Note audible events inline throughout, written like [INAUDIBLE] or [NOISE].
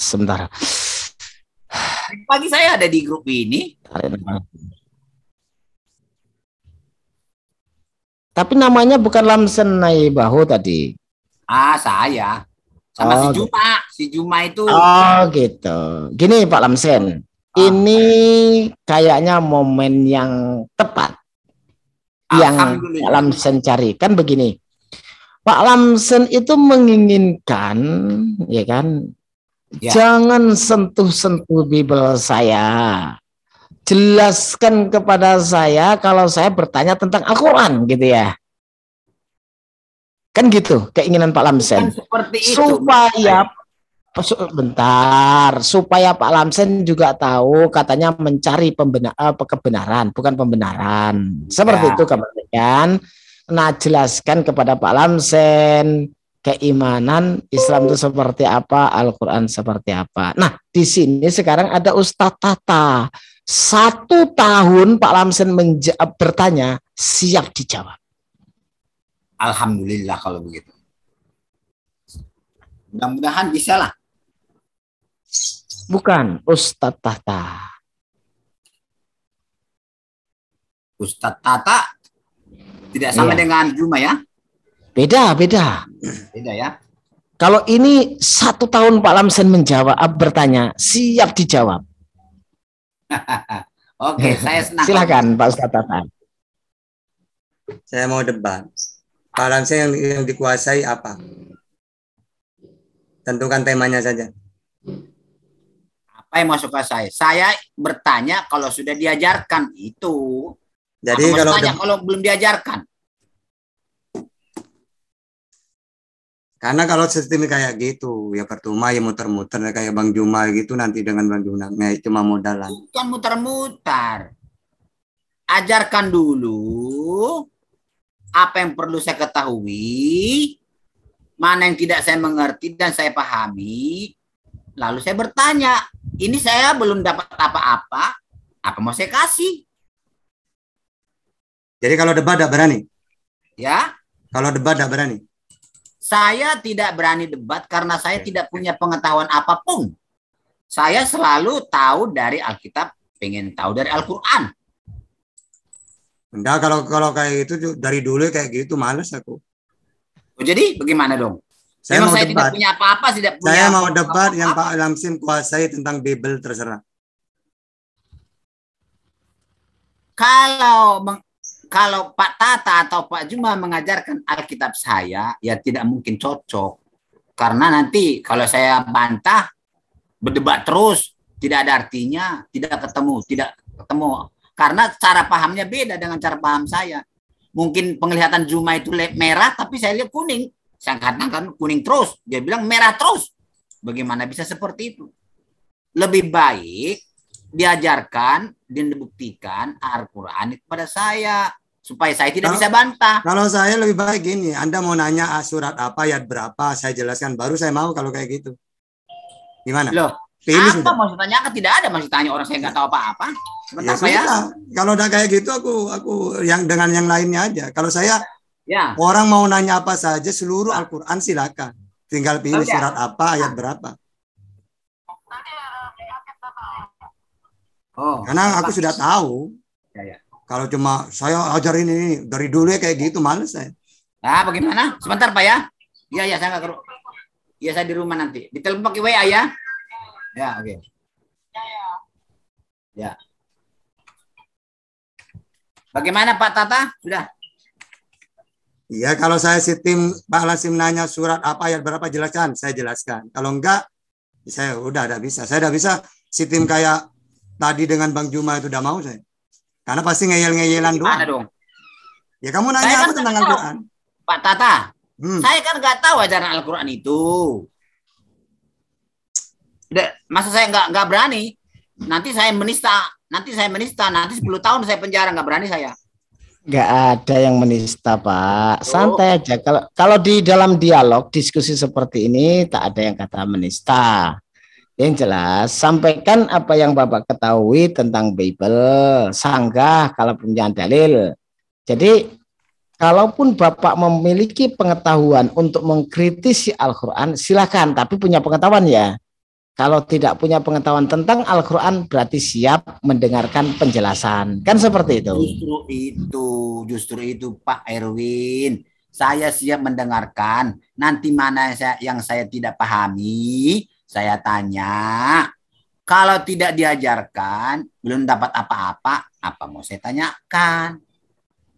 sebentar. Pagi saya ada di grup ini. Tapi namanya bukan Lamsen Naibahu tadi. Ah, saya. Sama Oh, si Juma. Si Juma itu. Oh gitu. Gini Pak Lamsen, ini kayaknya momen yang tepat yang. Pak Lamsen cari. Kan begini, Pak Lamsen itu menginginkan, ya kan, Ya. jangan sentuh-sentuh Bible saya. Jelaskan kepada saya kalau saya bertanya tentang Al-Quran gitu ya. Kan gitu keinginan Pak Lamsen Bukan seperti itu. supaya bentar supaya Pak Lamsen juga tahu katanya mencari pembena, eh, kebenaran bukan pembenaran seperti Ya. itu kemudian nah jelaskan kepada Pak Lamsen keimanan Islam itu seperti apa Al-Quran seperti apa nah di sini sekarang ada Ustadz Tata satu tahun Pak Lamsen bertanya siap dijawab Alhamdulillah kalau begitu. Mudah-mudahan bisa lah. bukan Ustadz Tata Ustadz Tata tidak sama Iya. dengan Juma ya. Beda beda Beda ya. Kalau ini satu tahun Pak Lamsen menjawab, ah, bertanya, siap dijawab. [LAUGHS] Oke, saya senang. Silakan Pak Ustadz Tata. Saya mau debat. Pak Lamsen yang, yang dikuasai apa? Tentukan temanya saja. Apa yang masuk ke saya? Saya bertanya kalau sudah diajarkan itu. Jadi kalau kalau belum diajarkan. Karena kalau sistem kayak gitu ya percuma ya muter-muter kayak Bang Juma gitu nanti dengan Bang Juma nah, cuma modalan. Bukan muter-muter. Ajarkan dulu apa yang perlu saya ketahui, mana yang tidak saya mengerti dan saya pahami. Lalu saya bertanya, ini saya belum dapat apa-apa, apa mau saya kasih? Jadi kalau debat tidak berani. Ya, Kalau debat tidak berani. Saya tidak berani debat karena saya tidak punya pengetahuan apa pun. Saya selalu tahu dari Alkitab, pengen tahu dari Al-Quran. Enggak kalau kalau kayak gitu dari dulu kayak gitu males aku. Oh, jadi bagaimana dong? Saya Memang mau saya debat. tidak punya apa-apa, tidak punya. Saya mau debat yang. Pak Lamsin kuasai tentang Bible terserah. Kalau meng- kalau Pak Tata atau Pak Juma mengajarkan Alkitab saya, ya tidak mungkin cocok. Karena nanti kalau saya bantah, berdebat terus, tidak ada artinya, tidak ketemu, tidak ketemu. Karena cara pahamnya beda dengan cara paham saya. Mungkin penglihatan Juma itu merah, tapi saya lihat kuning. Saya katakan kuning terus, dia bilang merah terus. Bagaimana bisa seperti itu? Lebih baik diajarkan dan dibuktikan Al-Quran kepada saya supaya saya tidak Kalau- bisa bantah. Kalau saya lebih baik gini, Anda mau nanya ah, surat apa, ayat berapa, saya jelaskan. Baru saya mau kalau kayak gitu. Gimana? Loh, Pilih apa sudah. maksud tanya kan tidak ada maksud tanya orang saya nggak tahu apa-apa. Ya ya. Kalau udah kayak gitu aku aku yang dengan yang lainnya aja. Kalau saya Ya, orang mau nanya apa saja seluruh Al-Qur'an silakan. Tinggal pilih Oh, ya. surat apa, ayat berapa. Oh. Karena aku sudah tahu. Ya, ya. Kalau cuma saya ajar ini dari dulu ya kayak gitu males saya. Ah, bagaimana? Sebentar Pak ya. Iya, ya saya nggak keru. Iya, saya di rumah nanti. Ditelepon pakai WA ya. Ya, oke. Ya. Bagaimana Pak Tata? Sudah. Iya, kalau saya si tim Pak Lasim nanya surat apa ayat berapa jelaskan, saya jelaskan. Kalau enggak, saya udah tidak bisa. Saya tidak bisa si tim kayak tadi dengan Bang Juma itu udah mau saya. Karena pasti ngeyel-ngeyelan doang. dong? Ya kamu Saya nanya kan apa tentang nggak tahu. Al-Quran? Pak Tata, Hmm. saya kan nggak tahu ajaran Al-Quran itu. Masa saya nggak nggak berani? Nanti saya menista, nanti saya menista, nanti 10 tahun saya penjara nggak berani saya. Nggak ada yang menista Pak. Santai aja. Kalau kalau di dalam dialog diskusi seperti ini tak ada yang kata menista. Yang jelas sampaikan apa yang Bapak ketahui tentang Bible, sanggah kalau punya dalil. Jadi kalaupun Bapak memiliki pengetahuan untuk mengkritisi Al-Qur'an silakan tapi punya pengetahuan ya. kalau tidak punya pengetahuan tentang Al-Quran berarti siap mendengarkan penjelasan. Kan seperti itu. Justru itu, justru itu Pak Erwin. Saya siap mendengarkan. Nanti mana yang saya tidak pahami, saya tanya. Kalau tidak diajarkan, belum dapat apa-apa, apa mau saya tanyakan?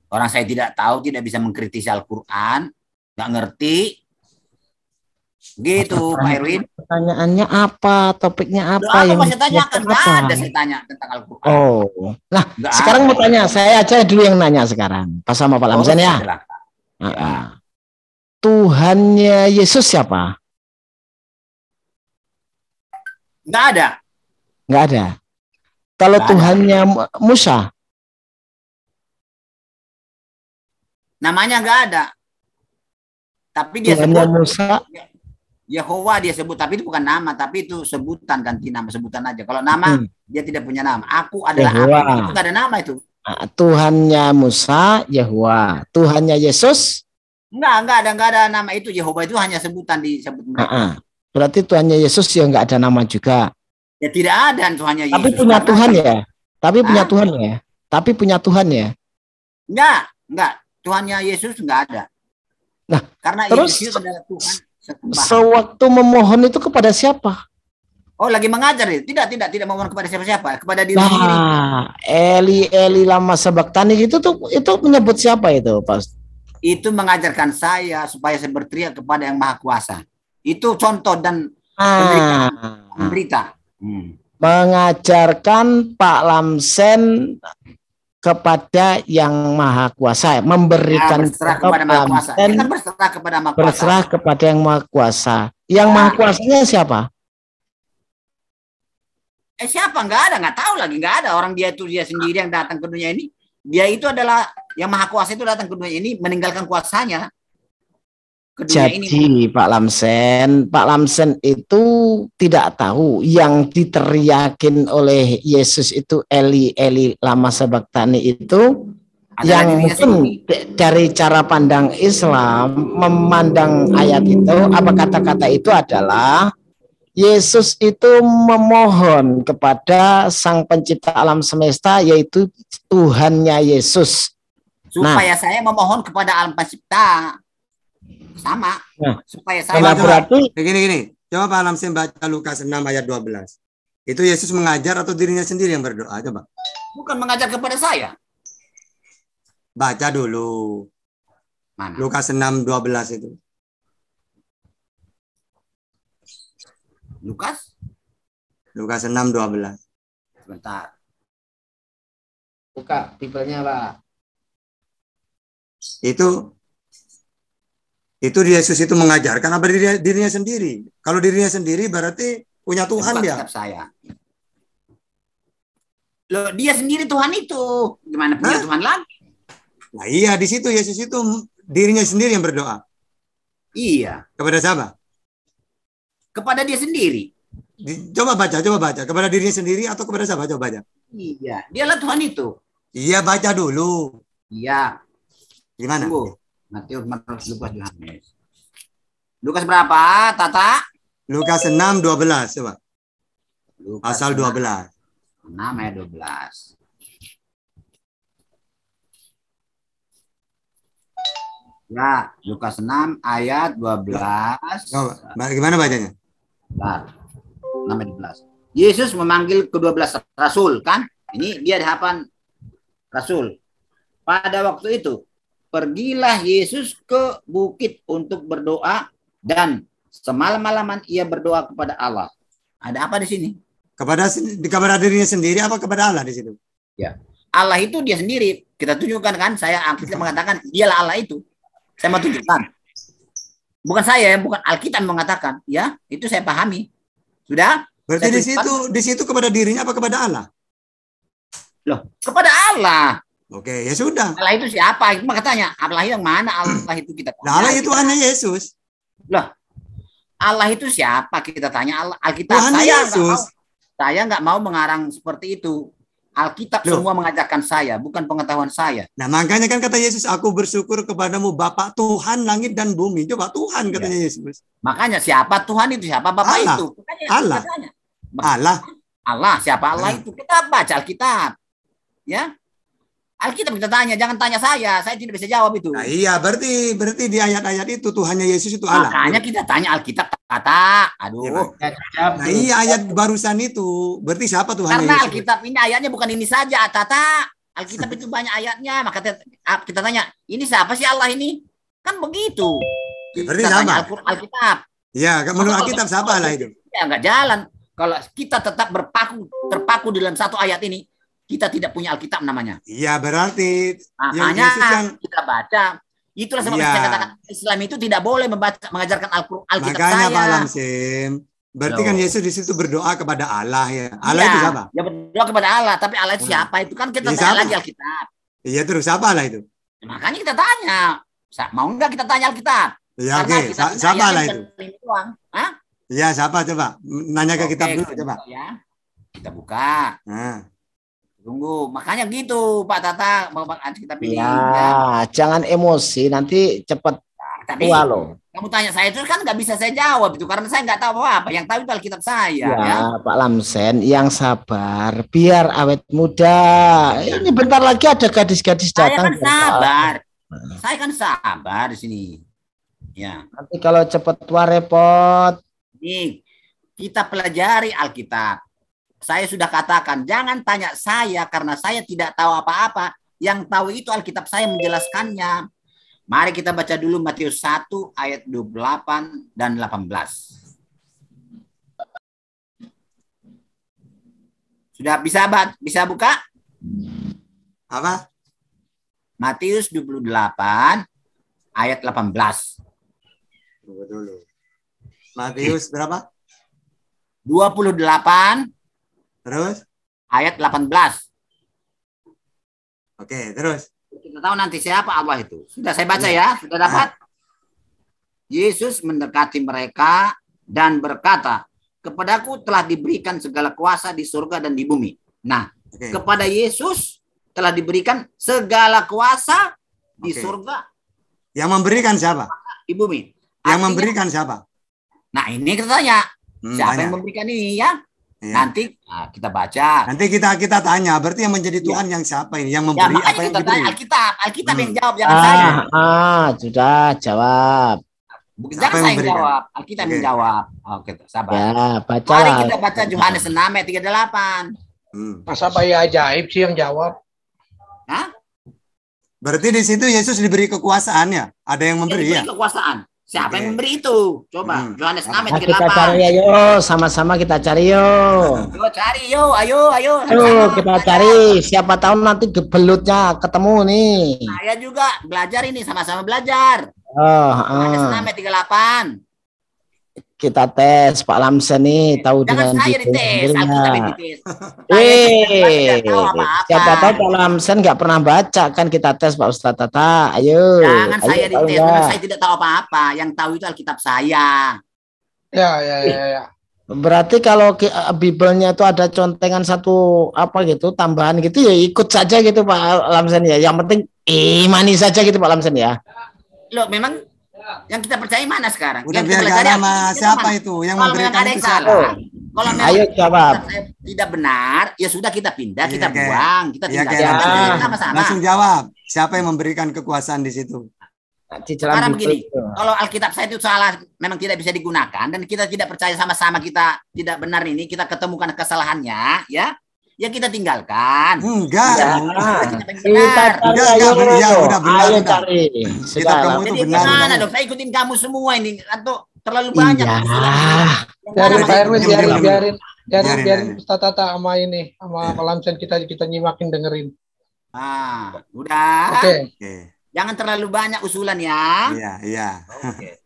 Orang saya tidak tahu, tidak bisa mengkritisi Al-Quran, nggak ngerti, Gitu Pak Erwin. Pertanyaannya apa? Topiknya apa? Loh, yang saya tanyakan? Nggak ada saya tanya tentang Al-Quran. Oh. Nah, Nggak sekarang ada. mau tanya. Saya aja dulu yang nanya sekarang. Pas sama Pak Lamsan oh, ya. Ya. Tuhannya Yesus siapa? Nggak ada. Nggak ada. Kalau Nggak Tuhannya ada. Musa? Namanya nggak ada. Tapi dia Tuhannya sebut, Musa Yehova dia sebut tapi itu bukan nama tapi itu sebutan ganti nama sebutan aja kalau nama hmm. dia tidak punya nama aku adalah Yehova. aku itu gak ada nama itu nah, Tuhannya Musa Yehova Tuhannya Yesus enggak enggak ada enggak ada nama itu Yehova itu hanya sebutan disebut mereka uh -uh. Berarti Tuhannya Yesus ya enggak ada nama juga ya tidak ada Tuhannya Yesus tapi punya Tuhan ya tapi punya Tuhan ya tapi punya Tuhan ya enggak enggak Tuhannya Yesus enggak ada nah karena terus Yesus adalah Tuhan Sewaktu memohon itu kepada siapa? Oh, lagi mengajar ya? Tidak, tidak, tidak memohon kepada siapa-siapa, kepada diri nah, sendiri. Eli Eli lama tani itu tuh itu menyebut siapa itu, Pak? Itu mengajarkan saya supaya saya berteriak kepada yang Maha Kuasa. Itu contoh dan ah. berita. Hmm. Mengajarkan Pak Lamsen kepada yang maha kuasa memberikan ya, berserah kepada maha kuasa. Dan kan berserah kepada maha kuasa. berserah kepada yang maha kuasa. Yang ya. maha kuasanya siapa? Eh siapa? Nggak ada nggak tahu lagi. Nggak ada. Orang dia itu dia sendiri yang datang ke dunia ini. Dia itu adalah yang maha kuasa itu datang ke dunia ini meninggalkan kuasanya jadi ini. Pak Lamsen, Pak Lamsen itu tidak tahu yang diteriakin oleh Yesus itu Eli Eli lama sebaktani itu Ada yang mungkin dari cara pandang Islam memandang ayat itu apa kata-kata itu adalah Yesus itu memohon kepada Sang Pencipta alam semesta yaitu Tuhannya Yesus. Supaya nah, saya memohon kepada alam pencipta sama. Nah, supaya saya coba, berarti gini gini. Coba Pak Lamsim baca Lukas 6 ayat 12 itu Yesus mengajar atau dirinya sendiri yang berdoa? Coba. Bukan mengajar kepada saya. Baca dulu. Mana? Lukas 6 12 itu. Lukas? Lukas 6 12 sebentar. Buka Biblenya Pak. Itu itu Yesus itu mengajarkan apa dirinya, dirinya sendiri. Kalau dirinya sendiri berarti punya Tuhan dia. saya. Loh, dia sendiri Tuhan itu. Gimana punya Hah? Tuhan lagi? Nah iya, di situ Yesus itu dirinya sendiri yang berdoa. Iya. Kepada siapa? Kepada dia sendiri. Di, coba baca, coba baca. Kepada dirinya sendiri atau kepada siapa? Coba baca. Iya, dialah Tuhan itu. Iya, baca dulu. Iya. Gimana? Tunggu. Matius, Markus, Lukas, Yohanes. Lukas berapa, Tata? Lukas 6, 12, coba. Lukas Pasal 12. 6 ayat 12. Ya, Lukas 6 ayat 12. Oh, gimana bacanya? Bentar. 6 ayat 12. Yesus memanggil kedua belas rasul, kan? Ini dia di hadapan rasul. Pada waktu itu, pergilah Yesus ke bukit untuk berdoa dan semalam-malaman ia berdoa kepada Allah. Ada apa di sini? Kepada di kepada dirinya sendiri apa kepada Allah di situ? Ya. Allah itu dia sendiri. Kita tunjukkan kan, saya Alkitab mengatakan dialah Allah itu. Saya mau tunjukkan. Bukan saya, bukan Alkitab mengatakan, ya, itu saya pahami. Sudah? Berarti di situ di situ kepada dirinya apa kepada Allah? Loh, kepada Allah. Oke, ya sudah. Allah itu siapa? Itu katanya, Allah yang mana? Allah itu kita. Nah, Allah itu hanya Yesus. Loh, Allah itu siapa? Kita tanya Allah. Alkitab saya Yesus. Nggak mau, saya nggak mau mengarang seperti itu. Alkitab Loh. semua mengajarkan saya, bukan pengetahuan saya. Nah, makanya kan kata Yesus, aku bersyukur kepadamu Bapak Tuhan langit dan bumi. Coba Tuhan katanya Yesus. Makanya siapa Tuhan itu, siapa Bapak Allah. itu? Makanya Allah. tanya. Allah. Allah, siapa Allah Allah. itu? Kita baca Alkitab. Ya. Alkitab kita tanya, jangan tanya saya. Saya tidak bisa jawab itu. Nah, iya, berarti berarti di ayat-ayat itu Tuhannya Yesus itu Allah. Makanya kita tanya Alkitab kata. Aduh. Iya, Nah, iya ayat barusan itu. Berarti siapa Tuhannya Karena Yesus? Alkitab ini ayatnya bukan ini saja, Tata. Alkitab itu banyak ayatnya. Maka kita, ah, kita tanya, ini siapa sih Allah ini? Kan begitu. Ya, Kita berarti tanya sama. Al- Alkitab. Iya, menurut Alkitab siapa Allah itu? Ya nggak jalan. Kalau kita tetap berpaku terpaku di dalam satu ayat ini, kita tidak punya Alkitab namanya. Iya, berarti Yang Makanya Yesus yang- kita baca. Itulah sebabnya saya katakan Islam itu tidak boleh membaca mengajarkan Al-Qur'an Alkitab makanya saya. Pak Lamsim. Berarti Loh. kan Yesus di situ berdoa kepada Allah ya. Allah itu Iya, siapa? Ya berdoa kepada Allah, tapi Allah itu Hmm. siapa? Itu kan kita Iya, tanya lagi Alkitab. Iya terus siapa Allah itu? Makanya kita tanya. Mau enggak kita tanya Alkitab? Iya oke. Ini Siapa Allah itu? Iya siapa coba? Nanya ke Oke, kitab dulu coba. Ya. Kita buka. Nah, Tunggu. Makanya gitu Pak Tata Anci kita pilih. Ya. Ya, jangan emosi nanti cepat Tapi tua loh. kamu tanya saya itu kan nggak bisa saya jawab itu karena saya nggak tahu apa. Yang tahu itu Alkitab saya. Ya, Ya. Pak Lamsen yang sabar biar awet muda. Ini bentar lagi ada gadis-gadis Saya datang. kan sabar. Saya kan sabar di sini. Ya. Nanti kalau cepat tua repot. Nih, kita pelajari Alkitab. Saya sudah katakan, jangan tanya saya karena saya tidak tahu apa-apa. Yang tahu itu Alkitab saya menjelaskannya. Mari kita baca dulu Matius 1 ayat 28 dan 18. Sudah bisa Bat? bisa buka? apa? Matius 28 ayat 18. Tunggu dulu. Matius berapa? 28 Terus? ayat 18. Oke, terus. Kita tahu nanti siapa Allah itu. Sudah saya baca ya, sudah dapat. Yesus mendekati mereka dan berkata, "Kepadaku telah diberikan segala kuasa di surga dan di bumi." Nah, Oke. kepada Yesus telah diberikan segala kuasa di Oke. surga, Yang memberikan siapa? di bumi. Yang Artinya- memberikan siapa? Nah, ini kita tanya, Hmm, siapa tanya. yang memberikan ini ya? Iya. Nanti ah, kita baca. Nanti kita kita tanya, berarti yang menjadi Tuhan yang siapa ini? Yang Ya, memberi makanya apa yang kita diberi? tanya Alkitab. Alkitab yang Hmm. jawab, jangan saya. Ah, ah, sudah jawab. Bukan jangan yang saya yang memberikan? jawab. Alkitab yang Oke. jawab. Oke, sabar. Ya, baca. Mari kita baca Yohanes 6 ayat 38. Hmm. Masa bayi ajaib sih yang jawab? Berarti di situ Yesus diberi kekuasaan ya? Ada yang memberi Yang ya? diberi kekuasaan. Siapa Oke. yang memberi itu? Coba Hmm. Yohanes 6 Nah, kita cari 38. ya, yo, sama-sama kita cari yo. Yo cari yo, ayo ayo. Yo, Sama-sama kita cari. Siapa tahu nanti gebelutnya ketemu nih. Saya juga belajar ini sama-sama belajar. Oh, Yohanes. 6 ayat 38. Kita tes Pak Lamsen nih tahu Jangan dengan saya detail dites. Alkitab yang dites. Saya Eh, tidak tahu apa-apa. siapa tahu Pak Lamsen nggak pernah baca kan kita tes Pak Ustadz Tata. Ayo. Jangan ayo, saya dites, karena saya tidak tahu apa-apa. Yang tahu itu Alkitab saya. Ya, ya, ya, ya. Berarti kalau eh, Bibelnya itu ada contengan satu apa gitu tambahan gitu ya ikut saja gitu Pak Lamsen ya. Yang penting imani saja gitu Pak Lamsen ya. Loh, memang yang kita percaya mana sekarang? Udah yang biar kita gak sama siapa mana? itu yang Kalau memang memberikan ada itu siapa? salah, kalau memang Ayo jawab. saya tidak benar, ya sudah kita pindah, Iya, kita Kek. buang, kita Iya, tinggalkan Kek. Kita Ya. sama-sama. Langsung jawab. Siapa yang memberikan kekuasaan di situ? Di dalam Sekarang Bibel begini, itu. kalau Alkitab saya itu salah, memang tidak bisa digunakan dan kita tidak percaya sama-sama kita tidak benar ini, kita ketemukan kesalahannya, ya, ya kita tinggalkan. Enggak. Ya. Kita Kita benar. Enggak, enggak, iya, udah benar, Ayo udah. cari. Kitab kamu itu Jadi benar. gimana benar. dong? Saya ikutin kamu semua ini, atau terlalu banyak. Iya. Biarin, biarin, biarin, biarin, Biarin, biarin, biarin. Ustaz Tata sama ini, sama Pak Lamsen kita kita nyimakin dengerin. Ah, udah. Oke, Oke. Jangan terlalu banyak usulan ya. Iya, iya. Oke.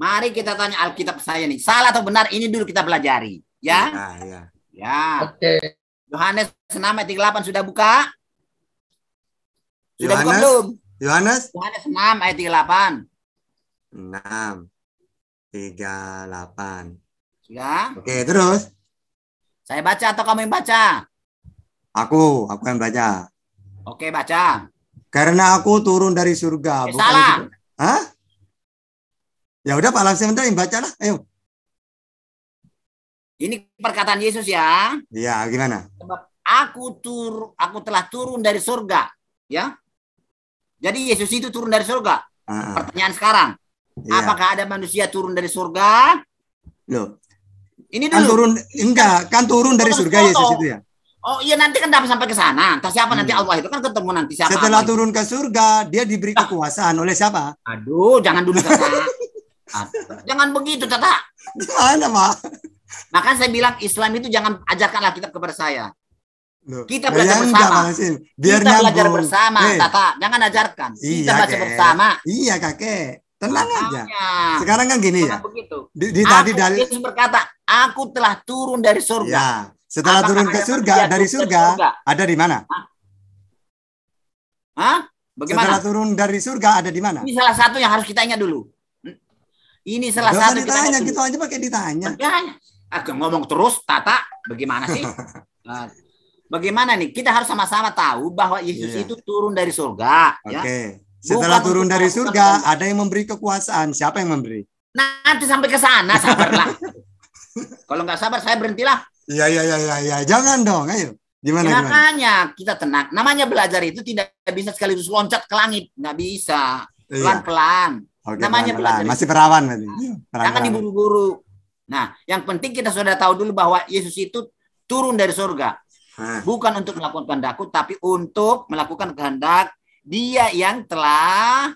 Mari kita tanya Alkitab saya nih. Salah atau benar ini dulu kita pelajari. Ya. Iya, iya. Ya. oke. Yohanes 6 ayat 38 sudah buka? Sudah buka Yohanes? belum? Yohanes Yohanes 6 ayat 38. 6 38. Sudah? Oke, terus Saya baca atau kamu yang baca? Aku, aku yang baca. Oke, baca. Karena aku turun dari surga. Eh, bukan salah. itu. Hah? Ya udah Pak Lamsim yang baca lah. Ayo. Ini perkataan Yesus ya. Iya, gimana? Sebab aku tur aku telah turun dari surga, ya. Jadi Yesus itu turun dari surga. Ah, ah. Pertanyaan sekarang, Iya. apakah ada manusia turun dari surga? Loh, Ini kan dulu. turun enggak, kan turun dari surga foto. Yesus itu ya. Oh iya nanti kan dapat sampai ke sana. Entah siapa nanti Hmm. Allah itu kan ketemu nanti siapa. Setelah Allah itu. turun ke surga, dia diberi kekuasaan oleh siapa? Aduh, jangan dulu Tata. Aduh, [LAUGHS] jangan begitu Tata. Gimana, Pak? Maka saya bilang Islam itu jangan ajarkanlah kitab kepada saya. Loh, Kita ya belajar enggak, bersama. Lamsim. Biar kita belajar nyambung. bersama, Eh, Tata. Jangan ajarkan. Kita Iya, baca Kek. bersama. Iya, Kakek. Tenang aja. Makanya. Sekarang kan gini ya. Jangan begitu. Di, di tadi Aku, dari Yesus berkata, aku telah turun dari surga. ya, setelah Apakah turun ke surga dari turun surga ada di mana? Hah? Bagaimana? Setelah turun dari surga ada di mana? Ini salah satu yang harus kita ingat dulu. Ini salah Gak usah satu kita ditanya, dulu. gitu aja pakai ditanya. Makanya. Aku ngomong terus, Tata, bagaimana sih? [LAUGHS] Nah, bagaimana nih? Kita harus sama-sama tahu bahwa Yesus Iya. itu turun dari surga. Oke. Ya. Setelah Bukan turun dari surga ada yang memberi kekuasaan. Siapa yang memberi? Nanti sampai ke sana, sabarlah. [LAUGHS] Kalau nggak sabar, saya berhentilah. Iya iya iya iya iya. Jangan dong, ayo. Gimana Ya, gimana? makanya kita tenang. Namanya belajar itu tidak bisa sekaligus loncat ke langit, nggak bisa. Iya. Pelan-pelan. Oke, namanya pelan-pelan. belajar. Masih perawan berarti. Iya, Jangan diburu-buru. Nah, yang penting kita sudah tahu dulu bahwa Yesus itu turun dari surga. Bukan untuk melakukan kehendakku tapi untuk melakukan kehendak dia yang telah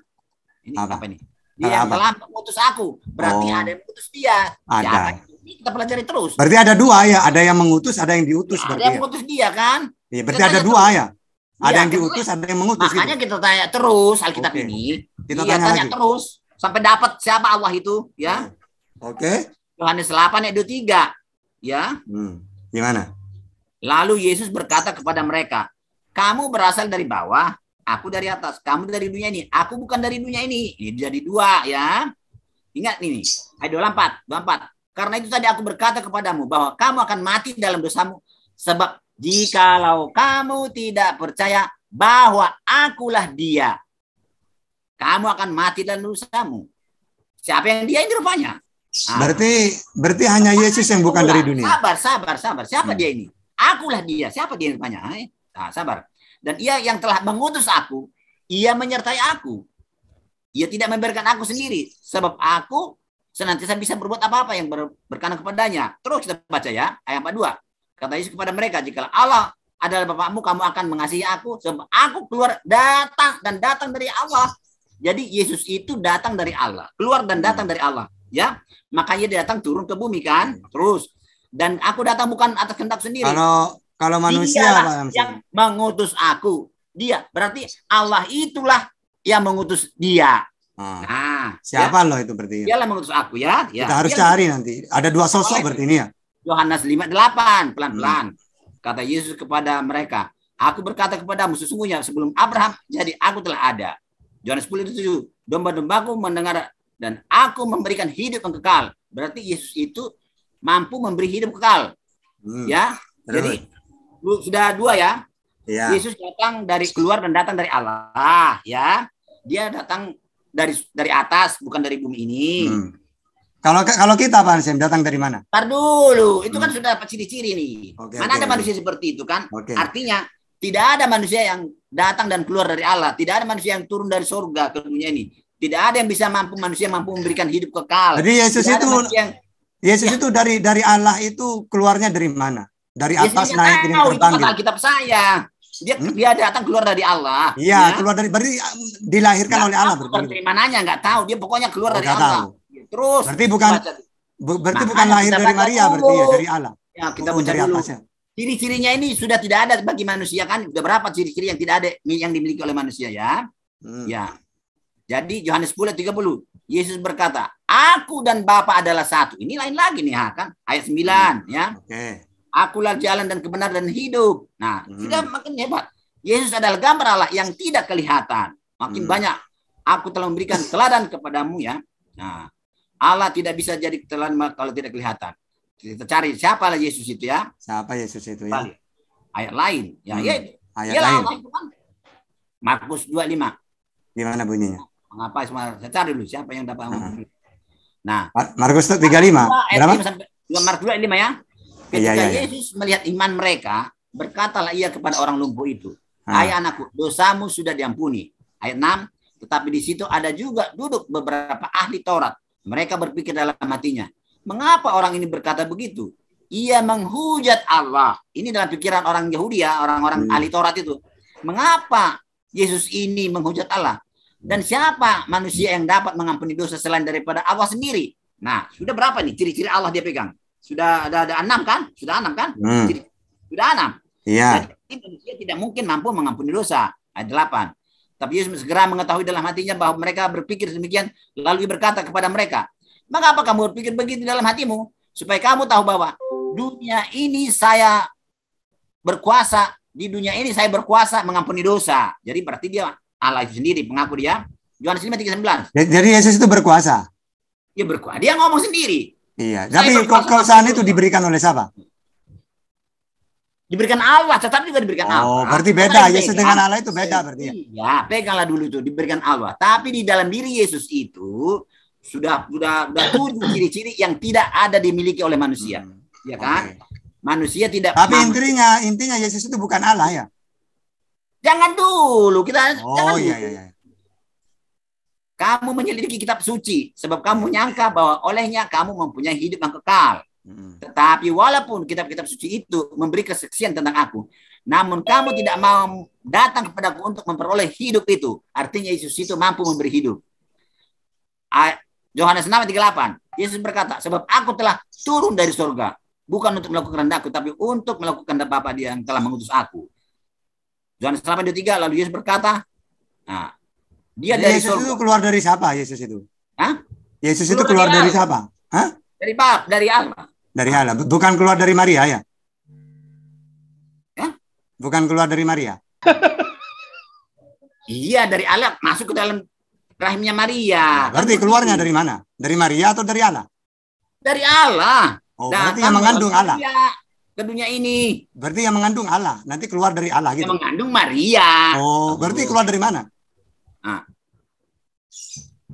ini Apa? apa, ini dia yang Apa? telah mengutus aku berarti Oh. ada yang mengutus dia Ada. Siapa itu? Ini kita pelajari terus Berarti ada dua ya, ada yang mengutus, ada yang diutus ada berarti. yang Ya. mengutus dia kan Iya, berarti Kita ada dua terus. ya. Ada Iya, yang diutus, ada yang mengutus makanya gitu. kita tanya terus Alkitab Oke. ini Kita iya tanya tanya lagi. terus sampai dapat siapa Allah itu ya Oke. Yohanes 8 ayat 23 ya Hmm. Gimana? Lalu Yesus berkata kepada mereka, "Kamu berasal dari bawah, aku dari atas. Kamu dari dunia ini, aku bukan dari dunia ini." Ini jadi dua ya. Ingat ini, ayat 24, 24. Karena itu tadi aku berkata kepadamu bahwa kamu akan mati dalam dosamu sebab jikalau kamu tidak percaya bahwa akulah dia, kamu akan mati dalam dosamu. Siapa yang dia ini rupanya? Ah. Berarti berarti hanya Yesus yang bukan dari dunia. Sabar, sabar, sabar. Siapa Hmm. dia ini? Akulah dia. Siapa dia yang tanya? Eh? Nah, sabar. Dan ia yang telah mengutus aku, ia menyertai aku. Ia tidak memberikan aku sendiri, sebab aku senantiasa bisa berbuat apa-apa yang ber- berkenan kepadanya. Terus kita baca ya, ayat 42. Kata Yesus kepada mereka, jika Allah adalah Bapakmu, kamu akan mengasihi aku, sebab aku keluar datang dan datang dari Allah. Jadi Yesus itu datang dari Allah, keluar dan datang dari Allah. Ya, makanya dia datang turun ke bumi kan, terus dan aku datang bukan atas kehendak sendiri. Kalau kalau manusia Dialah Hamzah. yang mengutus aku. Dia berarti Allah itulah yang mengutus dia. Ah, Nah, siapa loh itu berarti? Ya, dialah mengutus aku ya. ya. Kita harus Dia- cari nanti. Ada dua sosok berarti ini ya. Yohanes 5:8 pelan-pelan. Hmm. Kata Yesus kepada mereka, Aku berkata kepadamu sesungguhnya sebelum Abraham jadi aku telah ada. Yohanes 10:7. Domba-dombaku mendengar dan aku memberikan hidup yang kekal. Berarti Yesus itu mampu memberi hidup kekal, Hmm. ya. Terus. Jadi sudah dua ya. Iya. Yesus datang dari keluar dan datang dari Allah, ya. Dia datang dari dari atas, bukan dari bumi ini. Hmm. Kalau kalau kita Pak Ansem datang dari mana? Ntar dulu, itu kan Hmm. sudah dapat ciri-ciri nih. Oke, Mana oke, ada manusia seperti itu kan? Oke. Artinya tidak ada manusia yang datang dan keluar dari Allah. Tidak ada manusia yang turun dari surga ke dunia ini. Tidak ada yang bisa mampu manusia mampu memberikan hidup kekal. Jadi Yesus Tidak itu yang Yesus Ya. itu dari dari Allah itu keluarnya dari mana? Dari atas saya naik itu terbang kata gitu. Alkitab saya. Dia Hmm? dia datang keluar dari Allah. Iya, ya. keluar dari berarti um, dilahirkan Nggak oleh Allah berarti. Dari mananya nggak tahu. Dia pokoknya keluar Oh, dari Allah. tahu. Terus. Berarti bukan-. Bu- Berarti bukan lahir dari Maria berarti ya, dari Allah. Ya, kita Oh, baca dari dulu. atasnya. Ciri-cirinya ini sudah tidak ada bagi manusia kan? Sudah berapa ciri-ciri yang tidak ada yang dimiliki oleh manusia ya? Hmm. Ya. Jadi Yohanes 10 ayat 30. Yesus berkata, "Aku dan Bapa adalah satu." Ini lain lagi nih ha, kan? Ayat 9 ya. Oke. Akulah jalan dan kebenaran dan hidup. Nah, Hmm. sudah makin hebat. Yesus adalah gambar Allah yang tidak kelihatan. Makin Hmm. banyak aku telah memberikan teladan kepadamu ya. Nah, Allah tidak bisa jadi teladan kalau tidak kelihatan. Kita cari siapa lah Yesus itu ya. Siapa Yesus itu ya? Ayat lain. Ya, Hmm. ya. Ayat lain. Allah itu kan. Markus 25. Gimana bunyinya? Mengapa semua? Saya cari dulu siapa yang dapat. Hmm. Nah, Mar- Markus 35. ayat Berapa? 5 sampai 2 Markus 25 ya. Ketika Iya, iya, iya. Yesus melihat iman mereka, berkatalah ia kepada orang lumpuh itu, Ah. Hai anakku, dosamu sudah diampuni. Ayat 6, tetapi di situ ada juga duduk beberapa ahli Taurat. Mereka berpikir dalam hatinya, mengapa orang ini berkata begitu? Ia menghujat Allah. Ini dalam pikiran orang Yahudi ya, orang-orang Hmm. ahli Taurat itu. Mengapa Yesus ini menghujat Allah? Dan siapa manusia yang dapat mengampuni dosa selain daripada Allah sendiri? Nah, sudah berapa nih ciri-ciri Allah dia pegang? Sudah ada, ada enam kan? Sudah enam kan? Hmm. Sudah enam. Iya. Jadi manusia tidak mungkin mampu mengampuni dosa. Ayat 8. Tapi Yesus segera mengetahui dalam hatinya bahwa mereka berpikir demikian, lalu berkata kepada mereka, Mengapa kamu berpikir begitu dalam hatimu? Supaya kamu tahu bahwa dunia ini saya berkuasa, di dunia ini saya berkuasa mengampuni dosa. Jadi berarti dia Allah itu sendiri, pengaku dia. Yohanes 5, 19. Jadi jadi Yesus itu berkuasa. Dia berkuasa. Dia ngomong sendiri. Iya. Tapi kekuasaan itu diberikan oleh siapa? Diberikan Allah, tetap juga diberikan Oh, Allah. berarti Bukan beda. Yesus dengan Allah itu beda berarti ya. Iya, peganglah dulu itu diberikan Allah. Tapi di dalam diri Yesus itu sudah sudah sudah tujuh ciri-ciri yang tidak ada dimiliki oleh manusia, Hmm. ya kan? Oke. Manusia tidak Tapi mampu. intinya intinya Yesus itu bukan Allah ya. Jangan dulu kita jangan Oh dulu. iya iya iya. Kamu menyelidiki kitab suci sebab kamu menyangka bahwa olehnya kamu mempunyai hidup yang kekal. Hmm. Tetapi walaupun kitab-kitab suci itu memberi kesaksian tentang aku, namun kamu tidak mau datang kepadaku untuk memperoleh hidup itu. Artinya Yesus itu mampu memberi hidup. Yohanes 6 ayat 38. Yesus berkata, sebab aku telah turun dari surga, bukan untuk melakukan kehendakku, tapi untuk melakukan kehendak Bapa dia yang telah mengutus aku. Yohanes 8 ayat 3, lalu Yesus berkata, nah, dia dari Yesus itu surga. keluar dari siapa Yesus itu? Hah? Yesus itu Keluar keluar dari dari siapa? Hah? Dari Bapa, dari Allah. Dari Allah. Bukan keluar dari Maria ya? Hah? Bukan keluar dari Maria. [LAUGHS] Iya, dari Allah masuk ke dalam rahimnya Maria. Berarti keluarnya dari mana? Dari Maria atau dari Allah? dari Allah. Oh, berarti yang mengandung Allah. Maria Ke dunia ini. Berarti yang mengandung Allah. Nanti keluar dari Allah Yang gitu. mengandung Maria. Oh, berarti keluar dari mana? Ah.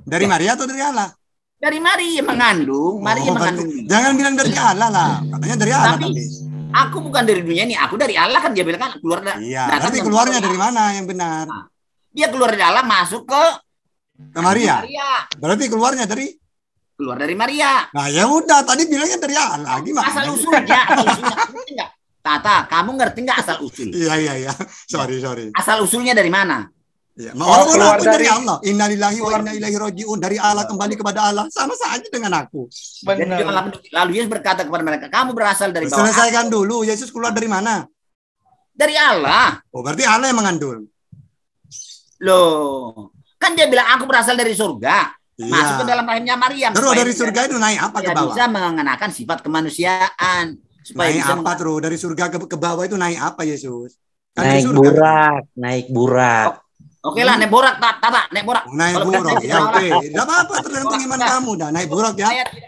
Dari Maria atau dari Allah? Dari Maria mengandung. Maria Oh, mengandung. berarti- jangan bilang dari Allah lah. Katanya dari Allah Tapi- tapi. Aku bukan dari dunia ini. Aku dari Allah kan dia bilang kan keluar dari Iya, berarti keluarnya dari mana yang benar? Dia keluar dari Allah masuk ke Ke Maria. Maria. Berarti keluarnya dari Keluar dari Maria. Nah, ya udah tadi bilangnya dari Allah. Gimana? Asal usulnya. Asal usulnya. Ngerti nggak? Tata, kamu ngerti nggak asal usul? Iya, iya, iya. Sorry, sorry. Asal usulnya dari mana? Ya, Oh, keluar aku dari dari- Allah. Innalillahi wa inna ilaihi rajiun. Dari Allah kembali kepada Allah. Sama saja dengan aku. Benar. lalu, Yesus berkata kepada mereka, kamu berasal dari bawah Selesaikan dulu. Yesus keluar dari mana? dari Allah. Oh, berarti Allah yang mengandung. Loh, kan dia bilang aku berasal dari surga. Masuk ke Iya. dalam rahimnya Maria. Terus dari surga itu naik apa ke dia bawah? bisa mengenakan sifat kemanusiaan. Supaya Naik bisa apa terus? Dari surga ke, ke bawah itu naik apa Yesus? Kan Naik surga. burak, naik burak. Oke lah, naik borak, tak, tata, naik borak. Oh, naik Kalau buruk. naik Ya borak, oke. Tidak apa-apa tergantung iman Borak. kamu dah. Naik buruk ya.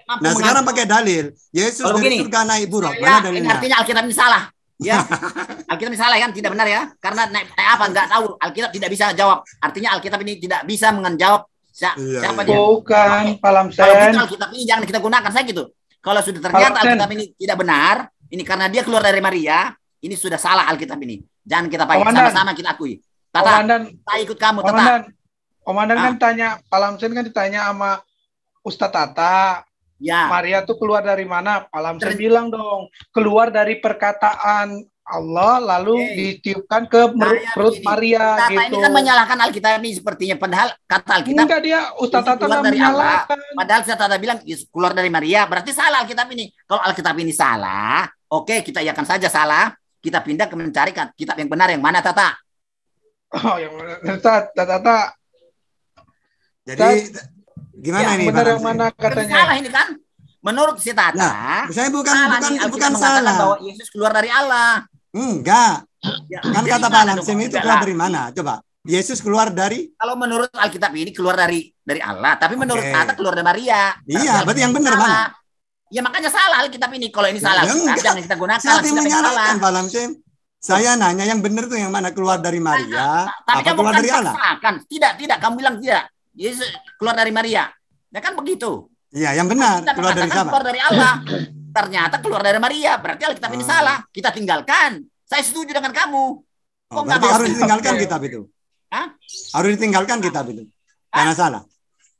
Nah sekarang pakai dalil. Yesus Kalau dari begini, surga naik. Saya- Mana ini dalilnya? artinya Alkitab ini salah. Ya, [LAUGHS] Alkitab ini salah kan? Tidak benar ya? Karena naik, naik apa? Enggak tahu. Alkitab tidak bisa jawab. Artinya Alkitab ini tidak bisa menjawab si- Iya, siapa iya. dia. Bukan, Pak Kalau Lamsen. gitu Alkitab ini jangan kita gunakan saya gitu. Kalau sudah ternyata Alkitab ini tidak benar, ini karena dia keluar dari Maria, ini sudah salah Alkitab ini. Jangan kita pakai sama-sama kita akui. Tata, Komandan, kita ikut kamu, Tata. komandan, komandan Ah. kan tanya, Pak Lamsen kan ditanya sama Ustadz Tata, Ya, Maria tuh keluar dari mana? Pak Lamsen Ter- bilang dong, keluar dari perkataan Allah lalu Oke. ditiupkan ke mer- Saya perut begini, Maria Tata gitu. ini kan menyalahkan Alkitab ini sepertinya. Padahal kata Alkitab, Enggak dia Ustadz Itu Tata keluar nggak dari Allah. padahal saya Tata bilang "Yes, keluar dari Maria, berarti salah Alkitab ini. Kalau Alkitab ini salah, oke kita iakan saja salah. Kita pindah ke mencari kitab yang benar yang mana Tata. Oh, yang mana? Ustadz Tata Jadi gimana Ya, ini? benar Pak yang mana katanya? salah ini kan? Menurut si Tata, Nah, Saya bukan salah bukan nih bukan mengatakan salah. bahwa Yesus keluar dari Allah. Enggak. Ya, Kan kata Pak dong? itu keluar dari mana? Coba. Yesus keluar dari Kalau menurut Alkitab ini keluar dari dari Allah, tapi menurut Oke. Tata keluar dari Maria. Iya, berarti yang benar mana? Ya makanya salah Alkitab ini. Kalau ini Ya, salah, enggak. jangan kita gunakan Siapa yang menyalahkan Pak Lamsen? Saya nanya yang benar tuh yang mana keluar dari Maria, Tapi apa kamu keluar kan dari Allah? paksakan. Tidak, tidak. Kamu bilang tidak. Yesus keluar dari Maria. Ya kan begitu. Iya, yang benar keluar dari siapa? keluar dari Allah. [LAUGHS] Ternyata keluar dari Maria. Berarti Alkitab ini Ah. salah. Kita tinggalkan. Saya setuju dengan kamu. Oh, Kok nggak berarti harus ditinggalkan kitab itu. Hah? Harus ditinggalkan kitab itu. Karena salah.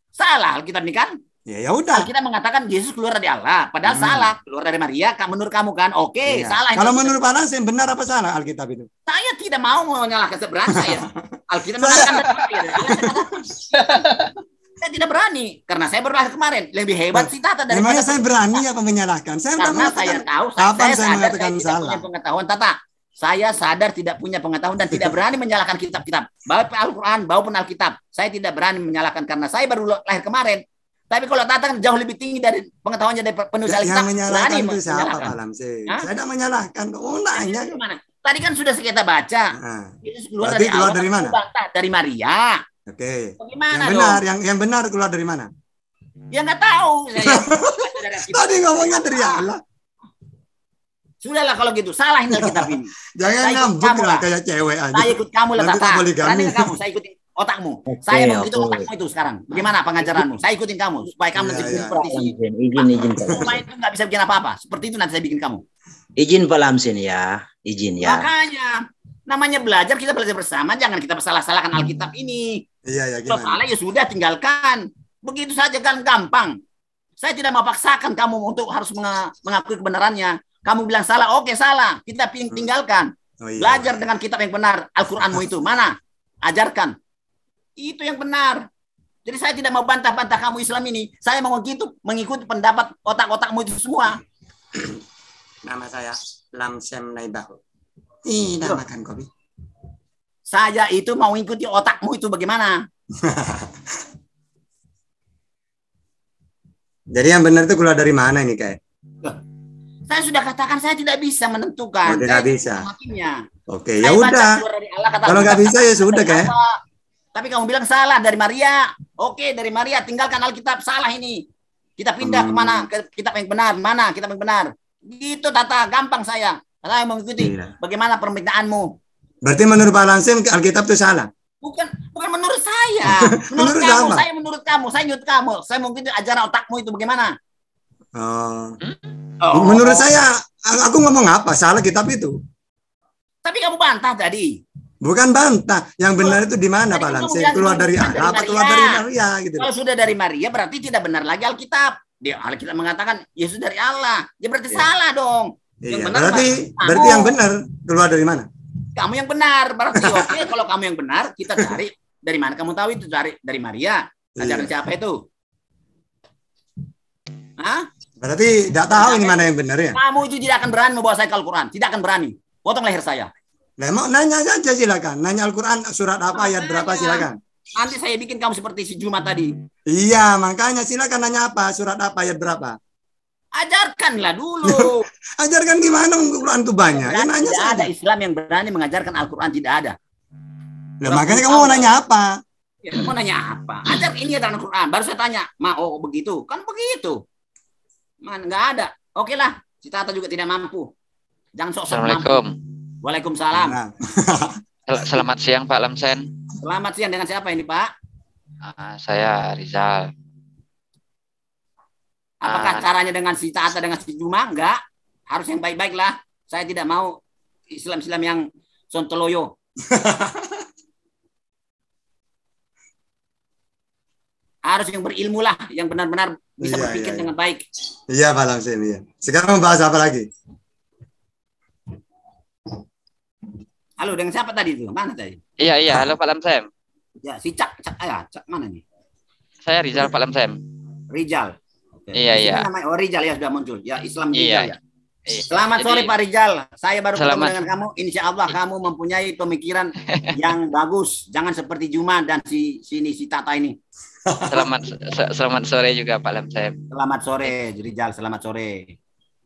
Salah Alkitab ini kan. Ya ya udah. Alkitab mengatakan Yesus keluar dari Allah. Padahal Hmm. salah. Keluar dari Maria. Menurut kamu kan. Oke, Iya. salah. Kalau menurut Pak Nasim benar apa salah Alkitab itu? Saya tidak mau menyalahkan seberang saya. [LAUGHS] Alkitab mengatakan. [LAUGHS] [LAUGHS] Saya tidak berani. Karena saya baru lahir kemarin. Lebih hebat sih Tata daripada Memangnya saya berani apa menyalahkan? Saya karena saya tahu saya, kapan saya saya sadar mengatakan saya tidak salah? punya pengetahuan tata saya sadar tidak punya pengetahuan dan tidak berani menyalahkan kitab-kitab baik Al-Quran maupun Alkitab saya tidak berani menyalahkan karena saya baru lahir kemarin tapi kalau Tata kan jauh lebih tinggi dari pengetahuannya dari penulis Ya, Alkitab yang menyalahkan itu siapa menyalahkan. Pak? Saya tidak menyalahkan. Oh nanya. Tadi kan sudah kita baca. Nah, Yesus keluar dari keluar dari kamu mana? dari Maria. Oke. Bagaimana Yang benar, dong? yang yang benar keluar dari mana? Ya nggak tahu saya. [LAUGHS] Tadi ngomongnya dari Allah. Sudahlah kalau gitu, salahin Alkitab [LAUGHS] ini. Jangan Saya ikut ngambek kamu lah kayak cewek aja. Saya ikut kamu lah Tata. poligami. Berani kamu? Saya ikutin otakmu. Oke, saya mau itu oke. otakmu itu sekarang. Bagaimana pengajaranmu? Saya ikutin kamu supaya kamu Iya, nanti iya. bikin seperti ini. Lamsin, izin, izin Pak itu nggak bisa bikin apa-apa. Seperti itu nanti saya bikin kamu. Izin Pak Lamsin ya, izin ya. Makanya namanya belajar kita belajar bersama. Jangan kita salah-salahkan Alkitab ini. Iya ya Kalau salah ya sudah tinggalkan. Begitu saja kan gampang. Saya tidak mau paksakan kamu untuk harus menga- mengakui kebenarannya. Kamu bilang salah, oke salah. Kita ping- Hmm. tinggalkan. Oh, iya. Belajar dengan kitab yang benar. Al-Quranmu [LAUGHS] itu mana? Ajarkan. Itu yang benar. Jadi saya tidak mau bantah-bantah kamu Islam ini. Saya mau gitu mengikuti pendapat otak-otakmu itu semua. Nama saya Lamsem Naibahu. Tidak Loh. makan kopi. Saya itu mau ikuti otakmu itu bagaimana? [LAUGHS] Jadi yang benar itu keluar dari mana ini kayak? Saya sudah katakan saya tidak bisa menentukan. Oh, tidak bisa. Hakimnya. Oke, ya udah. Kalau nggak bisa ya sudah kayak. apa. Tapi kamu bilang salah dari Maria. Oke, dari Maria tinggalkan Alkitab salah ini. Kita pindah Hmm. ke mana? Ke kitab yang benar. Mana kitab yang benar? Gitu Tata, gampang saya. Saya mengikuti Iya. bagaimana permintaanmu. Berarti menurut Pak Lamsem Alkitab itu salah. Bukan bukan menurut saya. [LAUGHS] Menurut, Menurut kamu, siapa? saya menurut kamu, saya nyut kamu. Saya mengikuti ajaran otakmu itu bagaimana? Oh. Oh. Menurut saya, aku ngomong apa? Salah kitab itu. Tapi kamu bantah tadi. Bukan bantah. Yang benar itu di mana Pak bilang Keluar dari Allah apa keluar dari Maria gitu. Kalau sudah dari Maria berarti tidak benar lagi Alkitab. Dia Alkitab mengatakan Yesus dari Allah. Ya berarti Iya. salah dong. Yang Iya, benar berarti berarti yang benar keluar dari mana? Kamu yang benar. Berarti oke [LAUGHS] kalau kamu yang benar kita cari dari mana kamu tahu itu dari dari Maria. Ajaran Iya. siapa itu? Hah? Berarti tidak tahu ini mana yang benar ya. Kamu itu tidak akan berani membawa saya ke Al-Quran. Tidak akan berani. Potong leher saya. Nah, mau nanya saja silakan. Nanya Al-Quran surat apa ayat berapa silakan. Nanti saya bikin kamu seperti si Juma tadi. Iya, makanya silakan nanya apa, surat apa, ayat berapa. Ajarkanlah dulu. [LAUGHS] Ajarkan gimana Al-Quran itu banyak. Ya Dan nanya tidak ada. Islam yang berani mengajarkan Al-Quran tidak ada. Nah, makanya kamu mau nanya apa? Ya, mau nanya apa? Ajar ini adalah Al-Quran. Baru saya tanya, ma oh begitu? Kan begitu. Man, nggak ada. Oke lah, si Tata juga tidak mampu. Jangan sok-sok mampu. Assalamualaikum. Waalaikumsalam. Nah, [LAUGHS] Sel- Selamat siang Pak Lamsen. Selamat siang dengan siapa ini Pak? Ah, saya Rizal. Apakah Ah. caranya dengan si Tata dengan si Juma? Enggak. Harus yang baik-baik lah. Saya tidak mau Islam-Islam yang sontoloyo. [LAUGHS] Harus yang berilmu lah, yang benar-benar bisa Iya, berpikir iya, iya. dengan baik. iya Pak Lamsin, iya. Sekarang membahas apa lagi? Halo, dengan siapa tadi itu? Mana tadi? Iya iya, halo Pak Lamsem. Ya, si Cak, Cak, ah, Cak mana nih? Saya Rizal Pak Lamsem. Rijal. Oke. Iya, iya. Namanya, oh Rijal ya sudah muncul. Ya Islam Rijal Iya. ya. Iya. Selamat Jadi- sore Pak Rijal. Saya baru ketemu Selamat. dengan kamu. Insya Allah kamu mempunyai pemikiran yang [LAUGHS] bagus. Jangan seperti Juma dan si sini si Tata ini. Selamat se- selamat sore juga Pak Lamsem. Selamat sore Rijal. Selamat sore.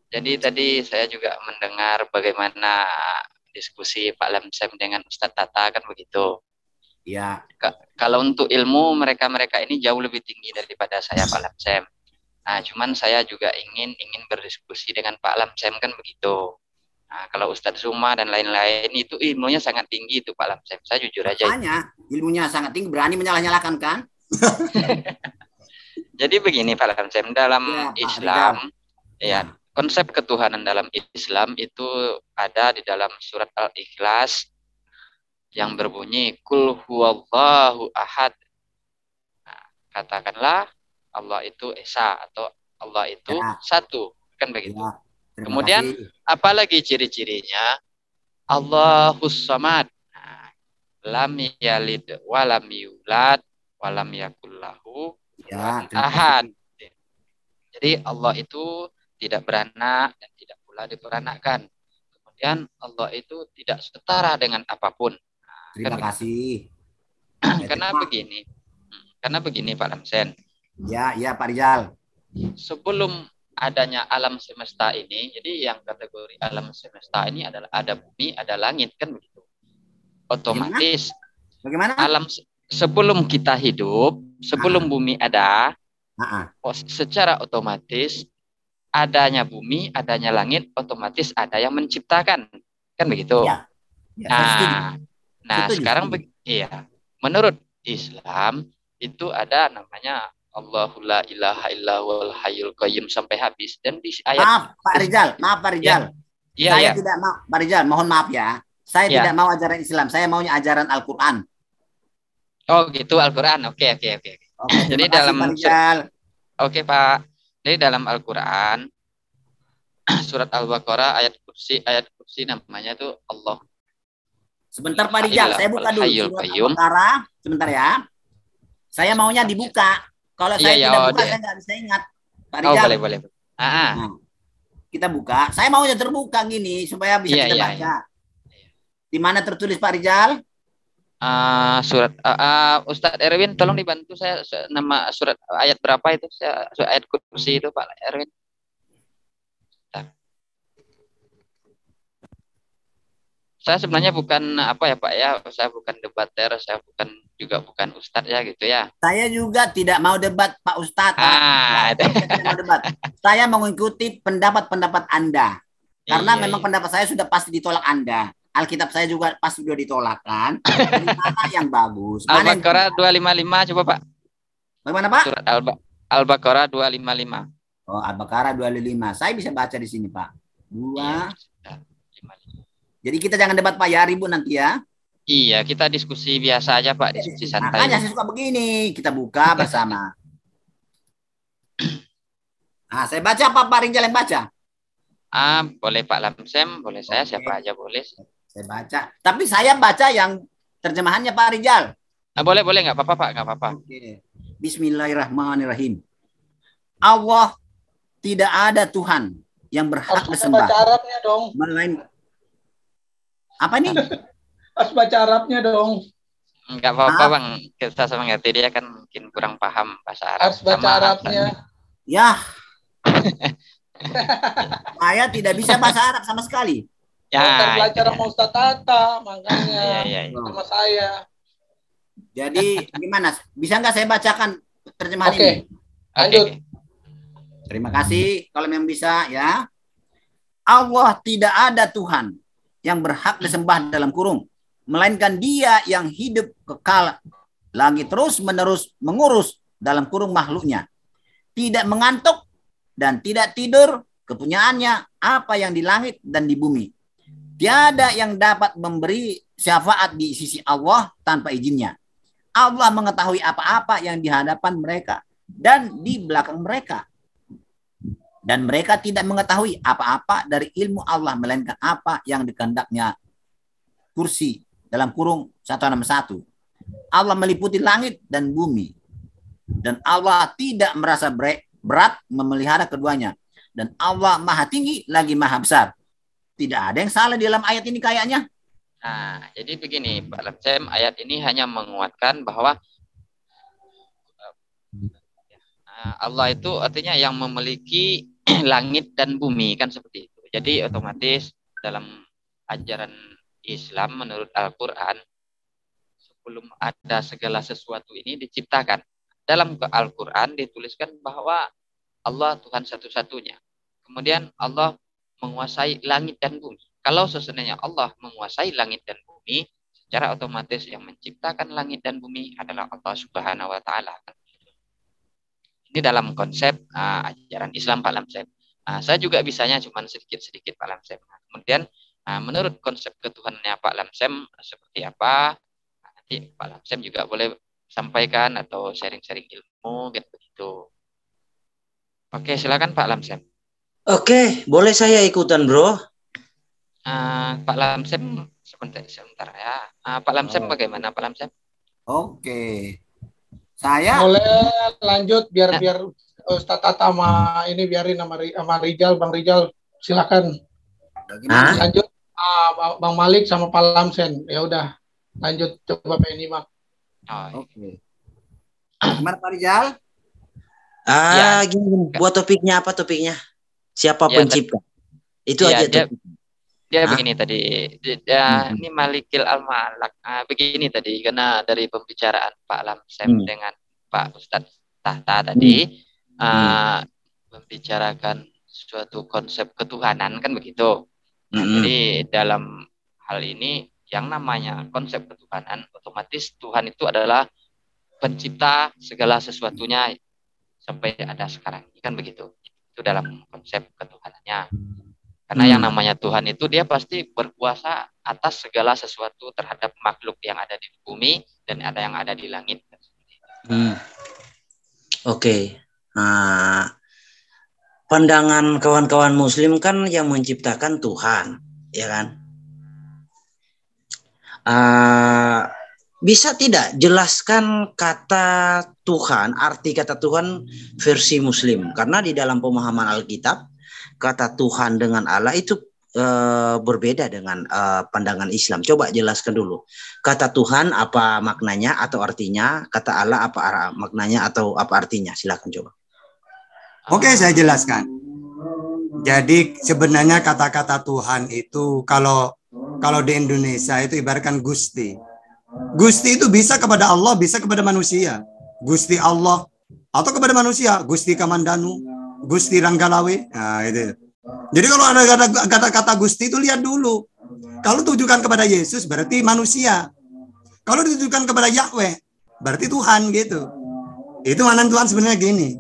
Jadi tadi saya juga mendengar bagaimana diskusi Pak Lamsem dengan Ustadz Tata kan begitu. Ya, Kalau untuk ilmu mereka-mereka ini jauh lebih tinggi daripada saya Pak Lamsem. Nah, cuman saya juga ingin ingin berdiskusi dengan Pak Lamsem kan begitu. Nah, kalau Ustadz Zuma dan lain-lain itu ilmunya sangat tinggi itu Pak Lamsem. Saya jujur aja. Makanya ilmunya sangat tinggi, berani menyalah-nyalahkan kan? [LAUGHS] Jadi begini Pak Lamsem, dalam Ya, Pak Islam, ya konsep ketuhanan dalam Islam itu ada di dalam surat Al-Ikhlas yang berbunyi Kul huwallahu ahad. Nah, katakanlah Allah itu esa atau Allah itu Ya. satu, kan begitu. Ya, Kemudian kasih. apalagi ciri-cirinya Allahus samad Nah, lam yalid walam yulad walam yakullahu ya, ahad jadi Allah itu tidak beranak dan tidak pula diperanakkan kemudian Allah itu tidak setara dengan apa pun Terima Kan kasih. [CLEARS THROAT] karena begini Hmm, karena begini Pak Lamsen Ya, ya Pak Rizal. sebelum adanya alam semesta ini, jadi yang kategori alam semesta ini adalah ada bumi, ada langit kan begitu. Otomatis Bagaimana? alam se- sebelum kita hidup, sebelum bumi ada, Ah, ah. secara otomatis adanya bumi, adanya langit, otomatis ada yang menciptakan, kan begitu. Ya, Ya, setuju. Nah, nah Setuju, sekarang iya, menurut Islam itu ada namanya Allahu la ilaha illa huwal hayyul qayyum sampai habis dan di ayat Maaf Pak Rizal, maaf Pak Rizal. iya saya iya tidak mau, Pak Rizal, mohon maaf ya. Saya Ya. tidak mau ajaran Islam, saya maunya ajaran Al-Quran. oh gitu Al-Qur'an oke oke oke Oke, Jadi kasih, dalam Pak Rizal. oke Pak jadi dalam Al-Qur'an [CLEARS THROAT] surat Al-Baqarah ayat kursi ayat kursi namanya itu Allah Sebentar Pak Rizal, saya buka dulu surat. Al-Baqarah. Sebentar ya. Saya maunya dibuka. Kalau Iya, saya iya, tidak oh, buka, saya nggak bisa ingat. Pak oh Rizal, boleh boleh ah, ah. Nah, kita buka. Saya maunya terbuka gini supaya bisa Iya, kita iya, baca. Di mana tertulis Pak Rizal? Ah, surat ah, ah, Ustadz Erwin tolong dibantu saya nama surat ayat berapa itu saya su- ayat kursi itu Pak Erwin saya sebenarnya bukan apa ya Pak ya saya bukan debater saya bukan juga bukan Ustadz ya gitu ya Saya juga tidak mau debat Pak Ustadz. ah itu- Saya tidak mau debat. Saya mengikuti pendapat-pendapat Anda. Karena Iya, memang iya. pendapat saya sudah pasti ditolak Anda. Alkitab saya juga pasti sudah ditolak kan. [LAUGHS] Mana yang bagus? Mana Al-Baqarah tidak? 255 coba Pak Bagaimana Pak? surat Al- Al-Baqarah 255 Oh, Al-Baqarah 255. Saya bisa baca di sini, Pak. Dua. Iya. Jadi kita jangan debat Pak ya, ribut nanti ya. Iya, kita diskusi biasa aja Pak, diskusi santai. Makanya saya suka begini. Kita buka bersama. Nah, saya baca apa Pak Rinjal yang baca? Ah, boleh Pak Lamsem, boleh saya, Oke. siapa aja boleh. Saya baca. Tapi saya baca yang terjemahannya Pak Rijal. Ah, boleh, boleh, nggak apa-apa Pak, nggak apa-apa. Oke. Bismillahirrahmanirrahim. Allah tidak ada Tuhan yang berhak disembah. Arabnya dong. Melain apa nih? [LAUGHS] Harus baca Arabnya dong. Nggak apa-apa Ah. Bang, kita sama ngerti dia kan mungkin kurang paham bahasa Arab. Harus baca Sama- Arabnya. Ya. [LAUGHS] Saya tidak bisa bahasa Arab sama sekali. Ya, Kan belajar sama Ustaz Tata, makanya Iya, iya, iya. sama saya. Jadi gimana? Bisa nggak saya bacakan terjemahan Oke. ini? Oke, Lanjut. oke. Terima kasih kalau memang bisa ya. Allah tidak ada Tuhan yang berhak disembah dalam kurung, melainkan Dia yang hidup kekal lagi terus menerus mengurus dalam kurung makhluknya. Tidak mengantuk dan tidak tidur kepunyaannya apa yang di langit dan di bumi. Tiada yang dapat memberi syafaat di sisi Allah tanpa izinnya. Allah mengetahui apa-apa yang di hadapan mereka dan di belakang mereka dan mereka tidak mengetahui apa-apa dari ilmu Allah melainkan apa yang dikehendaknya kursi dalam kurung 161 Allah meliputi langit dan bumi. Dan Allah tidak merasa berat memelihara keduanya. Dan Allah maha tinggi lagi maha besar. Tidak ada yang salah di dalam ayat ini kayaknya. Nah, jadi begini Pak Lamsem, ayat ini hanya menguatkan bahwa eh, Allah itu artinya yang memiliki [CLEARS THROAT] langit dan bumi kan seperti itu. Jadi otomatis dalam ajaran Islam menurut Al-Qur'an sebelum ada segala sesuatu ini diciptakan. Dalam Al-Qur'an dituliskan bahwa Allah Tuhan satu-satunya. Kemudian Allah menguasai langit dan bumi. kalau sebenarnya Allah menguasai langit dan bumi, secara otomatis yang menciptakan langit dan bumi adalah Allah Subhanahu wa taala. Ini dalam konsep uh, ajaran Islam Pak Lamsep. Uh, saya juga bisanya cuma sedikit-sedikit Pak Lamsep. Nah, kemudian uh, menurut konsep ketuhanannya Pak Lamsem seperti apa? Nah, nanti Pak Lamsem juga boleh sampaikan atau sharing-sharing ilmu gitu begitu. Oke, silakan Pak Lamsem. Oke, boleh saya ikutan, Bro? Uh, Pak Lamsem sebentar sebentar ya. Uh, Pak Lamsem oh. bagaimana Pak Lamsem? Oke. Saya boleh lanjut biar nah. biar Ustaz Tata sama ini biarin sama, sama Rijal, Bang Rijal silakan. Nah. Lanjut uh, Bang Malik sama Pak Lamsen. Ya udah, lanjut coba Pak ini, Bang. Oh, Oke. Okay. Gimana Pak Rijal? Ah, ya. gini, buat topiknya apa topiknya? Siapa ya, pencipta? Itu ya, aja dia, dia Hah? begini tadi. Dia, hmm. Ini Malikil Al-Malak. Ah, begini tadi karena dari pembicaraan Pak Lamsem hmm. dengan Pak Ustadz Tahta tadi hmm. uh, membicarakan suatu konsep ketuhanan kan begitu. Nah, hmm. Jadi dalam hal ini yang namanya konsep ketuhanan otomatis Tuhan itu adalah pencipta segala sesuatunya sampai ada sekarang ini kan begitu itu dalam konsep ketuhanannya karena hmm. yang namanya Tuhan itu dia pasti berkuasa atas segala sesuatu terhadap makhluk yang ada di bumi dan ada yang ada di langit hmm. oke okay. nah pandangan kawan-kawan muslim kan yang menciptakan Tuhan ya kan Uh, bisa tidak jelaskan kata Tuhan, arti kata Tuhan versi Muslim? Karena di dalam pemahaman Alkitab, kata Tuhan dengan Allah itu uh, berbeda dengan uh, pandangan Islam. Coba jelaskan dulu. Kata Tuhan apa maknanya atau artinya? Kata Allah apa maknanya atau apa artinya? Silakan coba. Oke, saya jelaskan. Jadi sebenarnya kata-kata Tuhan itu kalau kalau di Indonesia itu ibaratkan Gusti. Gusti itu bisa kepada Allah, bisa kepada manusia. Gusti Allah atau kepada manusia, Gusti Kamandanu, Gusti Ranggalawe. Nah, itu. Jadi kalau ada kata-kata Gusti itu lihat dulu. Kalau tujukan kepada Yesus berarti manusia. Kalau ditujukan kepada Yahweh berarti Tuhan gitu. Itu mana Tuhan sebenarnya gini.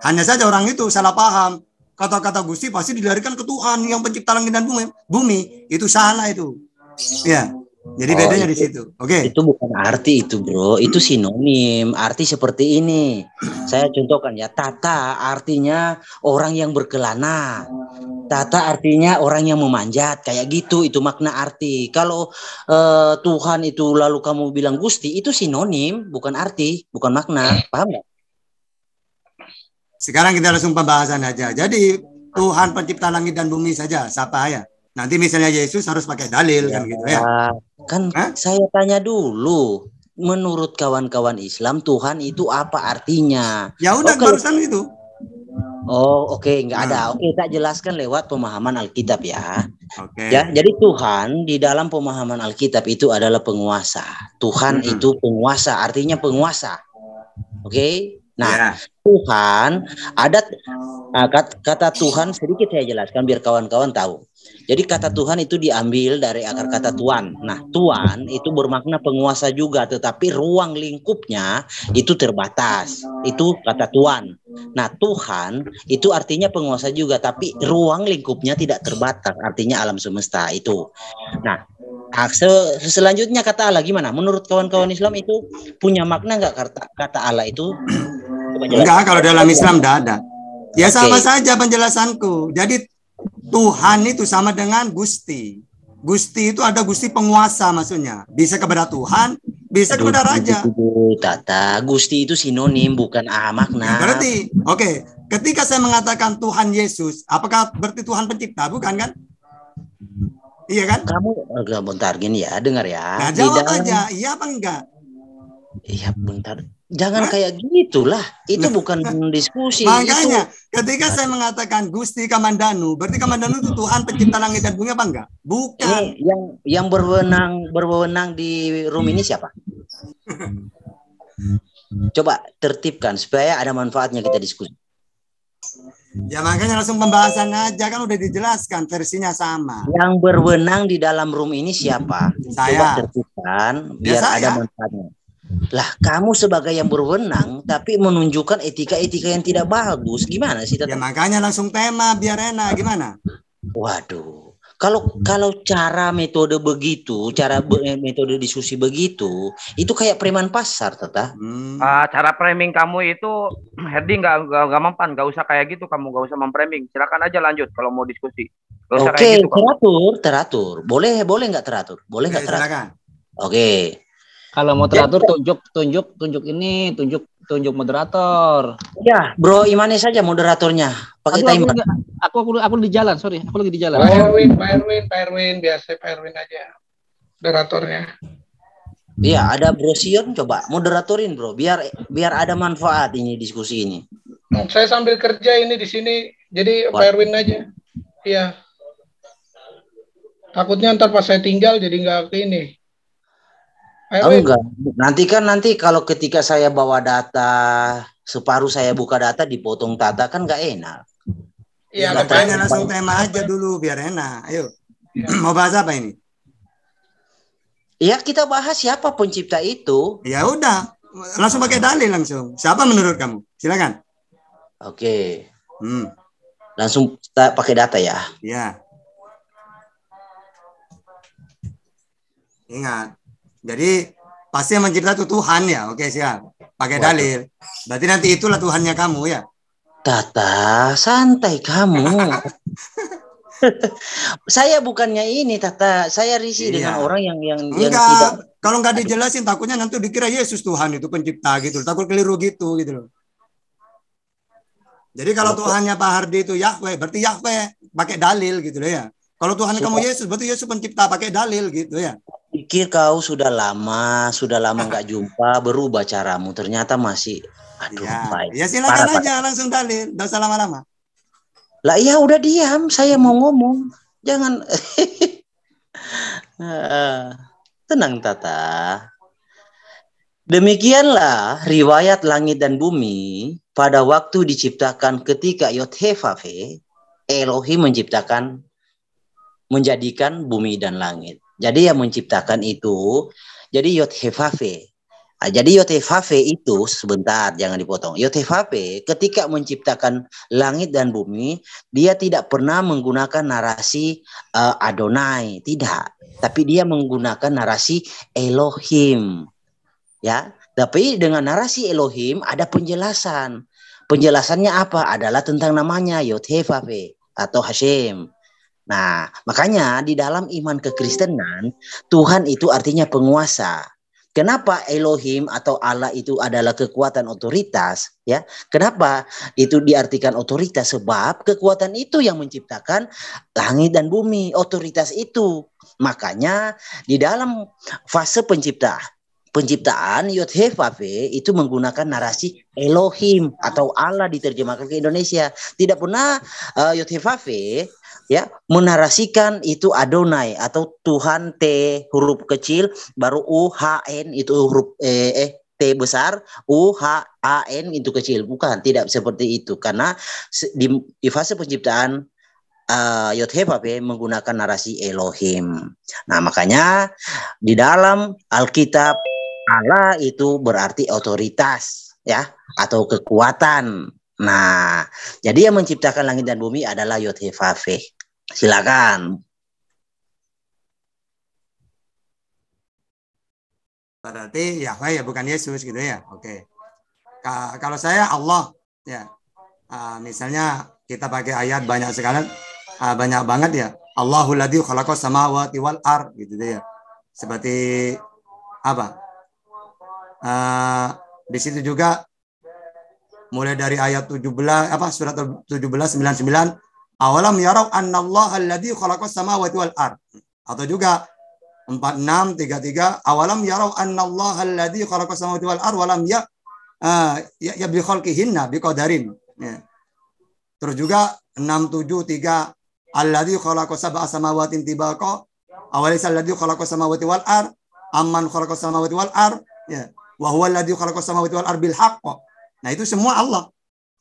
Hanya saja orang itu salah paham kata-kata Gusti pasti dilarikan ke Tuhan yang pencipta langit dan bumi. Bumi itu salah itu. Ya. Jadi oh, bedanya di situ. Oke. Okay. Itu bukan arti itu, Bro. Itu sinonim. Arti seperti ini. Saya contohkan ya. Tata artinya orang yang berkelana. Tata artinya orang yang memanjat. Kayak gitu itu makna arti. Kalau uh, Tuhan itu lalu kamu bilang Gusti, itu sinonim, bukan arti, bukan makna. Paham nggak? Sekarang kita langsung pembahasan aja. Jadi Tuhan pencipta langit dan bumi saja, siapa ya? Nanti misalnya Yesus harus pakai dalil ya, kan gitu ya. Kan Hah? saya tanya dulu. Menurut kawan-kawan Islam Tuhan itu apa artinya? Ya udah oh, barusan itu. Oh, oke, okay. nggak nah. ada. Oke, okay, tak jelaskan lewat pemahaman Alkitab ya. Oke. Okay. Ya, jadi Tuhan di dalam pemahaman Alkitab itu adalah penguasa. Tuhan hmm. itu penguasa, artinya penguasa. Oke? Okay? Nah, ya. Tuhan ada nah, kata Tuhan sedikit saya jelaskan biar kawan-kawan tahu. Jadi kata Tuhan itu diambil dari akar kata Tuhan. Nah, Tuhan itu bermakna penguasa juga, tetapi ruang lingkupnya itu terbatas. Itu kata Tuhan. Nah, Tuhan itu artinya penguasa juga, tapi ruang lingkupnya tidak terbatas, artinya alam semesta itu. Nah, Nah, selanjutnya kata Allah gimana? Menurut kawan-kawan Islam itu punya makna nggak kata kata Allah itu? Enggak, kalau dalam Islam tidak ada. Ya okay. sama saja penjelasanku. Jadi Tuhan itu sama dengan Gusti. Gusti itu ada Gusti penguasa maksudnya. Bisa kepada Tuhan, bisa kepada raja. Tata, Gusti itu sinonim bukan ah makna. Berarti, oke, okay. ketika saya mengatakan Tuhan Yesus, apakah berarti Tuhan pencipta? Bukan kan? Iya kan? Kamu agak bentar gini ya, dengar ya. Nah, jawab dalam... aja, iya apa enggak? Iya, bentar. Jangan kayak gitulah. Itu nah, bukan [LAUGHS] diskusi. Makanya, itu... ketika saya mengatakan Gusti Kamandanu, berarti Kamandanu itu Tuhan pencipta langit dan bumi apa enggak? Bukan. Ini yang yang berwenang berwenang di room ini siapa? Coba tertibkan supaya ada manfaatnya kita diskusi. Ya makanya langsung pembahasan aja kan udah dijelaskan versinya sama. Yang berwenang di dalam room ini siapa? Saya. Coba tertibkan biar ya, ada manfaatnya. Lah, kamu sebagai yang berwenang tapi menunjukkan etika-etika yang tidak bagus, gimana sih? Ya makanya langsung tema biar enak, gimana? Waduh. Kalau kalau cara metode begitu, cara be, metode diskusi begitu, itu kayak preman pasar, Tata. Hmm. Uh, cara framing kamu itu, [CLEARS THROAT] Herdi nggak nggak mempan, nggak usah kayak gitu, kamu nggak usah memframing. Silakan aja lanjut kalau mau diskusi. Oke, okay, gitu, teratur, teratur. Boleh, boleh nggak teratur? Boleh nggak teratur? Silakan. Oke. Okay. Kalau mau teratur, tunjuk, tunjuk, tunjuk ini, tunjuk tunjuk moderator. Ya, Bro Imani saja moderatornya. Pakai timer. Aku, aku aku di jalan, sorry. Aku lagi di jalan. Pak Erwin, Pak Erwin, Pak Erwin, biasa Pak Erwin aja. Moderatornya. Iya, ada Bro Sion coba moderatorin, Bro, biar biar ada manfaat ini diskusi ini. Saya sambil kerja ini di sini, jadi Wah. Pak Erwin aja. Iya. Takutnya ntar pas saya tinggal jadi nggak ke ini. Oh, enggak. Nanti kan nanti kalau ketika saya bawa data separuh saya buka data dipotong tata kan nggak enak. Iya, makanya langsung tema aja dulu biar enak. Ayo. Ya. [CLEARS THROAT] Mau bahas apa ini? Ya kita bahas siapa pencipta itu. Ya udah, langsung pakai dalil langsung. Siapa menurut kamu? Silakan. Oke. Hmm. Langsung pakai data ya. Iya. Ingat, jadi pasti yang mencipta itu Tuhan ya. Oke siap. Pakai dalil. Berarti nanti itulah Tuhannya kamu ya. Tata, santai kamu. [LAUGHS] saya bukannya ini Tata, saya risih iya. dengan orang yang yang, Enggak. yang tidak kalau nggak dijelasin takutnya nanti dikira Yesus Tuhan itu pencipta gitu. Takut keliru gitu gitu loh. Jadi kalau Tuhannya Pak Hardi itu Yahweh, berarti Yahweh pakai dalil gitu loh ya. Kalau Tuhan kamu Yesus, berarti Yesus pencipta pakai dalil gitu ya pikir kau sudah lama, sudah lama [LAUGHS] nggak jumpa, berubah caramu. Ternyata masih, aduh, ya, baik. Ya silakan Parah, aja langsung dalil, nggak usah lama-lama. Lah iya udah diam, saya mau ngomong. Jangan. [LAUGHS] Tenang Tata. Demikianlah riwayat langit dan bumi pada waktu diciptakan ketika Yothefafe Elohim menciptakan menjadikan bumi dan langit. Jadi yang menciptakan itu jadi Yothefafe. Nah, jadi Yotefafe itu sebentar jangan dipotong. Yotefafe ketika menciptakan langit dan bumi, dia tidak pernah menggunakan narasi uh, Adonai, tidak. Tapi dia menggunakan narasi Elohim. Ya, tapi dengan narasi Elohim ada penjelasan. Penjelasannya apa? Adalah tentang namanya Yotefafe atau Hashem. Nah, makanya di dalam iman kekristenan, Tuhan itu artinya penguasa. Kenapa Elohim atau Allah itu adalah kekuatan otoritas? Ya, kenapa itu diartikan otoritas? Sebab kekuatan itu yang menciptakan langit dan bumi, otoritas itu. Makanya di dalam fase pencipta penciptaan Yod itu menggunakan narasi Elohim atau Allah diterjemahkan ke Indonesia. Tidak pernah uh, Yod ya menarasikan itu Adonai atau Tuhan T huruf kecil baru U H N itu huruf eh, eh T besar U H A N itu kecil bukan tidak seperti itu karena di, di fase penciptaan uh, Yod menggunakan narasi Elohim. Nah, makanya di dalam Alkitab Allah itu berarti otoritas ya atau kekuatan. Nah, jadi yang menciptakan langit dan bumi adalah Yod Silakan. Berarti Yahweh ya bukan Yesus gitu ya. Oke. Ka kalau saya Allah ya. Uh, misalnya kita pakai ayat banyak sekali uh, banyak banget ya. Allahul ladzi khalaqas samawati wal ar gitu ya. Seperti apa? Uh, di situ juga mulai dari ayat 17 apa surat 17 99 Awalam yarau annallaha alladhi khalaqas samawati wal ard. Atau juga 4633 awalam yarau annallaha alladhi khalaqas samawati wal ard walam ya uh, ya, ya bi khalqihinna bi qadarin. Ya. Terus juga 673 alladhi khalaqas sab'a samawatin tibaqa awalaysa alladhi khalaqas samawati wal ard amman khalaqas samawati wal ard ya wa huwa alladhi khalaqas samawati wal ard bil haqq. Nah, itu semua Allah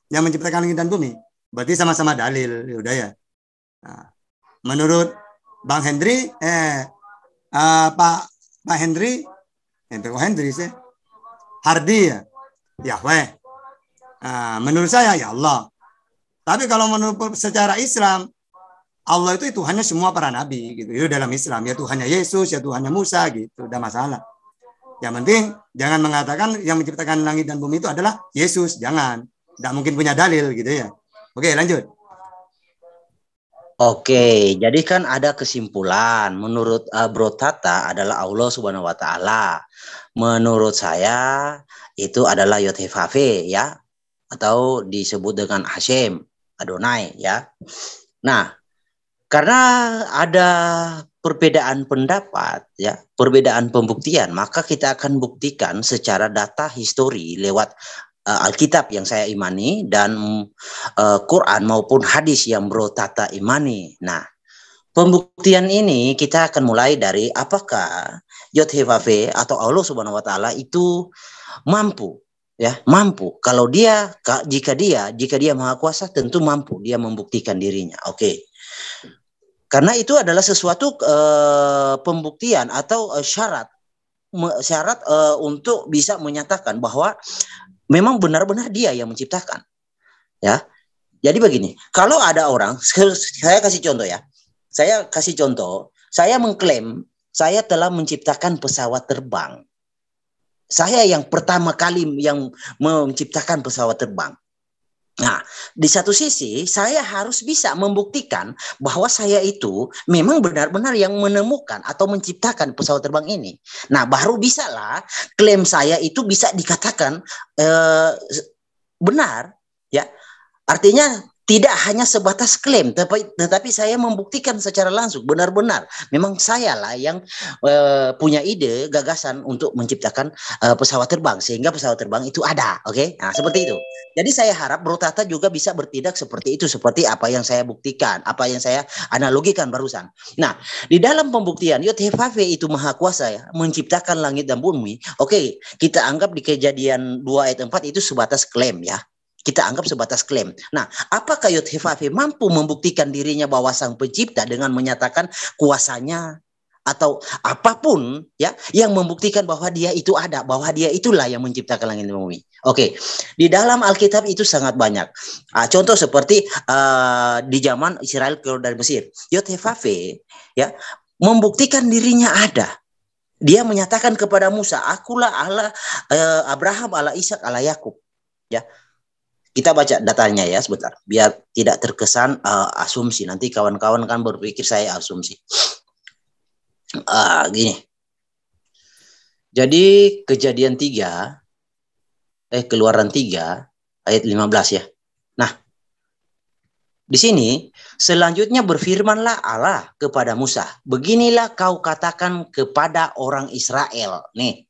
yang menciptakan langit dan bumi. Berarti sama-sama dalil, ya udah ya. Nah, menurut Bang Hendri, eh uh, Pak Pak Hendri, Hendri, oh Hendri sih, Hardi ya, Yahweh. Nah, menurut saya ya Allah. Tapi kalau menurut secara Islam, Allah itu Tuhannya semua para nabi gitu. Itu dalam Islam ya Tuhannya Yesus, ya Tuhannya Musa gitu. Udah masalah. Yang penting jangan mengatakan yang menciptakan langit dan bumi itu adalah Yesus, jangan. Tidak mungkin punya dalil gitu ya. Oke, lanjut. Oke, jadi kan ada kesimpulan menurut uh, Bro Tata adalah Allah Subhanahu wa taala. Menurut saya itu adalah Yotefafe ya atau disebut dengan Hashem, Adonai ya. Nah, karena ada perbedaan pendapat ya, perbedaan pembuktian, maka kita akan buktikan secara data histori lewat uh, Alkitab yang saya imani dan uh, Quran maupun hadis yang Bro Tata imani. Nah, pembuktian ini kita akan mulai dari apakah Yod atau Allah Subhanahu wa taala itu mampu ya, mampu. Kalau dia jika dia jika dia maha kuasa tentu mampu dia membuktikan dirinya. Oke. Okay. Karena itu adalah sesuatu uh, pembuktian atau uh, syarat syarat uh, untuk bisa menyatakan bahwa memang benar-benar dia yang menciptakan. Ya. Jadi begini, kalau ada orang, saya kasih contoh ya. Saya kasih contoh, saya mengklaim saya telah menciptakan pesawat terbang. Saya yang pertama kali yang menciptakan pesawat terbang. Nah, di satu sisi saya harus bisa membuktikan bahwa saya itu memang benar-benar yang menemukan atau menciptakan pesawat terbang ini. Nah, baru bisalah klaim saya itu bisa dikatakan eh, benar, ya. Artinya tidak hanya sebatas klaim, tetapi, tetapi saya membuktikan secara langsung benar-benar memang saya lah yang uh, punya ide gagasan untuk menciptakan uh, pesawat terbang sehingga pesawat terbang itu ada, oke? Okay? Nah seperti itu. Jadi saya harap Bro Tata juga bisa bertindak seperti itu, seperti apa yang saya buktikan, apa yang saya analogikan barusan. Nah di dalam pembuktian Yothevave itu maha kuasa ya, menciptakan langit dan bumi. Oke, okay, kita anggap di kejadian 2 ayat 4 itu sebatas klaim ya kita anggap sebatas klaim. Nah, apakah Yud Hefafe mampu membuktikan dirinya bahwa sang pencipta dengan menyatakan kuasanya atau apa pun ya yang membuktikan bahwa dia itu ada, bahwa dia itulah yang menciptakan langit dan bumi. Oke, di dalam Alkitab itu sangat banyak. Uh, contoh seperti uh, di zaman Israel keluar dari Mesir, Yud Hefafe ya membuktikan dirinya ada. Dia menyatakan kepada Musa, "Akulah Allah uh, Abraham, Allah Ishak, Allah Yakub." Ya, kita baca datanya ya sebentar, biar tidak terkesan uh, asumsi. Nanti kawan-kawan kan berpikir saya asumsi. Uh, gini. Jadi kejadian tiga, eh keluaran tiga ayat 15 ya. Nah, di sini selanjutnya berfirmanlah Allah kepada Musa, beginilah kau katakan kepada orang Israel. Nih,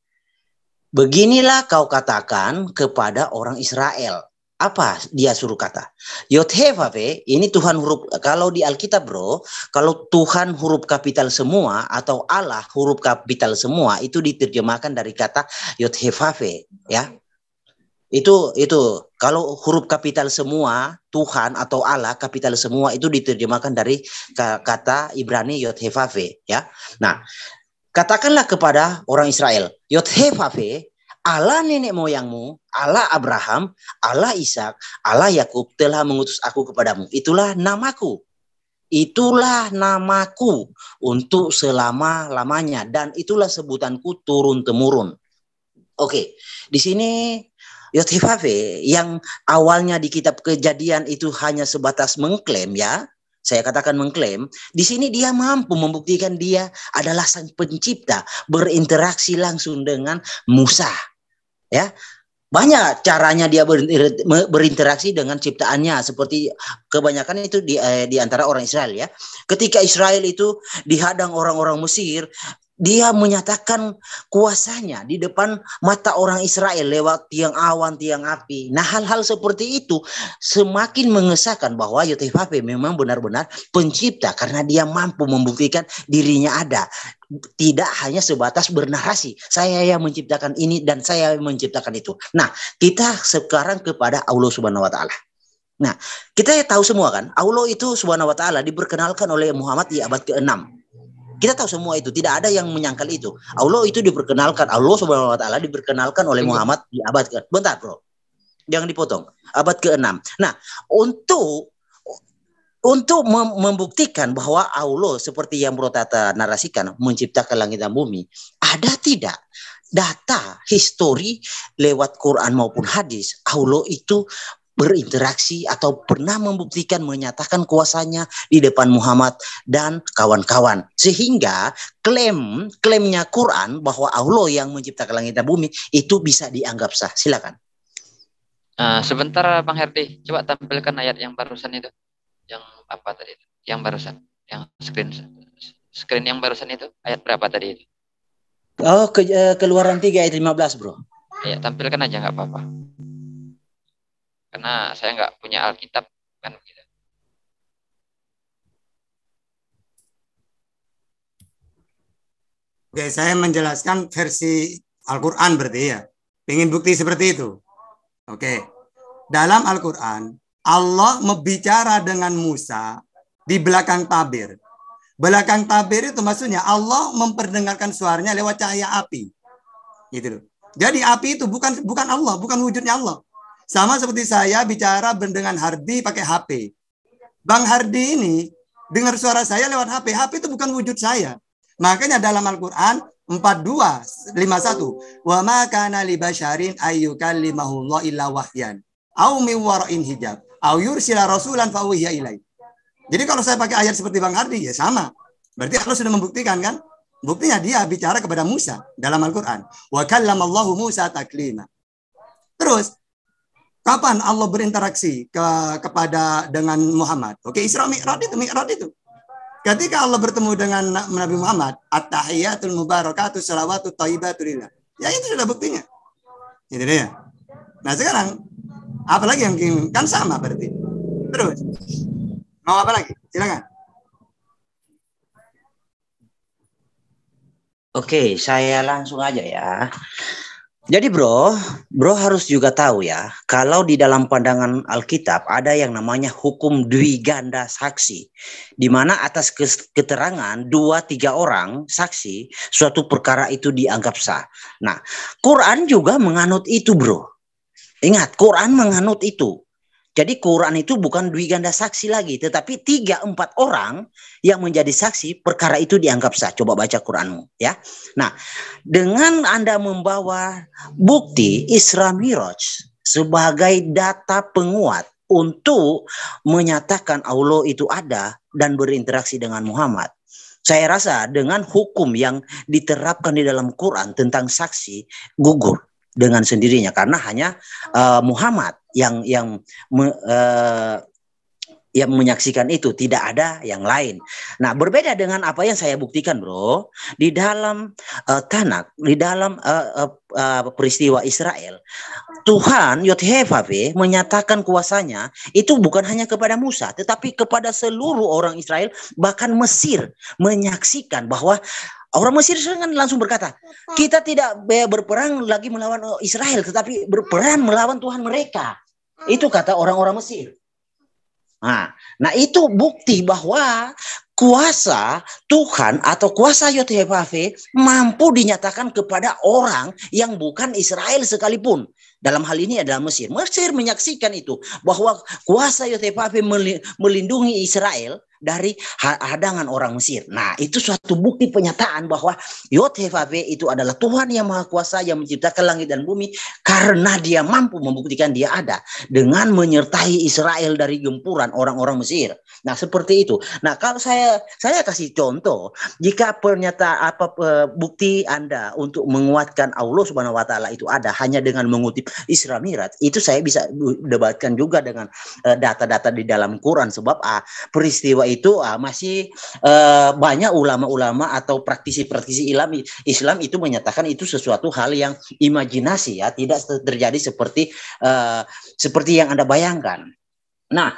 beginilah kau katakan kepada orang Israel apa dia suruh kata? Yothevave ini Tuhan huruf kalau di Alkitab bro, kalau Tuhan huruf kapital semua atau Allah huruf kapital semua itu diterjemahkan dari kata Yothevave ya. Itu itu kalau huruf kapital semua Tuhan atau Allah kapital semua itu diterjemahkan dari kata Ibrani Yothevave ya. Nah, katakanlah kepada orang Israel, Yothevave Allah nenek moyangmu, Allah Abraham, Allah Ishak, Allah Yakub telah mengutus aku kepadamu. Itulah namaku. Itulah namaku untuk selama-lamanya dan itulah sebutanku turun temurun. Oke, di sini Yotifave yang awalnya di kitab kejadian itu hanya sebatas mengklaim ya, saya katakan mengklaim, di sini dia mampu membuktikan dia adalah sang pencipta, berinteraksi langsung dengan Musa ya banyak caranya dia berinteraksi dengan ciptaannya seperti kebanyakan itu di, eh, di antara orang Israel ya. Ketika Israel itu dihadang orang-orang Mesir, dia menyatakan kuasanya di depan mata orang Israel lewat tiang awan, tiang api. Nah, hal-hal seperti itu semakin mengesahkan bahwa Yotefafe memang benar-benar pencipta karena dia mampu membuktikan dirinya ada. Tidak hanya sebatas bernarasi, saya yang menciptakan ini dan saya yang menciptakan itu. Nah, kita sekarang kepada Allah Subhanahu wa taala. Nah, kita tahu semua kan, Allah itu subhanahu wa ta'ala diperkenalkan oleh Muhammad di abad ke-6. Kita tahu semua itu, tidak ada yang menyangkal itu. Allah itu diperkenalkan, Allah subhanahu wa ta'ala diperkenalkan oleh Muhammad di abad ke Bentar bro, jangan dipotong. Abad ke-6. Nah, untuk untuk membuktikan bahwa Allah seperti yang Bro Tata narasikan menciptakan langit dan bumi, ada tidak data histori lewat Quran maupun hadis Allah itu berinteraksi atau pernah membuktikan menyatakan kuasanya di depan Muhammad dan kawan-kawan. Sehingga klaim klaimnya Quran bahwa Allah yang menciptakan langit dan bumi itu bisa dianggap sah. Silakan. Uh, sebentar Bang Herdi. Coba tampilkan ayat yang barusan itu. Yang apa tadi itu? Yang barusan. Yang screen screen yang barusan itu. Ayat berapa tadi itu? Oh, ke, uh, keluaran 3 ayat 15, Bro. Ya, tampilkan aja nggak apa-apa karena saya nggak punya Alkitab kan gitu. Oke, saya menjelaskan versi Al-Quran berarti ya. Ingin bukti seperti itu. Oke. Dalam Al-Quran, Allah membicara dengan Musa di belakang tabir. Belakang tabir itu maksudnya Allah memperdengarkan suaranya lewat cahaya api. Gitu loh. Jadi api itu bukan bukan Allah, bukan wujudnya Allah. Sama seperti saya bicara dengan Hardi pakai HP. Bang Hardi ini dengar suara saya lewat HP. HP itu bukan wujud saya. Makanya dalam Al-Qur'an 4251 wa ma kana li basyarin ayyukallimahullah illa wahyan au min wara'in hijab au yursila rasulan fa ilai. Jadi kalau saya pakai ayat seperti Bang Hardi ya sama. Berarti Allah sudah membuktikan kan? Buktinya dia bicara kepada Musa dalam Al-Qur'an. Wa kallamallahu Musa taklima. Terus Kapan Allah berinteraksi ke, kepada dengan Muhammad? Oke, Isra Mi'raj itu, Mi'raj itu. Ketika Allah bertemu dengan Nabi Muhammad, at-tahiyatul mubarakatuh salawatu thayyibatul Ya itu sudah buktinya. Itu dia. Nah sekarang, apalagi yang kan sama berarti. Terus, mau apa lagi? Silakan. Oke, saya langsung aja ya. Jadi bro, bro harus juga tahu ya, kalau di dalam pandangan Alkitab ada yang namanya hukum dwi ganda saksi, di mana atas keterangan dua tiga orang saksi, suatu perkara itu dianggap sah. Nah, Quran juga menganut itu bro. Ingat, Quran menganut itu. Jadi Quran itu bukan dwi ganda saksi lagi, tetapi tiga empat orang yang menjadi saksi perkara itu dianggap sah. Coba baca Quranmu, ya. Nah, dengan anda membawa bukti Isra Miraj sebagai data penguat untuk menyatakan Allah itu ada dan berinteraksi dengan Muhammad. Saya rasa dengan hukum yang diterapkan di dalam Quran tentang saksi gugur dengan sendirinya karena hanya uh, Muhammad yang yang me, uh, yang menyaksikan itu tidak ada yang lain. Nah, berbeda dengan apa yang saya buktikan, Bro, di dalam uh, Tanak, di dalam uh, uh, peristiwa Israel, Tuhan Yodhevave menyatakan kuasanya itu bukan hanya kepada Musa, tetapi kepada seluruh orang Israel, bahkan Mesir menyaksikan bahwa Orang Mesir kan langsung berkata, kita tidak berperang lagi melawan Israel, tetapi berperang melawan Tuhan mereka. Itu kata orang-orang Mesir. Nah, nah itu bukti bahwa kuasa Tuhan atau kuasa Yotevave mampu dinyatakan kepada orang yang bukan Israel sekalipun. Dalam hal ini adalah Mesir. Mesir menyaksikan itu bahwa kuasa Yotevave melindungi Israel dari hadangan orang Mesir. Nah, itu suatu bukti penyataan bahwa Yod-Heh-Vav itu adalah Tuhan yang Maha Kuasa yang menciptakan langit dan bumi karena dia mampu membuktikan dia ada dengan menyertai Israel dari gempuran orang-orang Mesir. Nah, seperti itu. Nah, kalau saya saya kasih contoh, jika pernyataan apa bukti Anda untuk menguatkan Allah Subhanahu wa taala itu ada hanya dengan mengutip Isra Mi'raj, itu saya bisa debatkan juga dengan eh, data-data di dalam Quran sebab ah, peristiwa itu ah, masih uh, banyak ulama-ulama atau praktisi-praktisi Islam Islam itu menyatakan itu sesuatu hal yang imajinasi ya, tidak terjadi seperti uh, seperti yang Anda bayangkan. Nah,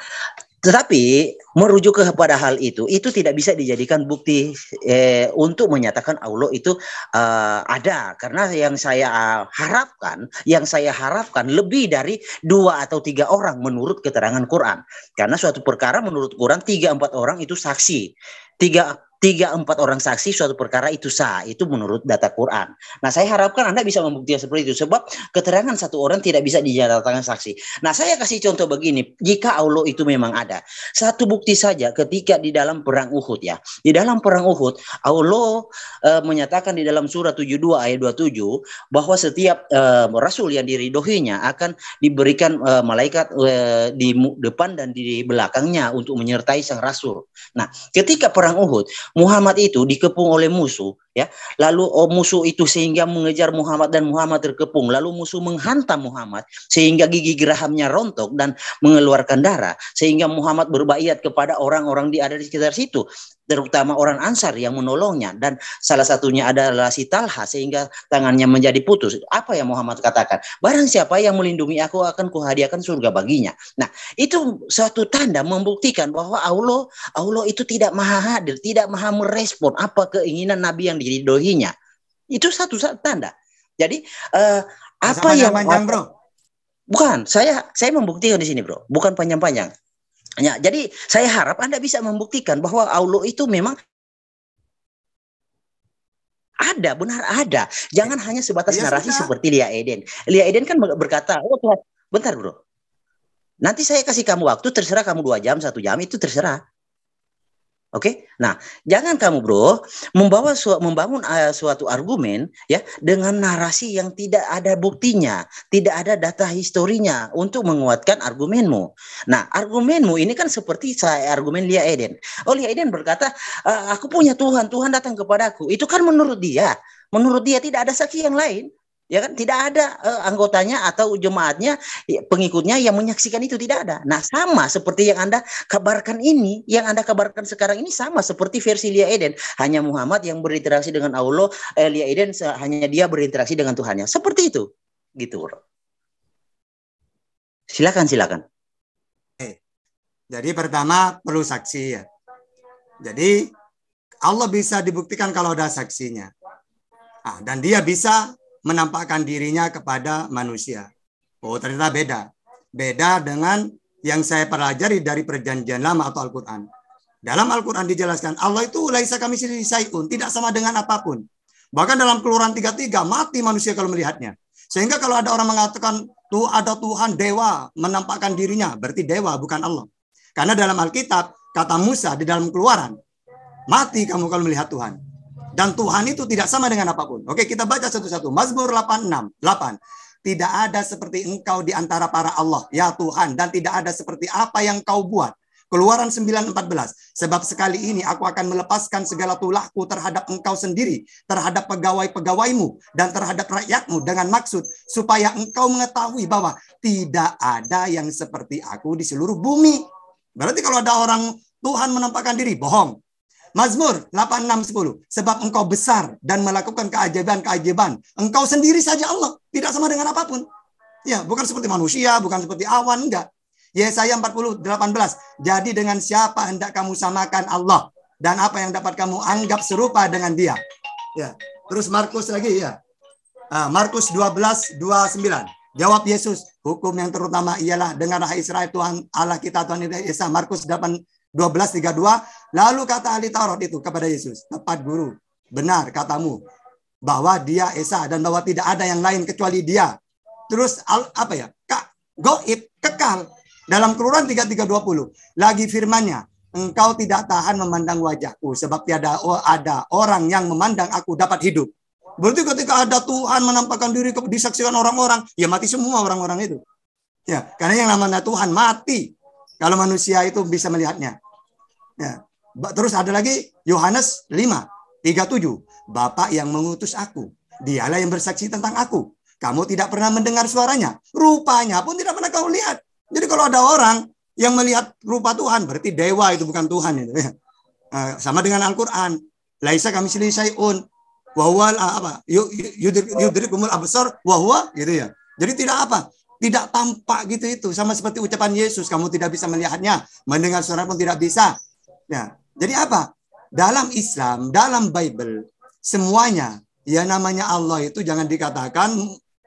Tetapi merujuk kepada hal itu, itu tidak bisa dijadikan bukti eh, untuk menyatakan Allah itu uh, ada. Karena yang saya harapkan, yang saya harapkan lebih dari dua atau tiga orang menurut keterangan Quran. Karena suatu perkara menurut Quran tiga empat orang itu saksi. Tiga tiga empat orang saksi suatu perkara itu sah itu menurut data Quran. Nah saya harapkan anda bisa membuktikan seperti itu sebab keterangan satu orang tidak bisa dijadikan saksi. Nah saya kasih contoh begini jika Allah itu memang ada satu bukti saja ketika di dalam perang Uhud ya di dalam perang Uhud Allah e, menyatakan di dalam surah 72 ayat 27 bahwa setiap e, rasul yang diridohinya akan diberikan e, malaikat e, di depan dan di belakangnya untuk menyertai sang rasul. Nah ketika perang Uhud Muhammad itu dikepung oleh musuh ya lalu oh, musuh itu sehingga mengejar Muhammad dan Muhammad terkepung lalu musuh menghantam Muhammad sehingga gigi gerahamnya rontok dan mengeluarkan darah sehingga Muhammad berbaiat kepada orang-orang di ada di sekitar situ terutama orang Ansar yang menolongnya dan salah satunya adalah si Talha sehingga tangannya menjadi putus. Apa yang Muhammad katakan? Barang siapa yang melindungi aku akan kuhadiahkan surga baginya. Nah, itu suatu tanda membuktikan bahwa Allah Allah itu tidak maha hadir, tidak maha merespon apa keinginan Nabi yang diridohinya. Itu satu tanda. Jadi uh, apa yang panjang, Bro? Bukan, saya saya membuktikan di sini, Bro. Bukan panjang-panjang. Ya, jadi saya harap Anda bisa membuktikan bahwa Allah itu memang ada, benar ada. Jangan hanya sebatas ya, narasi sudah. seperti Lia Eden. Lia Eden kan berkata, oh Tuhan, bentar bro. Nanti saya kasih kamu waktu, terserah kamu dua jam, satu jam, itu terserah. Oke, okay? nah jangan kamu bro membawa su membangun uh, suatu argumen ya dengan narasi yang tidak ada buktinya, tidak ada data historinya untuk menguatkan argumenmu. Nah argumenmu ini kan seperti saya argumen Lia Eden. Oh Lia Eden berkata uh, aku punya Tuhan, Tuhan datang kepadaku. Itu kan menurut dia, menurut dia tidak ada saksi yang lain ya kan tidak ada uh, anggotanya atau jemaatnya ya, pengikutnya yang menyaksikan itu tidak ada. Nah sama seperti yang anda kabarkan ini, yang anda kabarkan sekarang ini sama seperti versi Lia Eden. Hanya Muhammad yang berinteraksi dengan Allah, eh, Lia Eden hanya dia berinteraksi dengan Tuhannya. Seperti itu, gitu bro. Silakan silakan. Jadi pertama perlu saksi ya. Jadi Allah bisa dibuktikan kalau ada saksinya. Nah, dan dia bisa menampakkan dirinya kepada manusia. Oh, ternyata beda. Beda dengan yang saya pelajari dari perjanjian lama atau Al-Quran. Dalam Al-Quran dijelaskan, Allah itu laisa kami sayun, tidak sama dengan apa pun. Bahkan dalam keluaran 33, mati manusia kalau melihatnya. Sehingga kalau ada orang mengatakan, tuh ada Tuhan, dewa, menampakkan dirinya, berarti dewa, bukan Allah. Karena dalam Alkitab, kata Musa di dalam keluaran, mati kamu kalau melihat Tuhan. Dan Tuhan itu tidak sama dengan apa pun. Oke, kita baca satu-satu. Mazmur 86, 8. Tidak ada seperti engkau di antara para Allah, ya Tuhan. Dan tidak ada seperti apa yang kau buat. Keluaran 9.14. Sebab sekali ini aku akan melepaskan segala tulahku terhadap engkau sendiri, terhadap pegawai-pegawaimu, dan terhadap rakyatmu dengan maksud supaya engkau mengetahui bahwa tidak ada yang seperti aku di seluruh bumi. Berarti kalau ada orang Tuhan menampakkan diri, bohong. Mazmur 8610. Sebab engkau besar dan melakukan keajaiban-keajaiban. Engkau sendiri saja Allah. Tidak sama dengan apa pun. Ya, bukan seperti manusia, bukan seperti awan, enggak. Yesaya 40, 18. Jadi dengan siapa hendak kamu samakan Allah? Dan apa yang dapat kamu anggap serupa dengan dia? Ya. Terus Markus lagi ya. Ah, Markus 12, 29. Jawab Yesus, hukum yang terutama ialah dengarlah Israel Tuhan Allah kita Tuhan Yesus. Markus 8 12:32 lalu kata ahli Taurat itu kepada Yesus, "Tepat guru, benar katamu bahwa dia Esa dan bahwa tidak ada yang lain kecuali dia." Terus apa ya? Kak, goib kekal dalam Keluaran 3320 lagi firmannya, engkau tidak tahan memandang wajahku sebab tiada ada orang yang memandang aku dapat hidup. Berarti ketika ada Tuhan menampakkan diri disaksikan orang-orang, ya mati semua orang-orang itu. Ya, karena yang namanya Tuhan mati kalau manusia itu bisa melihatnya. Ya. Terus ada lagi Yohanes 5, 37. Bapak yang mengutus aku. Dialah yang bersaksi tentang aku. Kamu tidak pernah mendengar suaranya. Rupanya pun tidak pernah kau lihat. Jadi kalau ada orang yang melihat rupa Tuhan, berarti dewa itu bukan Tuhan itu. Ya. Eh, sama dengan Al-Quran. Laisa kami silih sayun. Wahwa apa? Yudrik kumul absor. Wahwa gitu ya. Jadi tidak apa. Tidak tampak gitu itu. Sama seperti ucapan Yesus kamu tidak bisa melihatnya mendengar suara pun tidak bisa. Ya. Jadi apa? Dalam Islam dalam Bible semuanya ya namanya Allah itu jangan dikatakan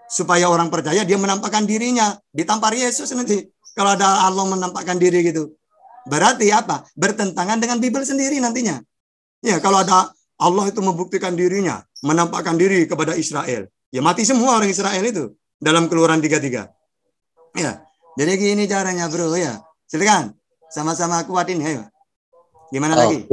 supaya orang percaya dia menampakkan dirinya. Ditampar Yesus nanti. Kalau ada Allah menampakkan diri gitu. Berarti apa? Bertentangan dengan Bible sendiri nantinya. Ya kalau ada Allah itu membuktikan dirinya menampakkan diri kepada Israel. Ya mati semua orang Israel itu dalam keluaran tiga-tiga Ya. Jadi gini caranya, Bro ya. Silakan. Sama-sama kuatin ayo. Gimana lagi?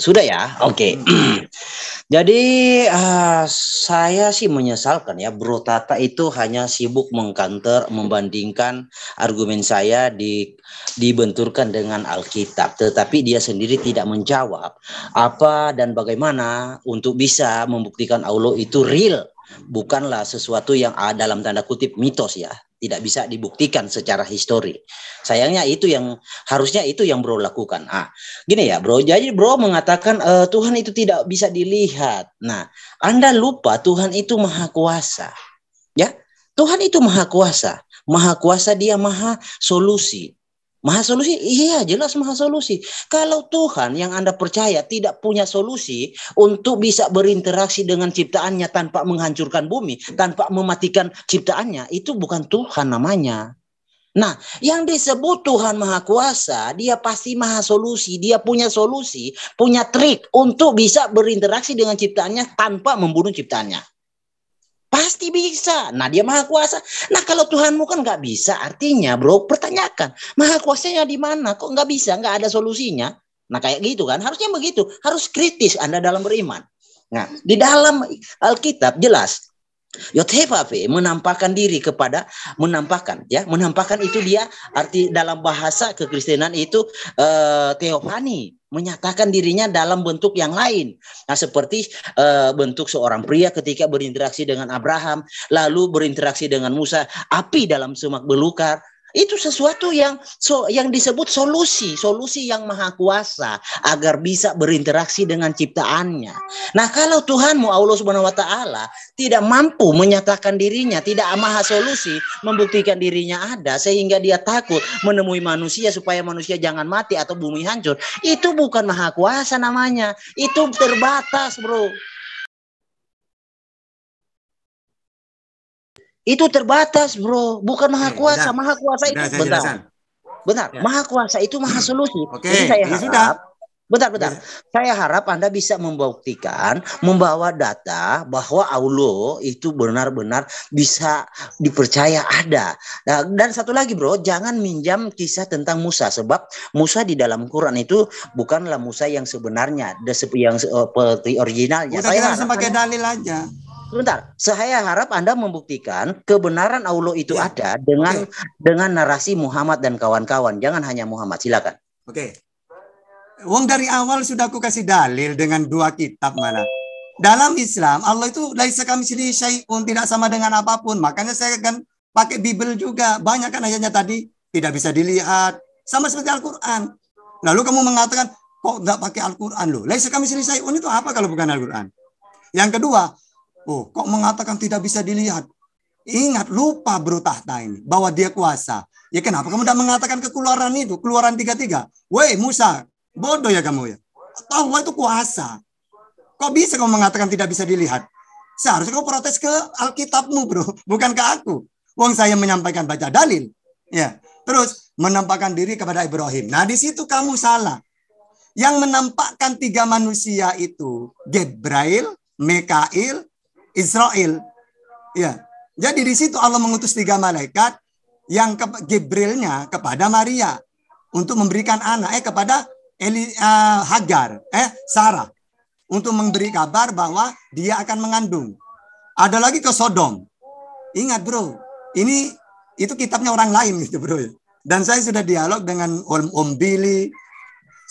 Sudah ya? Oke. Okay. [CLEARS THROAT] Jadi uh, saya sih menyesalkan ya Bro Tata itu hanya sibuk mengkanter membandingkan argumen saya di dibenturkan dengan Alkitab, tetapi dia sendiri tidak menjawab apa dan bagaimana untuk bisa membuktikan Allah itu real bukanlah sesuatu yang dalam tanda kutip mitos ya tidak bisa dibuktikan secara histori. Sayangnya itu yang harusnya itu yang bro lakukan. Ah, gini ya bro, jadi bro mengatakan e, Tuhan itu tidak bisa dilihat. Nah, Anda lupa Tuhan itu maha kuasa. Ya, Tuhan itu maha kuasa. Maha kuasa dia maha solusi. Maha solusi? Iya, jelas maha solusi. Kalau Tuhan yang Anda percaya tidak punya solusi untuk bisa berinteraksi dengan ciptaannya tanpa menghancurkan bumi, tanpa mematikan ciptaannya, itu bukan Tuhan namanya. Nah, yang disebut Tuhan Maha Kuasa, dia pasti maha solusi. Dia punya solusi, punya trik untuk bisa berinteraksi dengan ciptaannya tanpa membunuh ciptaannya. Pasti bisa. Nah dia maha kuasa. Nah kalau Tuhanmu kan nggak bisa, artinya bro pertanyakan maha kuasanya di mana? Kok nggak bisa? Nggak ada solusinya? Nah kayak gitu kan? Harusnya begitu. Harus kritis Anda dalam beriman. Nah di dalam Alkitab jelas Yothevave menampakkan diri kepada menampakkan ya menampakkan itu dia arti dalam bahasa kekristenan itu uh, teofani menyatakan dirinya dalam bentuk yang lain. Nah, seperti uh, bentuk seorang pria ketika berinteraksi dengan Abraham, lalu berinteraksi dengan Musa, api dalam semak belukar, itu sesuatu yang so, yang disebut solusi, solusi yang maha kuasa agar bisa berinteraksi dengan ciptaannya. Nah, kalau Tuhanmu Allah Subhanahu wa taala tidak mampu menyatakan dirinya, tidak maha solusi, membuktikan dirinya ada sehingga dia takut menemui manusia supaya manusia jangan mati atau bumi hancur, itu bukan maha kuasa namanya. Itu terbatas, Bro. Itu terbatas, bro. Bukan maha kuasa. Maha kuasa itu benar. Benar. Ya. Maha kuasa itu maha solusi. Oke. Jadi saya harap, sudah. Bentar, bentar. Ya. Saya harap Anda bisa membuktikan, membawa data bahwa Allah itu benar-benar bisa dipercaya ada. Nah, dan satu lagi bro, jangan minjam kisah tentang Musa. Sebab Musa di dalam Quran itu bukanlah Musa yang sebenarnya, yang seperti originalnya. Udah saya kita pakai dalil aja. Sebentar, saya harap Anda membuktikan kebenaran Allah itu ya. ada dengan okay. dengan narasi Muhammad dan kawan-kawan. Jangan hanya Muhammad, silakan. Oke. Okay. Wong dari awal sudah aku kasih dalil dengan dua kitab mana. Dalam Islam Allah itu laisa kami sini syai'un tidak sama dengan apa pun. Makanya saya kan pakai Bible juga. Banyak kan ayatnya tadi tidak bisa dilihat sama seperti Al-Qur'an. Lalu kamu mengatakan kok enggak pakai Al-Qur'an loh. Laisa kami sini syai'un itu apa kalau bukan Al-Qur'an? Yang kedua, Oh, kok mengatakan tidak bisa dilihat? Ingat, lupa bro tahta ini. Bahwa dia kuasa. Ya kenapa kamu tidak mengatakan kekeluaran itu? Keluaran tiga-tiga. Woi Musa, bodoh ya kamu ya. Allah itu kuasa. Kok bisa kamu mengatakan tidak bisa dilihat? Seharusnya kamu protes ke Alkitabmu bro. Bukan ke aku. Wong saya menyampaikan baca dalil. Ya. Terus menampakkan diri kepada Ibrahim. Nah di situ kamu salah. Yang menampakkan tiga manusia itu Gebrail, Mekail, Israel. Ya. Jadi di situ Allah mengutus tiga malaikat yang ke Gibrilnya kepada Maria untuk memberikan anak eh kepada Eli, uh, Hagar eh Sarah untuk memberi kabar bahwa dia akan mengandung. Ada lagi ke Sodom. Ingat bro, ini itu kitabnya orang lain gitu bro. Dan saya sudah dialog dengan Om, Om Billy,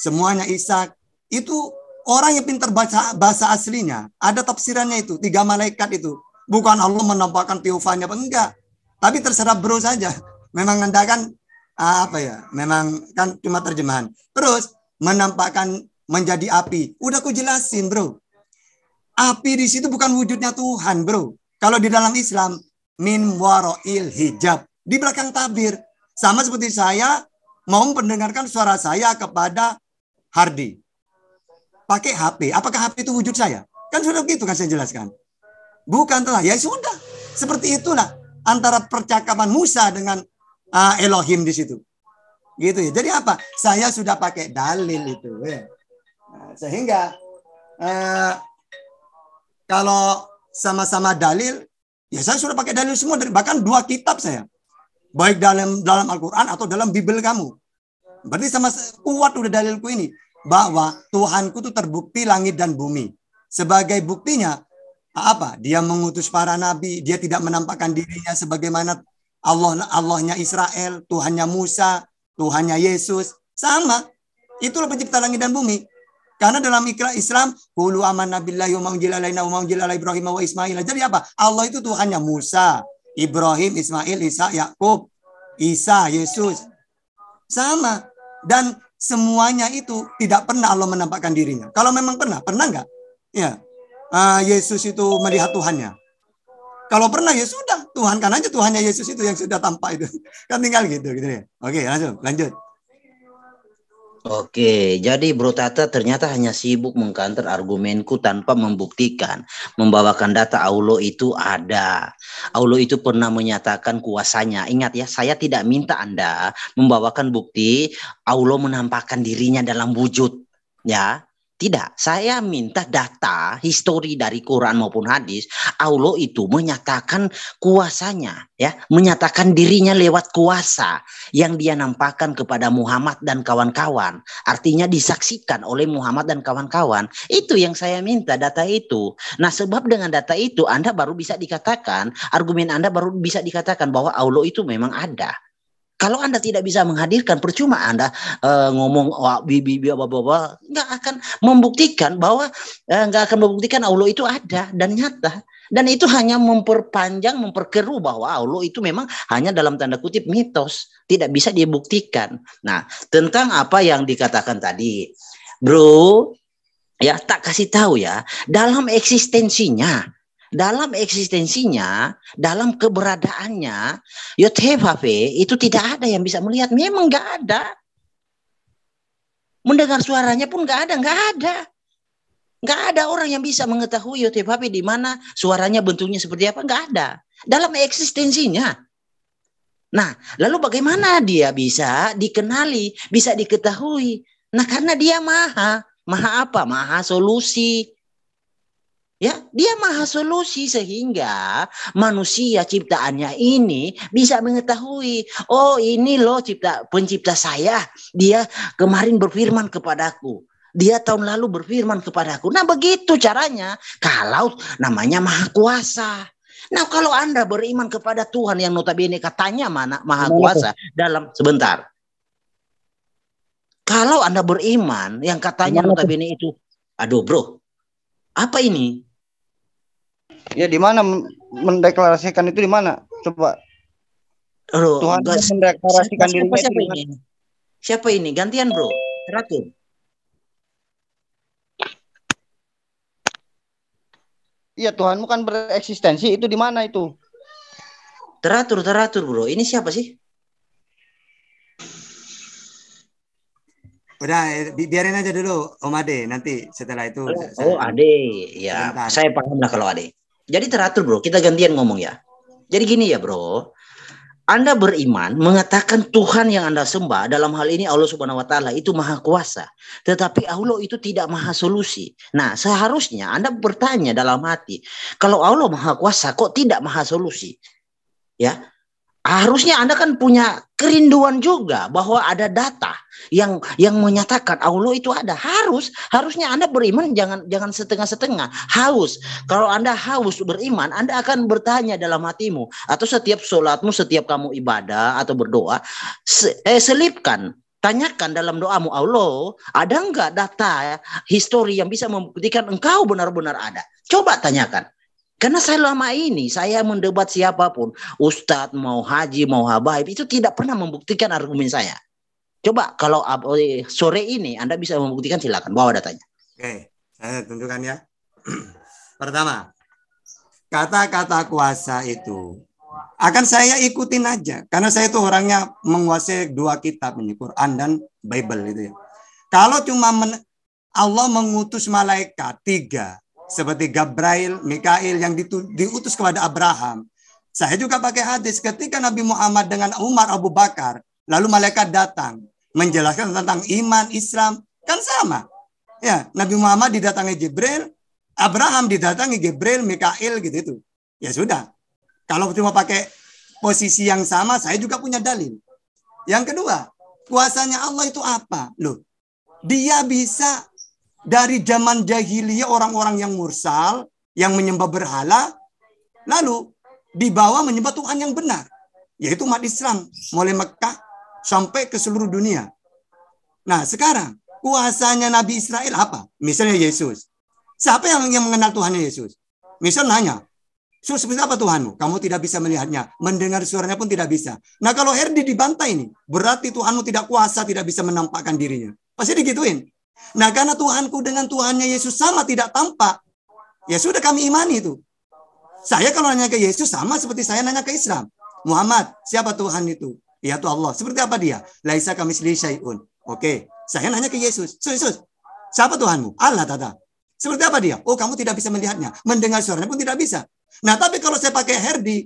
semuanya Ishak. Itu Orang yang pintar baca bahasa aslinya, ada tafsirannya itu, tiga malaikat itu. Bukan Allah menampakkan tiufannya, enggak. Tapi terserah bro saja. Memang anda kan ah, apa ya? Memang kan cuma terjemahan. Terus menampakkan menjadi api. Udah aku jelasin, bro. Api di situ bukan wujudnya Tuhan, bro. Kalau di dalam Islam, min waroil hijab. di belakang tabir. Sama seperti saya mau mendengarkan suara saya kepada Hardi. Pakai HP. Apakah HP itu wujud saya? Kan sudah begitu kan saya jelaskan. Bukan telah. Ya sudah. Seperti itulah antara percakapan Musa dengan uh, Elohim di situ. Gitu ya. Jadi apa? Saya sudah pakai dalil itu. Ya. Nah, sehingga uh, kalau sama-sama dalil, ya saya sudah pakai dalil semua dari bahkan dua kitab saya. Baik dalam dalam Al-Qur'an atau dalam Bible kamu. Berarti sama kuat udah dalilku ini bahwa Tuhanku itu terbukti langit dan bumi. Sebagai buktinya apa? Dia mengutus para nabi, dia tidak menampakkan dirinya sebagaimana Allah Allahnya Israel, Tuhannya Musa, Tuhannya Yesus. Sama. Itulah pencipta langit dan bumi. Karena dalam ikrar Islam, Hulu aman nabillahi wa alaina wa Ibrahim wa Ismail. Jadi apa? Allah itu Tuhannya Musa, Ibrahim, Ismail, Isa, Yakub, Isa, Yesus. Sama. Dan semuanya itu tidak pernah Allah menampakkan dirinya. Kalau memang pernah, pernah nggak? Ya. Uh, Yesus itu melihat Tuhannya. Kalau pernah ya sudah, Tuhan kan aja Tuhannya Yesus itu yang sudah tampak itu. [LAUGHS] Kan tinggal gitu gitu ya. Oke, langsung lanjut. Oke, jadi Bro Tata ternyata hanya sibuk mengkanter argumenku tanpa membuktikan. Membawakan data Allah itu ada. Allah itu pernah menyatakan kuasanya. Ingat ya, saya tidak minta Anda membawakan bukti Allah menampakkan dirinya dalam wujud. Ya, tidak, saya minta data histori dari Quran maupun hadis. Allah itu menyatakan kuasanya, ya, menyatakan dirinya lewat kuasa yang dia nampakkan kepada Muhammad dan kawan-kawan. Artinya disaksikan oleh Muhammad dan kawan-kawan. Itu yang saya minta data itu. Nah, sebab dengan data itu Anda baru bisa dikatakan, argumen Anda baru bisa dikatakan bahwa Allah itu memang ada. Kalau Anda tidak bisa menghadirkan, percuma Anda uh, ngomong bibi bibi bawa nggak akan membuktikan bahwa uh, nggak akan membuktikan Allah itu ada dan nyata. Dan itu hanya memperpanjang, memperkeruh bahwa Allah itu memang hanya dalam tanda kutip mitos, tidak bisa dibuktikan. Nah, tentang apa yang dikatakan tadi, bro, ya tak kasih tahu ya, dalam eksistensinya dalam eksistensinya, dalam keberadaannya, Yothevave itu tidak ada yang bisa melihat. Memang nggak ada. Mendengar suaranya pun nggak ada, nggak ada. Nggak ada orang yang bisa mengetahui Yothevave di mana suaranya bentuknya seperti apa, nggak ada. Dalam eksistensinya. Nah, lalu bagaimana dia bisa dikenali, bisa diketahui? Nah, karena dia maha. Maha apa? Maha solusi. Ya, dia maha solusi sehingga manusia ciptaannya ini bisa mengetahui, oh ini loh cipta pencipta saya, dia kemarin berfirman kepadaku. Dia tahun lalu berfirman kepadaku. Nah, begitu caranya kalau namanya maha kuasa. Nah, kalau Anda beriman kepada Tuhan yang notabene katanya mana maha kuasa dalam sebentar. Kalau Anda beriman yang katanya notabene itu, aduh bro, apa ini? Ya di mana mendeklarasikan itu di mana? Coba. Bro, Tuhan gas, mendeklarasikan siapa, dirinya siapa, siapa ini? Siapa ini? Gantian, Bro. Teratur. Iya, Tuhanmu kan bereksistensi. Itu di mana itu? Teratur, teratur, Bro. Ini siapa sih? Udah, eh, biarin aja dulu Om Ade. Nanti setelah itu. Oh, saya, oh Ade. Ya, sebentar. saya paham lah kalau Ade. Jadi teratur bro, kita gantian ngomong ya. Jadi gini ya bro, anda beriman mengatakan Tuhan yang Anda sembah dalam hal ini Allah Subhanahu wa taala itu maha kuasa, tetapi Allah itu tidak maha solusi. Nah, seharusnya Anda bertanya dalam hati, kalau Allah maha kuasa kok tidak maha solusi? Ya harusnya Anda kan punya kerinduan juga bahwa ada data yang yang menyatakan Allah itu ada. Harus harusnya Anda beriman jangan jangan setengah-setengah. Haus. Kalau Anda haus beriman, Anda akan bertanya dalam hatimu atau setiap sholatmu, setiap kamu ibadah atau berdoa, se eh, selipkan Tanyakan dalam doamu Allah, ada enggak data histori yang bisa membuktikan engkau benar-benar ada? Coba tanyakan. Karena saya lama ini saya mendebat siapa pun, ustadz mau haji mau habaib itu tidak pernah membuktikan argumen saya. Coba kalau sore ini Anda bisa membuktikan silakan bawa datanya. Oke, saya tunjukkan ya. [CLEARS THROAT] Pertama, kata-kata kuasa itu akan saya ikutin aja karena saya itu orangnya menguasai dua kitab ini Quran dan Bible itu ya. Kalau cuma men, Allah mengutus malaikat tiga seperti Gabriel, Mikail yang diutus kepada Abraham. Saya juga pakai hadis ketika Nabi Muhammad dengan Umar Abu Bakar lalu malaikat datang menjelaskan tentang iman Islam kan sama. Ya, Nabi Muhammad didatangi Jibril, Abraham didatangi Gabriel, Mikail gitu itu. Ya sudah, kalau cuma pakai posisi yang sama, saya juga punya dalil. Yang kedua, kuasanya Allah itu apa? Loh, dia bisa dari zaman jahiliyah orang-orang yang mursal, yang menyembah berhala, lalu dibawa menyembah Tuhan yang benar, yaitu umat Islam, mulai Mekah sampai ke seluruh dunia. Nah, sekarang kuasanya Nabi Israel apa? Misalnya Yesus. Siapa yang yang mengenal Tuhan Yesus? Misal nanya, So, seperti apa Tuhanmu? Kamu tidak bisa melihatnya. Mendengar suaranya pun tidak bisa. Nah kalau Herdi dibantai ini, berarti Tuhanmu tidak kuasa, tidak bisa menampakkan dirinya. Pasti digituin. Nah karena Tuhanku dengan Tuhannya Yesus sama tidak tampak. Ya sudah kami imani itu. Saya kalau nanya ke Yesus sama seperti saya nanya ke Islam. Muhammad, siapa Tuhan itu? Ya Tuhan Allah. Seperti apa dia? Laisa kami syai'un. Oke, saya nanya ke Yesus. So, Yesus, siapa Tuhanmu? Allah tata. Seperti apa dia? Oh, kamu tidak bisa melihatnya. Mendengar suaranya pun tidak bisa. Nah, tapi kalau saya pakai Herdi,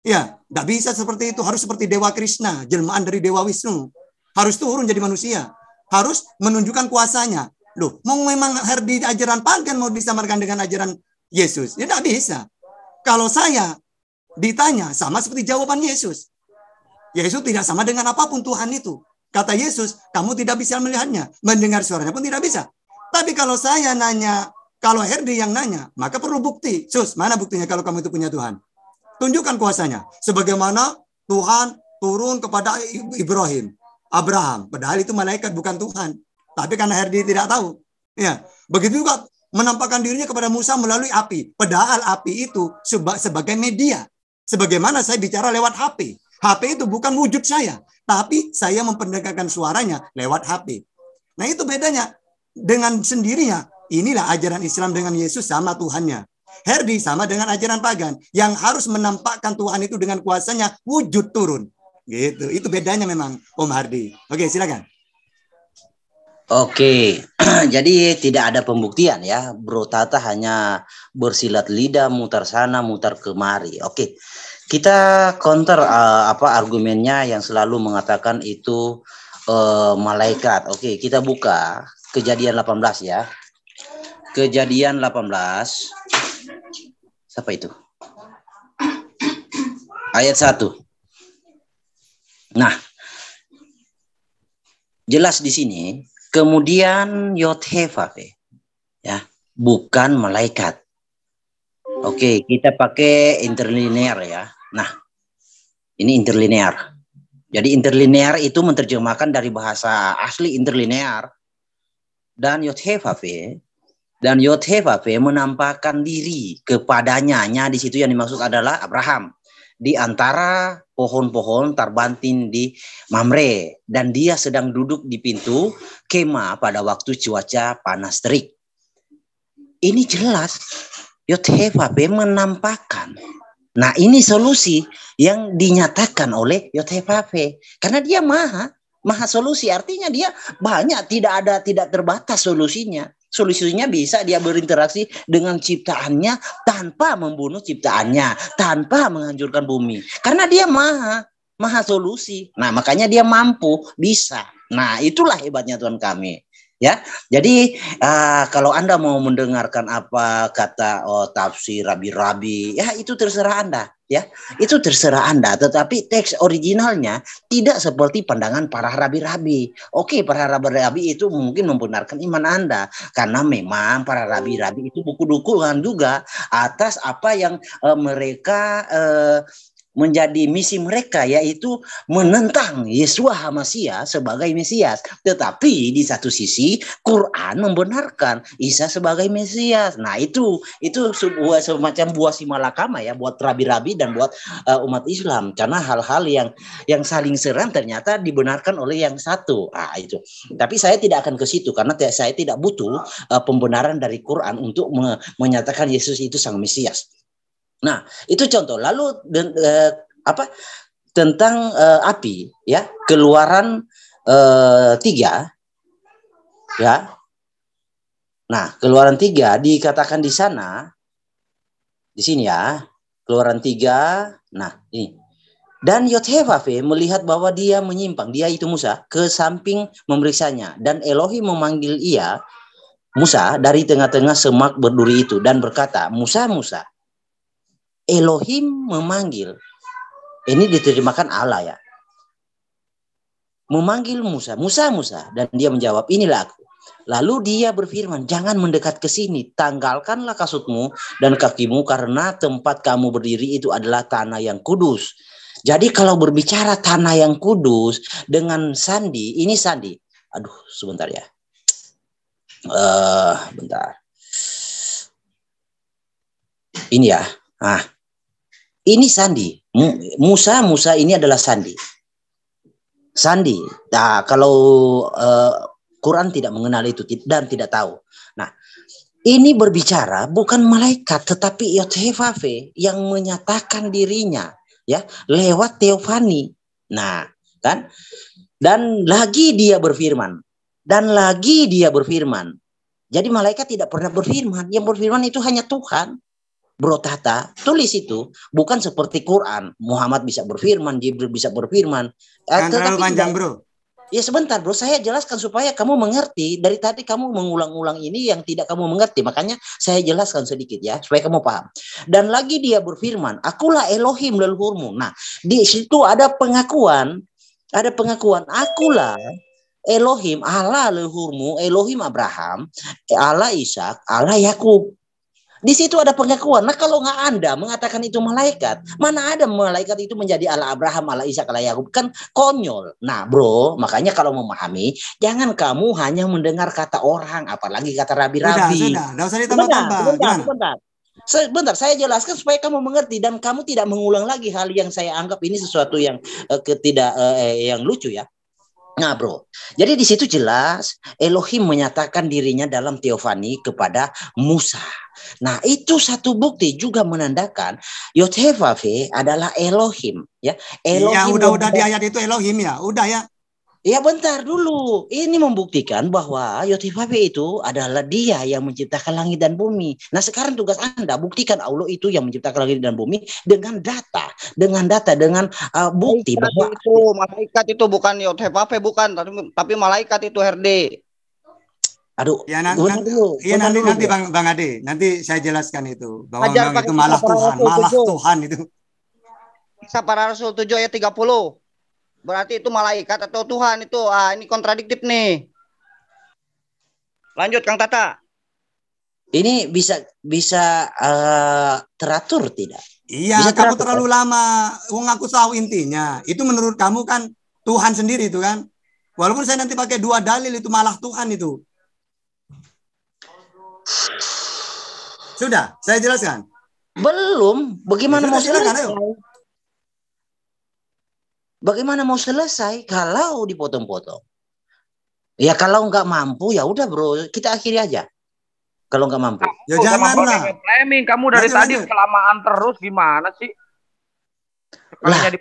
ya, nggak bisa seperti itu. Harus seperti Dewa Krishna, jelmaan dari Dewa Wisnu. Harus turun jadi manusia. Harus menunjukkan kuasanya. Loh, mau memang Herdi ajaran pagan mau disamakan dengan ajaran Yesus? Ya nggak bisa. Kalau saya ditanya, sama seperti jawaban Yesus. Yesus tidak sama dengan apa pun Tuhan itu. Kata Yesus, kamu tidak bisa melihatnya. Mendengar suaranya pun tidak bisa. Tapi kalau saya nanya kalau Herdi yang nanya, maka perlu bukti. Sus, mana buktinya kalau kamu itu punya Tuhan? Tunjukkan kuasanya. Sebagaimana Tuhan turun kepada Ibrahim, Abraham. Padahal itu malaikat bukan Tuhan. Tapi karena Herdi tidak tahu. Ya, begitu juga menampakkan dirinya kepada Musa melalui api. Padahal api itu sebagai media. Sebagaimana saya bicara lewat HP. HP itu bukan wujud saya, tapi saya memperdagangkan suaranya lewat HP. Nah itu bedanya. Dengan sendirinya Inilah ajaran Islam dengan Yesus sama Tuhannya. Herdi sama dengan ajaran pagan yang harus menampakkan Tuhan itu dengan kuasanya wujud turun. Gitu. Itu bedanya memang Om Hardi. Oke, silakan. Oke, [CLEARS THROAT] jadi tidak ada pembuktian ya. Bro Tata hanya bersilat lidah, mutar sana, mutar kemari. Oke, kita counter uh, apa argumennya yang selalu mengatakan itu uh, malaikat. Oke, kita buka kejadian 18 ya. Kejadian 18. Siapa itu? Ayat 1. Nah, jelas di sini kemudian Yothefafe ya, bukan malaikat. Oke, kita pakai interlinear ya. Nah, ini interlinear. Jadi interlinear itu menerjemahkan dari bahasa asli interlinear dan Yothefafe dan Yothevape menampakkan diri kepadanya. Nya di situ yang dimaksud adalah Abraham. Di antara pohon-pohon terbantin di Mamre. Dan dia sedang duduk di pintu kema pada waktu cuaca panas terik. Ini jelas Yothevape menampakkan. Nah ini solusi yang dinyatakan oleh Yothevape. Karena dia maha maha solusi artinya dia banyak tidak ada tidak terbatas solusinya Solusinya bisa dia berinteraksi dengan ciptaannya tanpa membunuh ciptaannya, tanpa menghancurkan bumi. Karena dia maha, maha solusi. Nah, makanya dia mampu, bisa. Nah, itulah hebatnya Tuhan kami ya. Jadi uh, kalau Anda mau mendengarkan apa kata oh, tafsir rabi-rabi, ya itu terserah Anda ya. Itu terserah Anda, tetapi teks originalnya tidak seperti pandangan para rabi-rabi. Oke, para rabi-rabi itu mungkin membenarkan iman Anda karena memang para rabi-rabi itu buku dukungan juga atas apa yang uh, mereka uh, menjadi misi mereka yaitu menentang Yesua Hamasia sebagai Mesias. Tetapi di satu sisi Quran membenarkan Isa sebagai Mesias. Nah itu itu sebuah semacam buah simalakama ya buat rabi-rabi dan buat uh, umat Islam karena hal-hal yang yang saling serang ternyata dibenarkan oleh yang satu. Ah itu. Tapi saya tidak akan ke situ karena saya tidak butuh uh, pembenaran dari Quran untuk me menyatakan Yesus itu sang Mesias. Nah, itu contoh. Lalu eh, apa tentang eh, api ya, keluaran eh, tiga ya. Nah, keluaran tiga dikatakan di sana di sini ya, keluaran tiga. Nah, ini dan Yothevafe melihat bahwa dia menyimpang, dia itu Musa, ke samping memeriksanya. Dan Elohim memanggil ia, Musa, dari tengah-tengah semak berduri itu. Dan berkata, Musa, Musa. Elohim memanggil. Ini diterjemahkan Allah ya. Memanggil Musa, Musa, Musa. Dan dia menjawab, inilah aku. Lalu dia berfirman, jangan mendekat ke sini, tanggalkanlah kasutmu dan kakimu karena tempat kamu berdiri itu adalah tanah yang kudus. Jadi kalau berbicara tanah yang kudus dengan sandi, ini sandi. Aduh, sebentar ya. Uh, bentar. Ini ya. Ah. Ini sandi. Musa Musa ini adalah sandi. Sandi. Nah, kalau uh, Quran tidak mengenal itu dan tidak tahu. Nah, ini berbicara bukan malaikat tetapi Yotefafe yang menyatakan dirinya ya lewat teofani. Nah, kan? Dan lagi dia berfirman. Dan lagi dia berfirman. Jadi malaikat tidak pernah berfirman. Yang berfirman itu hanya Tuhan. Bro Tata, tulis itu bukan seperti Quran. Muhammad bisa berfirman, Jibril bisa berfirman. Jangan terlalu panjang, Bro. Ya sebentar bro, saya jelaskan supaya kamu mengerti. Dari tadi kamu mengulang-ulang ini yang tidak kamu mengerti. Makanya saya jelaskan sedikit ya, supaya kamu paham. Dan lagi dia berfirman, akulah Elohim leluhurmu. Nah, di situ ada pengakuan, ada pengakuan, akulah Elohim, Allah leluhurmu, Elohim Abraham, Allah Ishak, Allah Yakub. Di situ ada pengakuan. Nah kalau nggak Anda mengatakan itu malaikat, mana ada malaikat itu menjadi Allah Abraham, Allah Ishak, Allah Yakub kan konyol. Nah bro, makanya kalau memahami, jangan kamu hanya mendengar kata orang, apalagi kata rabi-rabi. Sudah, sudah, nggak usah ditambah-tambah. Sebentar, sebentar, Sebentar, saya jelaskan supaya kamu mengerti dan kamu tidak mengulang lagi hal yang saya anggap ini sesuatu yang uh, ketidak uh, yang lucu ya. Nah, bro. Jadi di situ jelas Elohim menyatakan dirinya dalam teofani kepada Musa. Nah, itu satu bukti juga menandakan Yotevafe adalah Elohim, ya. Elohim ya, udah udah di ayat itu Elohim ya. Udah ya. Ya bentar dulu. Ini membuktikan bahwa Yotifabe itu adalah dia yang menciptakan langit dan bumi. Nah sekarang tugas Anda buktikan Allah itu yang menciptakan langit dan bumi dengan data. Dengan data, dengan uh, bukti malaikat bahwa... Itu, malaikat itu bukan Yotifabe, bukan. Tapi, tapi malaikat itu Herde. Aduh, ya nanti, nanti, dulu, ya, nanti, nanti Bang, Bang Ade, nanti saya jelaskan itu bahwa Ajar, itu malah Tuhan, malah Tuhan itu. Kisah para Rasul 7 ayat 30. Berarti itu malaikat atau Tuhan itu. Ah, ini kontradiktif nih. Lanjut Kang Tata. Ini bisa bisa uh, teratur tidak? Iya, bisa kamu terlalu kan? lama. Wong aku tahu intinya. Itu menurut kamu kan Tuhan sendiri itu kan. Walaupun saya nanti pakai dua dalil itu malah Tuhan itu. Sudah, saya jelaskan. Belum. Bagaimana ya, mau silakan, ayo. Bagaimana mau selesai kalau dipotong-potong? Ya kalau nggak mampu ya udah bro, kita akhiri aja. Kalau nggak mampu. Ya jangan lah. Framing, kamu dari tadi lanjut. kelamaan terus gimana sih? Kalau jadi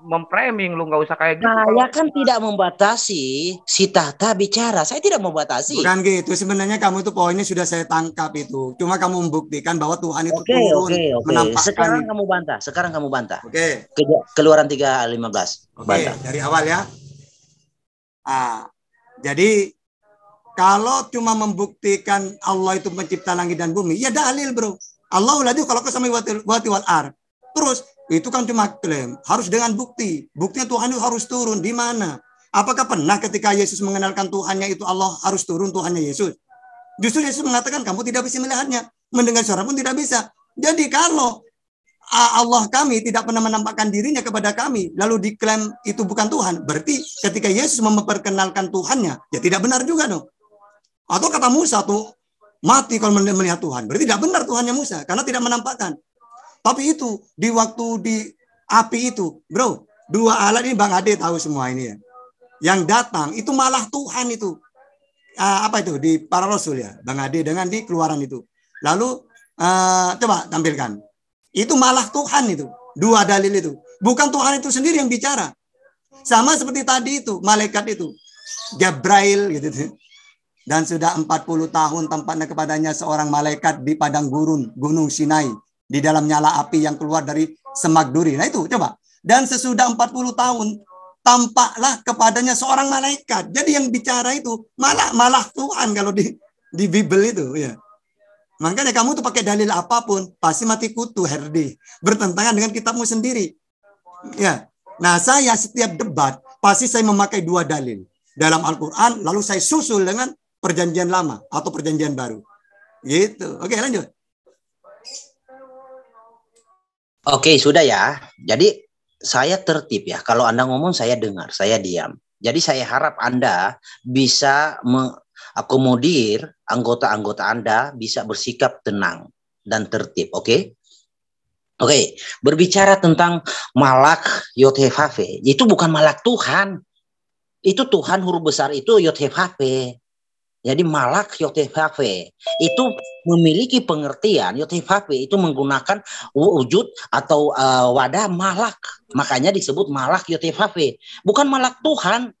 memframing lu nggak usah kayak gitu. Saya kan tidak membatasi si Tata bicara. Saya tidak membatasi. Bukan gitu. Sebenarnya kamu itu poinnya sudah saya tangkap itu. Cuma kamu membuktikan bahwa Tuhan itu okay, turun okay, okay. menampakkan. Sekarang kamu bantah. Sekarang kamu bantah. Oke. Okay. keluaran 315. Oke, okay, dari awal ya. Ah, jadi kalau cuma membuktikan Allah itu mencipta langit dan bumi, ya dalil, Bro. Allah lagi kalau kesami wati wal ar. Terus itu kan cuma klaim. Harus dengan bukti. Buktinya Tuhan itu harus turun. Di mana? Apakah pernah ketika Yesus mengenalkan Tuhannya itu Allah harus turun Tuhannya Yesus? Justru Yesus mengatakan kamu tidak bisa melihatnya. Mendengar suara pun tidak bisa. Jadi kalau Allah kami tidak pernah menampakkan dirinya kepada kami, lalu diklaim itu bukan Tuhan, berarti ketika Yesus memperkenalkan Tuhannya, ya tidak benar juga dong. Atau kata Musa tuh mati kalau melihat Tuhan, berarti tidak benar Tuhannya Musa karena tidak menampakkan. Tapi itu di waktu di api itu, bro, dua alat ini Bang Ade tahu semua ini ya. Yang datang itu malah Tuhan itu. Uh, apa itu di para rasul ya, Bang Ade dengan di keluaran itu. Lalu uh, coba tampilkan. Itu malah Tuhan itu. Dua dalil itu. Bukan Tuhan itu sendiri yang bicara. Sama seperti tadi itu, malaikat itu. Gabriel gitu. Dan sudah 40 tahun tempatnya kepadanya seorang malaikat di padang gurun, gunung Sinai. Di dalam nyala api yang keluar dari semak duri. Nah itu coba. Dan sesudah 40 tahun tampaklah kepadanya seorang malaikat. Jadi yang bicara itu malah malah Tuhan kalau di di Bible itu ya. Makanya kamu tuh pakai dalil apa pun pasti mati kutu Herdi. Bertentangan dengan kitabmu sendiri. Ya. Nah, saya setiap debat pasti saya memakai dua dalil dalam Al-Qur'an lalu saya susul dengan perjanjian lama atau perjanjian baru. Gitu. Oke, lanjut. Oke, sudah ya. Jadi saya tertib ya. Kalau Anda ngomong saya dengar, saya diam. Jadi saya harap Anda bisa mengakomodir anggota-anggota Anda bisa bersikap tenang dan tertib, oke? Okay? Oke, okay. berbicara tentang malak Yothevave, itu bukan malak Tuhan. Itu Tuhan huruf besar itu Yothevave. Jadi malak Yotefafe itu memiliki pengertian Yotefafe itu menggunakan wujud atau uh, wadah malak. Makanya disebut malak Yotefafe. Bukan malak Tuhan,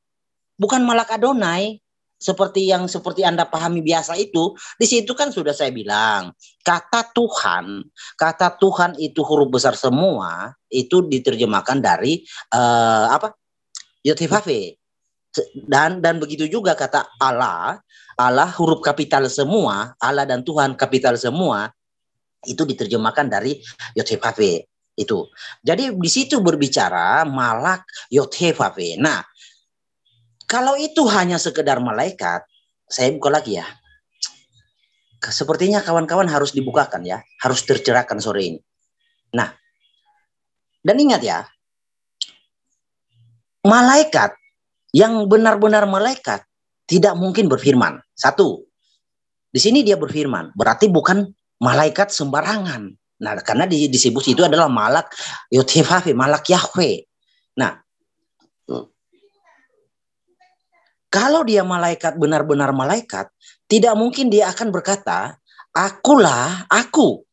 bukan malak Adonai seperti yang seperti Anda pahami biasa itu, di situ kan sudah saya bilang, kata Tuhan, kata Tuhan itu huruf besar semua, itu diterjemahkan dari uh, apa? Yotefafe. Dan dan begitu juga kata Allah, Allah huruf kapital semua, Allah dan Tuhan kapital semua, itu diterjemahkan dari Yotefafe itu. Jadi di situ berbicara malak Yotefafe. Nah, kalau itu hanya sekedar malaikat, saya buka lagi ya. Sepertinya kawan-kawan harus dibukakan ya, harus tercerahkan sore ini. Nah, dan ingat ya, malaikat yang benar-benar malaikat tidak mungkin berfirman. Satu, di sini dia berfirman, berarti bukan malaikat sembarangan. Nah, karena di, disebut itu adalah malak Yotefafe, malak Yahweh. Nah, kalau dia malaikat benar-benar malaikat, tidak mungkin dia akan berkata, akulah aku.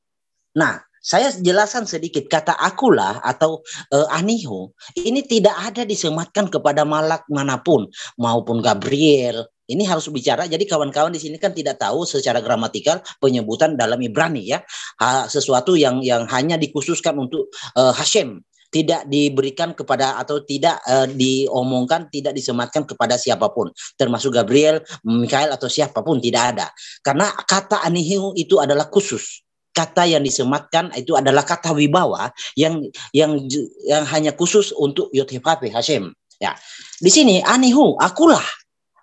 Nah, saya jelaskan sedikit kata akulah atau uh, aniho ini tidak ada disematkan kepada malak mana pun maupun Gabriel. Ini harus bicara. Jadi kawan-kawan di sini kan tidak tahu secara gramatikal penyebutan dalam Ibrani ya. Ha, sesuatu yang yang hanya dikhususkan untuk uh, Hashem tidak diberikan kepada atau tidak uh, diomongkan, tidak disematkan kepada siapa pun, termasuk Gabriel, Mikael atau siapa pun tidak ada. Karena kata anihu itu adalah khusus kata yang disematkan itu adalah kata wibawa yang yang yang hanya khusus untuk Yotefape Hashem. Ya. Di sini anihu, akulah.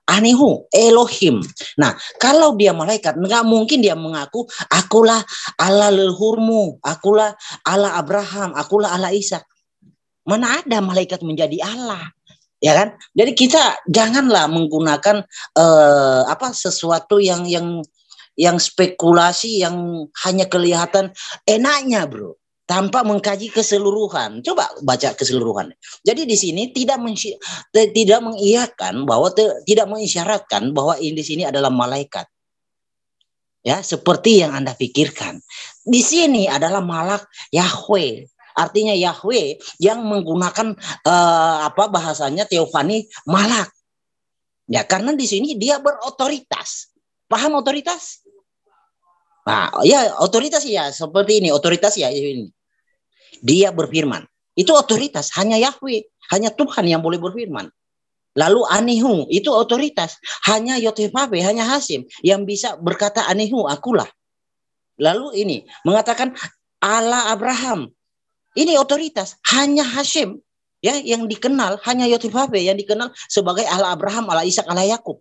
Anihu, Elohim. Nah, kalau dia malaikat, nggak mungkin dia mengaku, akulah Allah leluhurmu, akulah Allah Abraham, akulah Allah Isa. Mana ada malaikat menjadi Allah? Ya kan? Jadi kita janganlah menggunakan uh, apa sesuatu yang yang yang spekulasi yang hanya kelihatan enaknya, bro, tanpa mengkaji keseluruhan. Coba baca keseluruhan. Jadi di sini tidak tidak mengiyakan bahwa tidak mengisyaratkan bahwa ini di sini adalah malaikat. Ya, seperti yang Anda pikirkan. Di sini adalah malak Yahweh. Artinya Yahweh yang menggunakan uh, apa bahasanya teofani malak. Ya, karena di sini dia berotoritas. Paham otoritas? Nah, ya otoritas ya seperti ini, otoritas ya ini. Dia berfirman. Itu otoritas, hanya Yahweh, hanya Tuhan yang boleh berfirman. Lalu Anihu, itu otoritas, hanya Yotefabe, hanya Hasim yang bisa berkata Anihu, akulah. Lalu ini mengatakan Allah Abraham. Ini otoritas, hanya Hasim ya yang dikenal hanya Yotefabe yang dikenal sebagai Allah Abraham, Allah Ishak, Allah Yakub.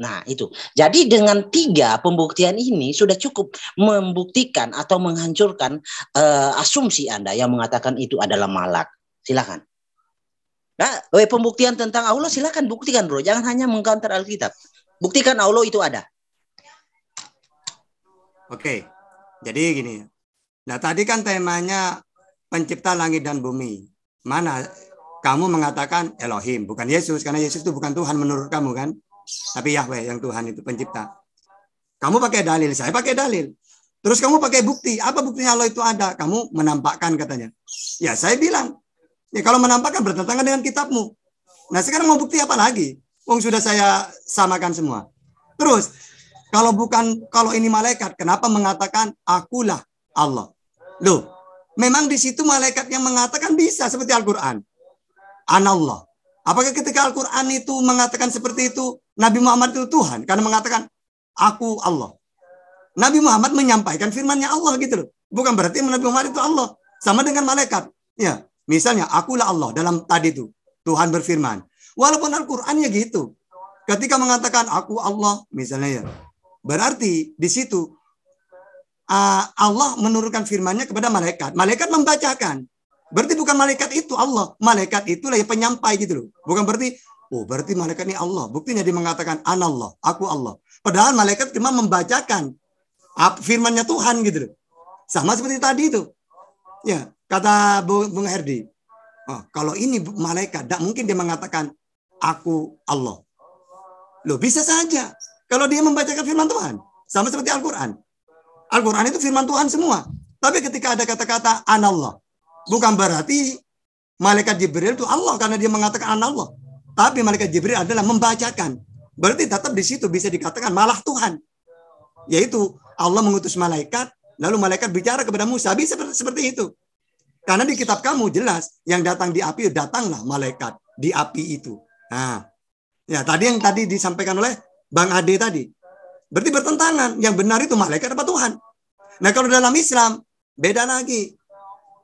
Nah, itu. Jadi dengan tiga pembuktian ini sudah cukup membuktikan atau menghancurkan uh, asumsi Anda yang mengatakan itu adalah malak. Silakan. Nah, pembuktian tentang Allah silakan buktikan, Bro. Jangan hanya mengcounter Alkitab. Buktikan Allah itu ada. Oke. Jadi gini. Nah, tadi kan temanya pencipta langit dan bumi. Mana kamu mengatakan Elohim, bukan Yesus karena Yesus itu bukan Tuhan menurut kamu kan? Tapi Yahweh yang Tuhan itu pencipta. Kamu pakai dalil, saya pakai dalil. Terus kamu pakai bukti. Apa buktinya Allah itu ada? Kamu menampakkan katanya. Ya saya bilang. Ya kalau menampakkan bertentangan dengan kitabmu. Nah sekarang mau bukti apa lagi? Wong sudah saya samakan semua. Terus kalau bukan kalau ini malaikat, kenapa mengatakan akulah Allah? Loh, memang di situ malaikat yang mengatakan bisa seperti Al-Qur'an. Anallah. Apakah ketika Al-Qur'an itu mengatakan seperti itu, Nabi Muhammad itu Tuhan karena mengatakan aku Allah. Nabi Muhammad menyampaikan firman-Nya Allah gitu loh. Bukan berarti Nabi Muhammad itu Allah. Sama dengan malaikat. Ya, misalnya akulah Allah dalam tadi itu. Tuhan berfirman. Walaupun Al-Qur'annya gitu. Ketika mengatakan aku Allah misalnya ya. Berarti di situ uh, Allah menurunkan firman-Nya kepada malaikat. Malaikat membacakan. Berarti bukan malaikat itu Allah. Malaikat itulah yang penyampai gitu loh. Bukan berarti Oh, berarti malaikat ini Allah. Buktinya dia mengatakan anallah, aku Allah. Padahal malaikat cuma membacakan firmannya Tuhan gitu loh. Sama seperti tadi itu. Ya, kata Bung Herdi. Oh, kalau ini malaikat, tidak mungkin dia mengatakan aku Allah. Loh, bisa saja. Kalau dia membacakan firman Tuhan. Sama seperti Al-Quran. Al-Quran itu firman Tuhan semua. Tapi ketika ada kata-kata anallah. Bukan berarti malaikat Jibril itu Allah karena dia mengatakan anallah. Tapi malaikat Jibril adalah membacakan. Berarti tetap di situ bisa dikatakan malah Tuhan. Yaitu Allah mengutus malaikat, lalu malaikat bicara kepada Musa. Bisa seperti itu. Karena di kitab kamu jelas yang datang di api datanglah malaikat di api itu. Nah, ya tadi yang tadi disampaikan oleh Bang Ade tadi. Berarti bertentangan. Yang benar itu malaikat apa Tuhan? Nah, kalau dalam Islam beda lagi.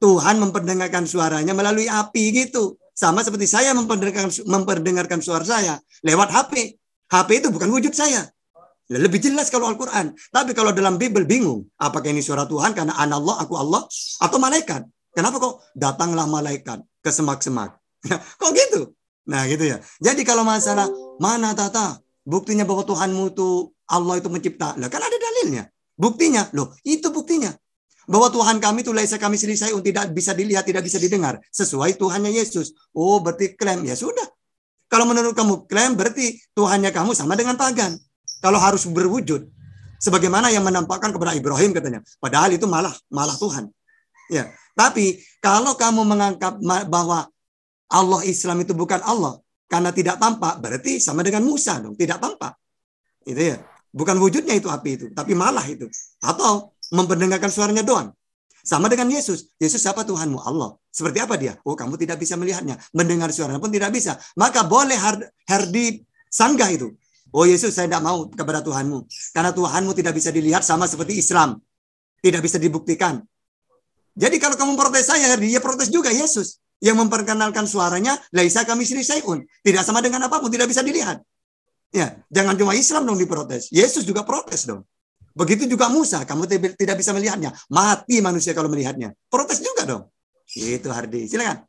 Tuhan memperdengarkan suaranya melalui api gitu. Sama seperti saya memperdengarkan memperdengarkan suara saya lewat HP. HP itu bukan wujud saya. Lebih jelas kalau Al-Quran. Tapi kalau dalam Bible bingung. Apakah ini suara Tuhan karena Allah, aku Allah. Atau malaikat. Kenapa kok datanglah malaikat ke semak-semak. [LAUGHS] kok gitu? Nah gitu ya. Jadi kalau masalah mana tata. Buktinya bahwa Tuhanmu itu Allah itu mencipta. Lah kan ada dalilnya. Buktinya. Loh itu buktinya. Bahwa Tuhan kami itu laisa kami untuk tidak bisa dilihat, tidak bisa didengar. Sesuai Tuhannya Yesus. Oh berarti klaim. Ya sudah. Kalau menurut kamu klaim berarti Tuhannya kamu sama dengan pagan. Kalau harus berwujud sebagaimana yang menampakkan kepada Ibrahim katanya. Padahal itu malah malah Tuhan. Ya. Tapi kalau kamu menganggap bahwa Allah Islam itu bukan Allah karena tidak tampak, berarti sama dengan Musa dong, tidak tampak. Itu ya. Bukan wujudnya itu api itu, tapi malah itu. Atau memperdengarkan suaranya doang. Sama dengan Yesus. Yesus siapa Tuhanmu? Allah. Seperti apa dia? Oh, kamu tidak bisa melihatnya. Mendengar suaranya pun tidak bisa. Maka boleh Herdi sanggah itu. Oh Yesus, saya tidak mau kepada Tuhanmu. Karena Tuhanmu tidak bisa dilihat sama seperti Islam. Tidak bisa dibuktikan. Jadi kalau kamu protes saya, dia protes juga Yesus. Yang memperkenalkan suaranya, Laisa kami siri sayun. Tidak sama dengan apa pun, tidak bisa dilihat. Ya, jangan cuma Islam dong diprotes. Yesus juga protes dong. Begitu juga Musa, kamu tidak bisa melihatnya. Mati manusia kalau melihatnya. Protes juga dong. Itu Hardi. Silakan.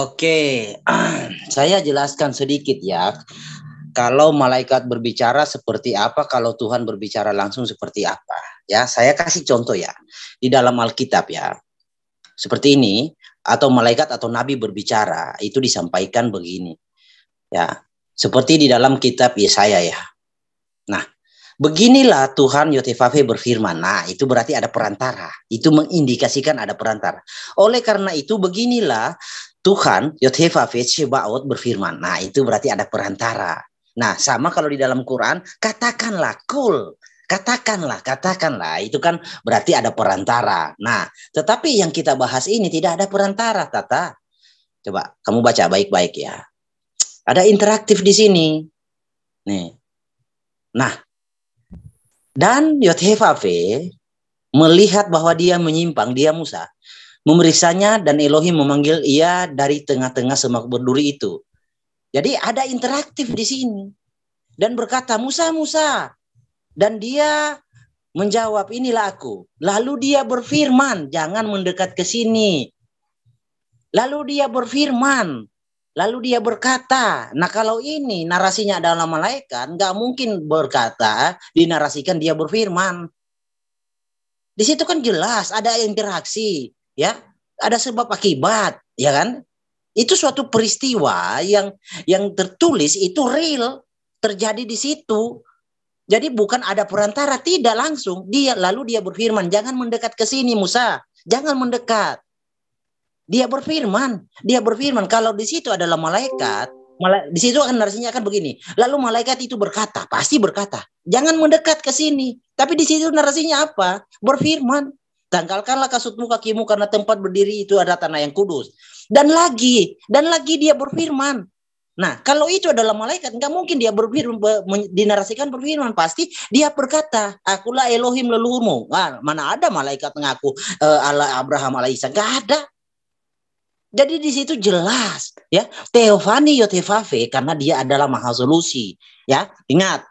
Oke, [CLEARS THROAT] saya jelaskan sedikit ya. Kalau malaikat berbicara seperti apa, kalau Tuhan berbicara langsung seperti apa. Ya, saya kasih contoh ya. Di dalam Alkitab ya. Seperti ini atau malaikat atau nabi berbicara, itu disampaikan begini. Ya, seperti di dalam kitab Yesaya ya. Nah, beginilah Tuhan Yotefafe berfirman. Nah, itu berarti ada perantara. Itu mengindikasikan ada perantara. Oleh karena itu beginilah Tuhan Yothevavit Shebaot berfirman. Nah, itu berarti ada perantara. Nah, sama kalau di dalam Quran, katakanlah kul. Katakanlah, katakanlah. Itu kan berarti ada perantara. Nah, tetapi yang kita bahas ini tidak ada perantara, Tata. Coba kamu baca baik-baik ya. Ada interaktif di sini. Nih. Nah, dan Yothevave melihat bahwa dia menyimpang, dia Musa memeriksanya dan Elohim memanggil ia dari tengah-tengah semak berduri itu. Jadi ada interaktif di sini. Dan berkata, Musa, Musa. Dan dia menjawab, inilah aku. Lalu dia berfirman, jangan mendekat ke sini. Lalu dia berfirman, lalu dia berkata, nah kalau ini narasinya adalah malaikat, nggak mungkin berkata, dinarasikan dia berfirman. Di situ kan jelas ada interaksi ya ada sebab akibat ya kan itu suatu peristiwa yang yang tertulis itu real terjadi di situ Jadi bukan ada perantara, tidak langsung. Dia lalu dia berfirman, jangan mendekat ke sini Musa, jangan mendekat. Dia berfirman, dia berfirman kalau di situ adalah malaikat, di situ akan narasinya akan begini. Lalu malaikat itu berkata, pasti berkata, jangan mendekat ke sini. Tapi di situ narasinya apa? Berfirman, tanggalkanlah kasutmu kakimu karena tempat berdiri itu ada tanah yang kudus. Dan lagi, dan lagi dia berfirman, Nah, kalau itu adalah malaikat, nggak mungkin dia berfirman, dinarasikan berfirman. Pasti dia berkata, akulah Elohim leluhurmu. Nah, mana ada malaikat mengaku uh, Allah Abraham alaihissalam? Nggak ada. Jadi di situ jelas ya. Teofani Yotefave karena dia adalah maha solusi ya. Ingat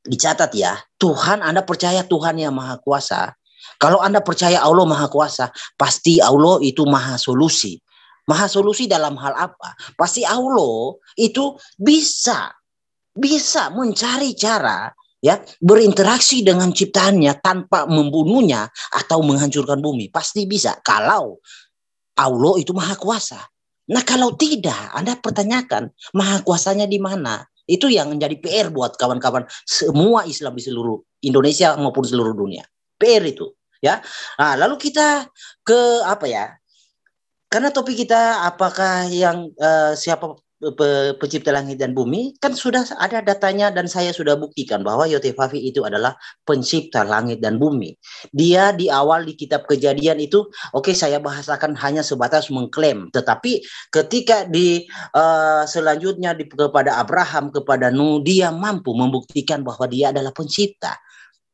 dicatat ya Tuhan Anda percaya Tuhan yang maha kuasa? Kalau Anda percaya Allah maha kuasa pasti Allah itu maha solusi. Maha solusi dalam hal apa? Pasti Allah itu bisa bisa mencari cara ya berinteraksi dengan ciptaannya tanpa membunuhnya atau menghancurkan bumi. Pasti bisa. Kalau Allah itu maha kuasa. Nah kalau tidak, Anda pertanyakan maha kuasanya di mana? Itu yang menjadi PR buat kawan-kawan semua Islam di seluruh Indonesia maupun seluruh dunia. PR itu ya. Nah, lalu kita ke apa ya? Karena topik kita apakah yang uh, siapa pe, pencipta langit dan bumi kan sudah ada datanya dan saya sudah buktikan bahwa Yotefavi itu adalah pencipta langit dan bumi. Dia di awal di kitab kejadian itu oke okay, saya bahasakan hanya sebatas mengklaim tetapi ketika di uh, selanjutnya di, kepada Abraham kepada Nuh dia mampu membuktikan bahwa dia adalah pencipta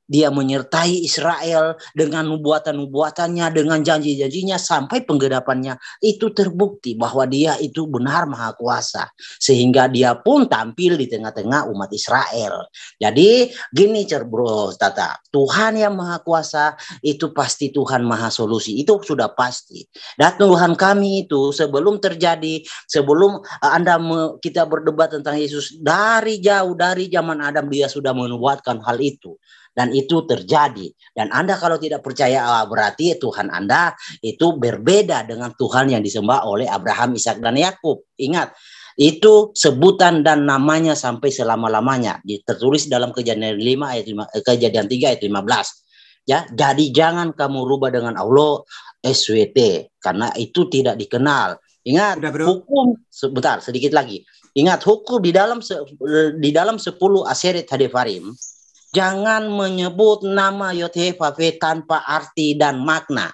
dia menyertai Israel dengan nubuatan-nubuatannya, dengan janji-janjinya sampai penggenapannya. Itu terbukti bahwa dia itu benar maha kuasa. Sehingga dia pun tampil di tengah-tengah umat Israel. Jadi gini bro Tata, Tuhan yang maha kuasa itu pasti Tuhan maha solusi. Itu sudah pasti. Dan Tuhan kami itu sebelum terjadi, sebelum uh, Anda kita berdebat tentang Yesus dari jauh, dari zaman Adam dia sudah menubuatkan hal itu dan itu terjadi. Dan Anda kalau tidak percaya ah, berarti Tuhan Anda itu berbeda dengan Tuhan yang disembah oleh Abraham, Ishak dan Yakub. Ingat, itu sebutan dan namanya sampai selama-lamanya. Tertulis dalam Kejadian 5 ayat 5, eh, Kejadian 3 ayat 15. Ya, jadi jangan kamu rubah dengan Allah SWT karena itu tidak dikenal. Ingat Udah, hukum sebentar sedikit lagi. Ingat hukum di dalam di dalam 10 Aseret Hadefarim Jangan menyebut nama Yothevave tanpa arti dan makna.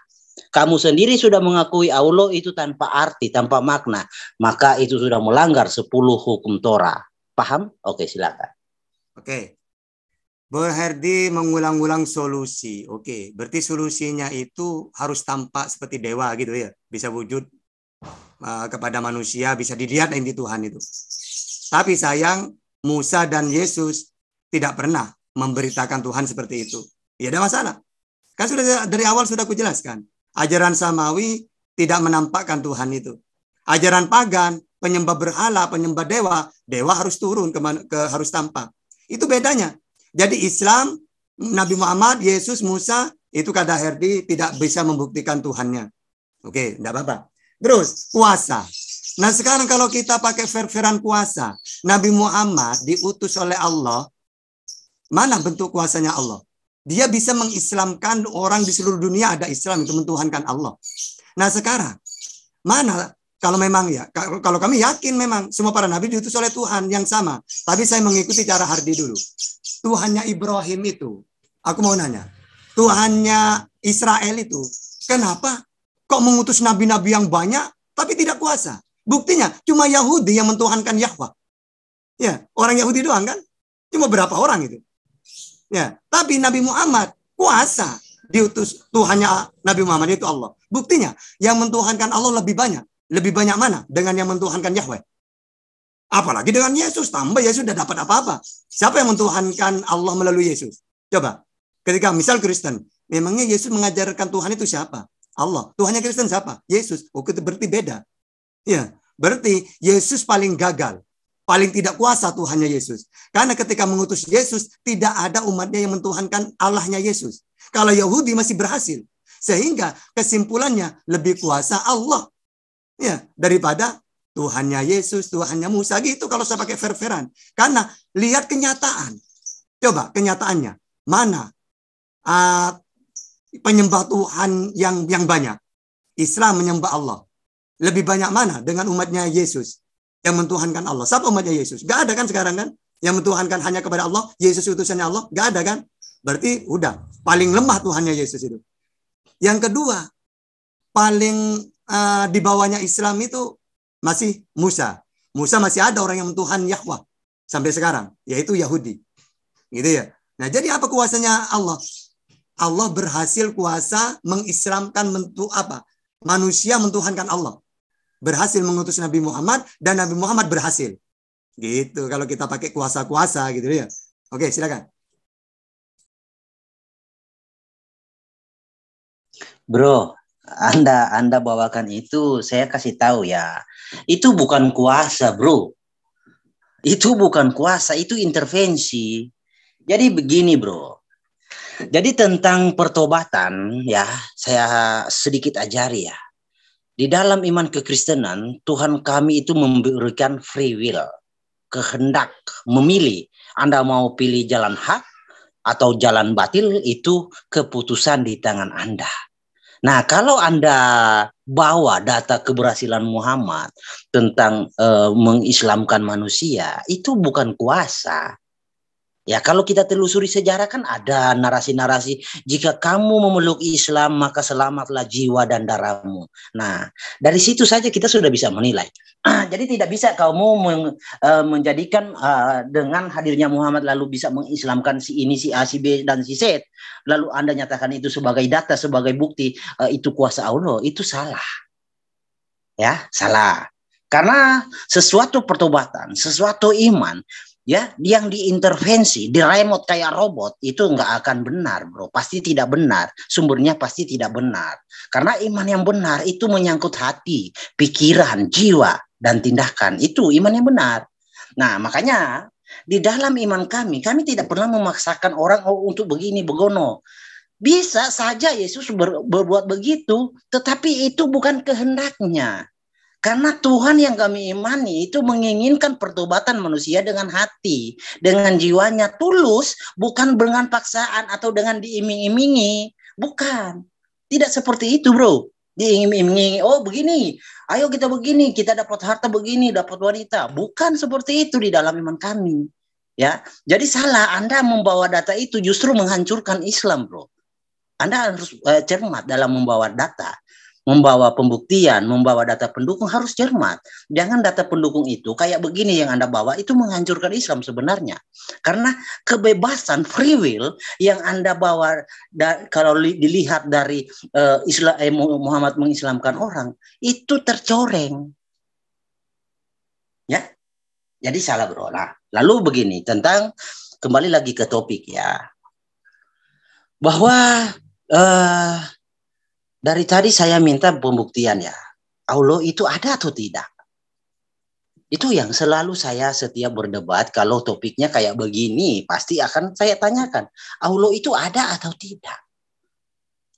Kamu sendiri sudah mengakui Allah itu tanpa arti, tanpa makna. Maka itu sudah melanggar 10 hukum Torah. Paham? Oke, silakan. Oke. Berherdi mengulang-ulang solusi. Oke, berarti solusinya itu harus tampak seperti dewa gitu ya. Bisa wujud uh, kepada manusia, bisa dilihat di Tuhan itu. Tapi sayang, Musa dan Yesus tidak pernah memberitakan Tuhan seperti itu. Ya ada masalah. Kan sudah dari awal sudah kujelaskan. Ajaran samawi tidak menampakkan Tuhan itu. Ajaran pagan, penyembah berhala, penyembah dewa, dewa harus turun ke, ke harus tampak. Itu bedanya. Jadi Islam, Nabi Muhammad, Yesus, Musa, itu kata Herdi tidak bisa membuktikan Tuhannya. Oke, tidak apa-apa. Terus, puasa. Nah sekarang kalau kita pakai ver-veran puasa, Nabi Muhammad diutus oleh Allah Mana bentuk kuasanya Allah? Dia bisa mengislamkan orang di seluruh dunia ada Islam itu mentuhankan Allah. Nah sekarang mana kalau memang ya kalau kami yakin memang semua para nabi diutus oleh Tuhan yang sama. Tapi saya mengikuti cara Hardi dulu. Tuhannya Ibrahim itu, aku mau nanya, Tuhannya Israel itu, kenapa kok mengutus nabi-nabi yang banyak tapi tidak kuasa? Buktinya cuma Yahudi yang mentuhankan Yahweh. Ya, orang Yahudi doang kan? Cuma berapa orang itu? Ya, tapi Nabi Muhammad kuasa diutus Tuhannya Nabi Muhammad itu Allah. Buktinya yang mentuhankan Allah lebih banyak. Lebih banyak mana dengan yang mentuhankan Yahweh? Apalagi dengan Yesus. Tambah Yesus sudah dapat apa-apa. Siapa yang mentuhankan Allah melalui Yesus? Coba. Ketika misal Kristen. Memangnya Yesus mengajarkan Tuhan itu siapa? Allah. Tuhannya Kristen siapa? Yesus. Oh, itu berarti beda. Ya, berarti Yesus paling gagal paling tidak kuasa Tuhannya Yesus. Karena ketika mengutus Yesus, tidak ada umatnya yang mentuhankan Allahnya Yesus. Kalau Yahudi masih berhasil. Sehingga kesimpulannya lebih kuasa Allah. Ya, daripada Tuhannya Yesus, Tuhannya Musa gitu kalau saya pakai ver-veran. Karena lihat kenyataan. Coba kenyataannya mana uh, penyembah Tuhan yang yang banyak? Islam menyembah Allah. Lebih banyak mana dengan umatnya Yesus yang mentuhankan Allah? Siapa umatnya Yesus? Gak ada kan sekarang kan? Yang mentuhankan hanya kepada Allah, Yesus utusannya Allah, gak ada kan? Berarti udah paling lemah Tuhannya Yesus itu. Yang kedua, paling uh, di bawahnya Islam itu masih Musa. Musa masih ada orang yang mentuhan Yahweh sampai sekarang, yaitu Yahudi. Gitu ya. Nah, jadi apa kuasanya Allah? Allah berhasil kuasa mengislamkan mentu apa? Manusia mentuhankan Allah. Berhasil mengutus Nabi Muhammad dan Nabi Muhammad berhasil. Gitu kalau kita pakai kuasa-kuasa gitu ya. Oke, silakan. Bro, Anda Anda bawakan itu saya kasih tahu ya. Itu bukan kuasa, Bro. Itu bukan kuasa, itu intervensi. Jadi begini, Bro. Jadi tentang pertobatan ya, saya sedikit ajari ya. Di dalam iman kekristenan, Tuhan kami itu memberikan free will, kehendak, memilih. Anda mau pilih jalan hak atau jalan batil itu keputusan di tangan Anda. Nah, kalau Anda bawa data keberhasilan Muhammad tentang uh, mengislamkan manusia, itu bukan kuasa. Ya kalau kita telusuri sejarah kan ada narasi-narasi jika kamu memeluk Islam maka selamatlah jiwa dan darahmu. Nah dari situ saja kita sudah bisa menilai. [CLEARS THROAT] Jadi tidak bisa kamu men, uh, menjadikan uh, dengan hadirnya Muhammad lalu bisa mengislamkan si ini si A si B dan si Z lalu anda nyatakan itu sebagai data sebagai bukti uh, itu kuasa Allah itu salah. Ya salah. Karena sesuatu pertobatan, sesuatu iman ya yang diintervensi di remote kayak robot itu nggak akan benar bro. Pasti tidak benar. Sumbernya pasti tidak benar. Karena iman yang benar itu menyangkut hati pikiran jiwa dan tindakan. Itu iman yang benar. Nah makanya di dalam iman kami kami tidak pernah memaksakan orang oh, untuk begini begono. Bisa saja Yesus ber, berbuat begitu tetapi itu bukan kehendaknya karena Tuhan yang kami imani itu menginginkan pertobatan manusia dengan hati, dengan jiwanya tulus, bukan dengan paksaan atau dengan diiming-imingi. Bukan. Tidak seperti itu, bro. Diiming-imingi, oh begini, ayo kita begini, kita dapat harta begini, dapat wanita. Bukan seperti itu di dalam iman kami. Ya, jadi salah Anda membawa data itu justru menghancurkan Islam, bro. Anda harus uh, cermat dalam membawa data membawa pembuktian, membawa data pendukung harus cermat. Jangan data pendukung itu kayak begini yang Anda bawa itu menghancurkan Islam sebenarnya. Karena kebebasan free will yang Anda bawa da, kalau li, dilihat dari uh, Islam eh, Muhammad mengislamkan orang itu tercoreng. Ya. Jadi salah bro. Nah, lalu begini tentang kembali lagi ke topik ya. Bahwa uh, dari tadi saya minta pembuktian ya. Allah itu ada atau tidak? Itu yang selalu saya setiap berdebat kalau topiknya kayak begini pasti akan saya tanyakan. Allah itu ada atau tidak?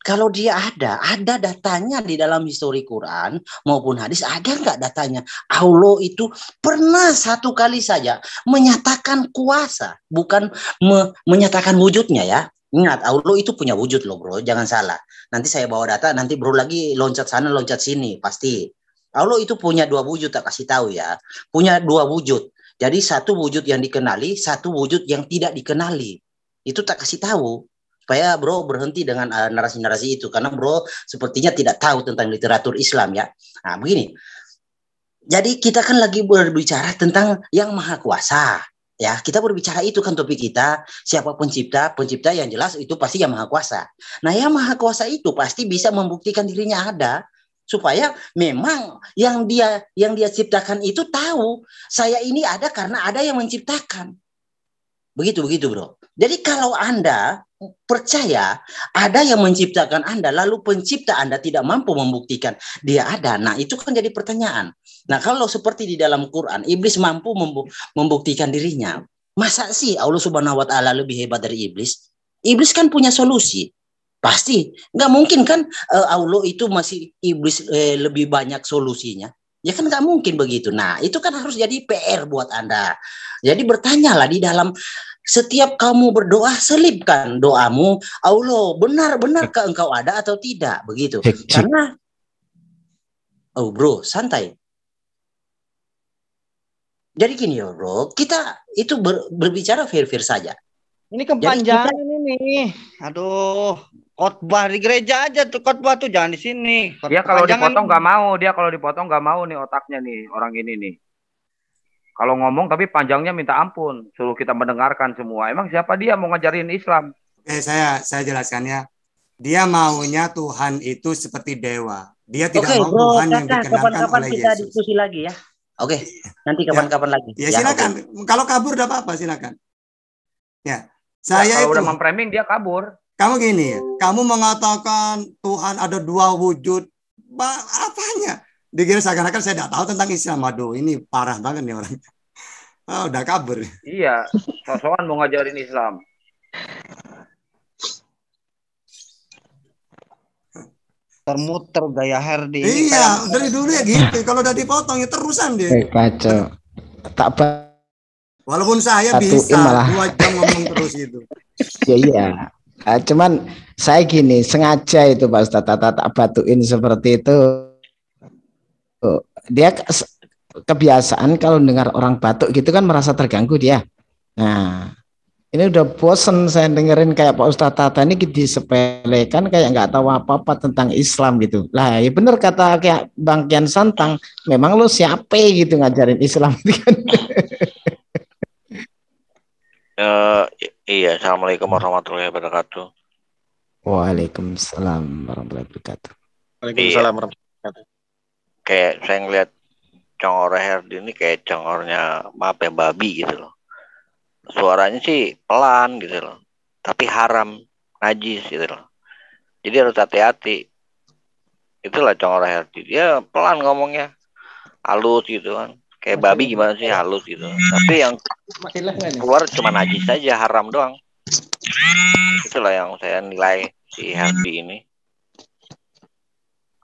Kalau dia ada, ada datanya di dalam histori Quran maupun hadis, ada nggak datanya? Allah itu pernah satu kali saja menyatakan kuasa, bukan me menyatakan wujudnya ya. Ingat, Allah itu punya wujud loh bro, jangan salah. Nanti saya bawa data, nanti bro lagi loncat sana, loncat sini, pasti. Allah itu punya dua wujud, tak kasih tahu ya. Punya dua wujud. Jadi satu wujud yang dikenali, satu wujud yang tidak dikenali. Itu tak kasih tahu. Supaya bro berhenti dengan uh, narasi-narasi itu. Karena bro sepertinya tidak tahu tentang literatur Islam ya. Nah begini. Jadi kita kan lagi berbicara tentang yang maha kuasa. Ya, kita berbicara itu kan topik kita, siapa pencipta? Pencipta yang jelas itu pasti yang maha kuasa. Nah, yang maha kuasa itu pasti bisa membuktikan dirinya ada supaya memang yang dia yang dia ciptakan itu tahu saya ini ada karena ada yang menciptakan. Begitu begitu, Bro. Jadi kalau Anda percaya ada yang menciptakan Anda, lalu pencipta Anda tidak mampu membuktikan dia ada. Nah, itu kan jadi pertanyaan. Nah, kalau seperti di dalam Quran, iblis mampu membuktikan dirinya. Masa sih Allah Subhanahu wa taala lebih hebat dari iblis? Iblis kan punya solusi. Pasti. Nggak mungkin kan uh, Allah itu masih iblis eh, lebih banyak solusinya. Ya kan nggak mungkin begitu. Nah, itu kan harus jadi PR buat Anda. Jadi bertanyalah di dalam setiap kamu berdoa selipkan doamu. Allah benar-benarkah engkau ada atau tidak? Begitu. Karena oh bro santai. Jadi gini ya bro kita itu ber- berbicara fair-fair saja. Ini kepanjangan ini. Aduh, khotbah di gereja aja tuh khotbah tuh jangan di sini. Dia kalau dipotong nggak mau, dia kalau dipotong nggak mau nih otaknya nih orang ini nih. Kalau ngomong tapi panjangnya minta ampun, suruh kita mendengarkan semua. Emang siapa dia mau ngajarin Islam? Oke, saya saya jelaskan ya. Dia maunya Tuhan itu seperti dewa. Dia tidak Oke, mau bro, Tuhan yang dikenalkan kapan-kapan oleh kita Yesus. diskusi lagi ya. Oke, nanti kapan-kapan lagi. Ya, silakan. Kalau kabur tidak apa-apa, silakan. Ya, saya kalau itu. udah memframing dia kabur. Kamu gini, ya, kamu mengatakan Tuhan ada dua wujud. Apanya? Dikira seakan-akan saya tidak tahu tentang Islam. Aduh, ini parah banget nih orang. Oh, udah kabur. Iya, sosokan mau ngajarin Islam. Termuter gaya Herdi. Iya, dari dulu ya gitu. Kalau udah dipotong ya terusan dia. Eh, kacau. Tak ba- Walaupun saya Satuin bisa malah. dua jam ngomong terus itu. [LAUGHS] ya iya. Ah, cuman saya gini sengaja itu Pak Ustadz tak, tak batuin seperti itu. Oh, Dia ke- kebiasaan kalau dengar orang batuk gitu kan merasa terganggu dia. Nah, ini udah bosen saya dengerin kayak Pak Ustadz Tata ini disepelekan kayak nggak tahu apa-apa tentang Islam gitu. Lah, ya bener kata kayak Bang Kian Santang, memang lu siapa gitu ngajarin Islam [LAUGHS] gitu kan. Eh, i- iya, assalamualaikum warahmatullahi wabarakatuh. Waalaikumsalam warahmatullahi wabarakatuh. Waalaikumsalam Kayak saya ngeliat congor Herdi ini kayak congornya maaf ya babi gitu loh. Suaranya sih pelan gitu loh, tapi haram, najis gitu loh. Jadi harus hati-hati. Itulah congor Herdi. Dia pelan ngomongnya, halus gitu kan. Kayak babi gimana sih halus gitu. Tapi yang keluar cuma najis saja, haram doang. Itulah yang saya nilai si Herdi ini.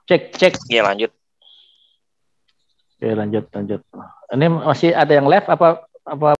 Cek, cek. Iya lanjut. Oke, lanjut, lanjut. Ini masih ada yang live apa apa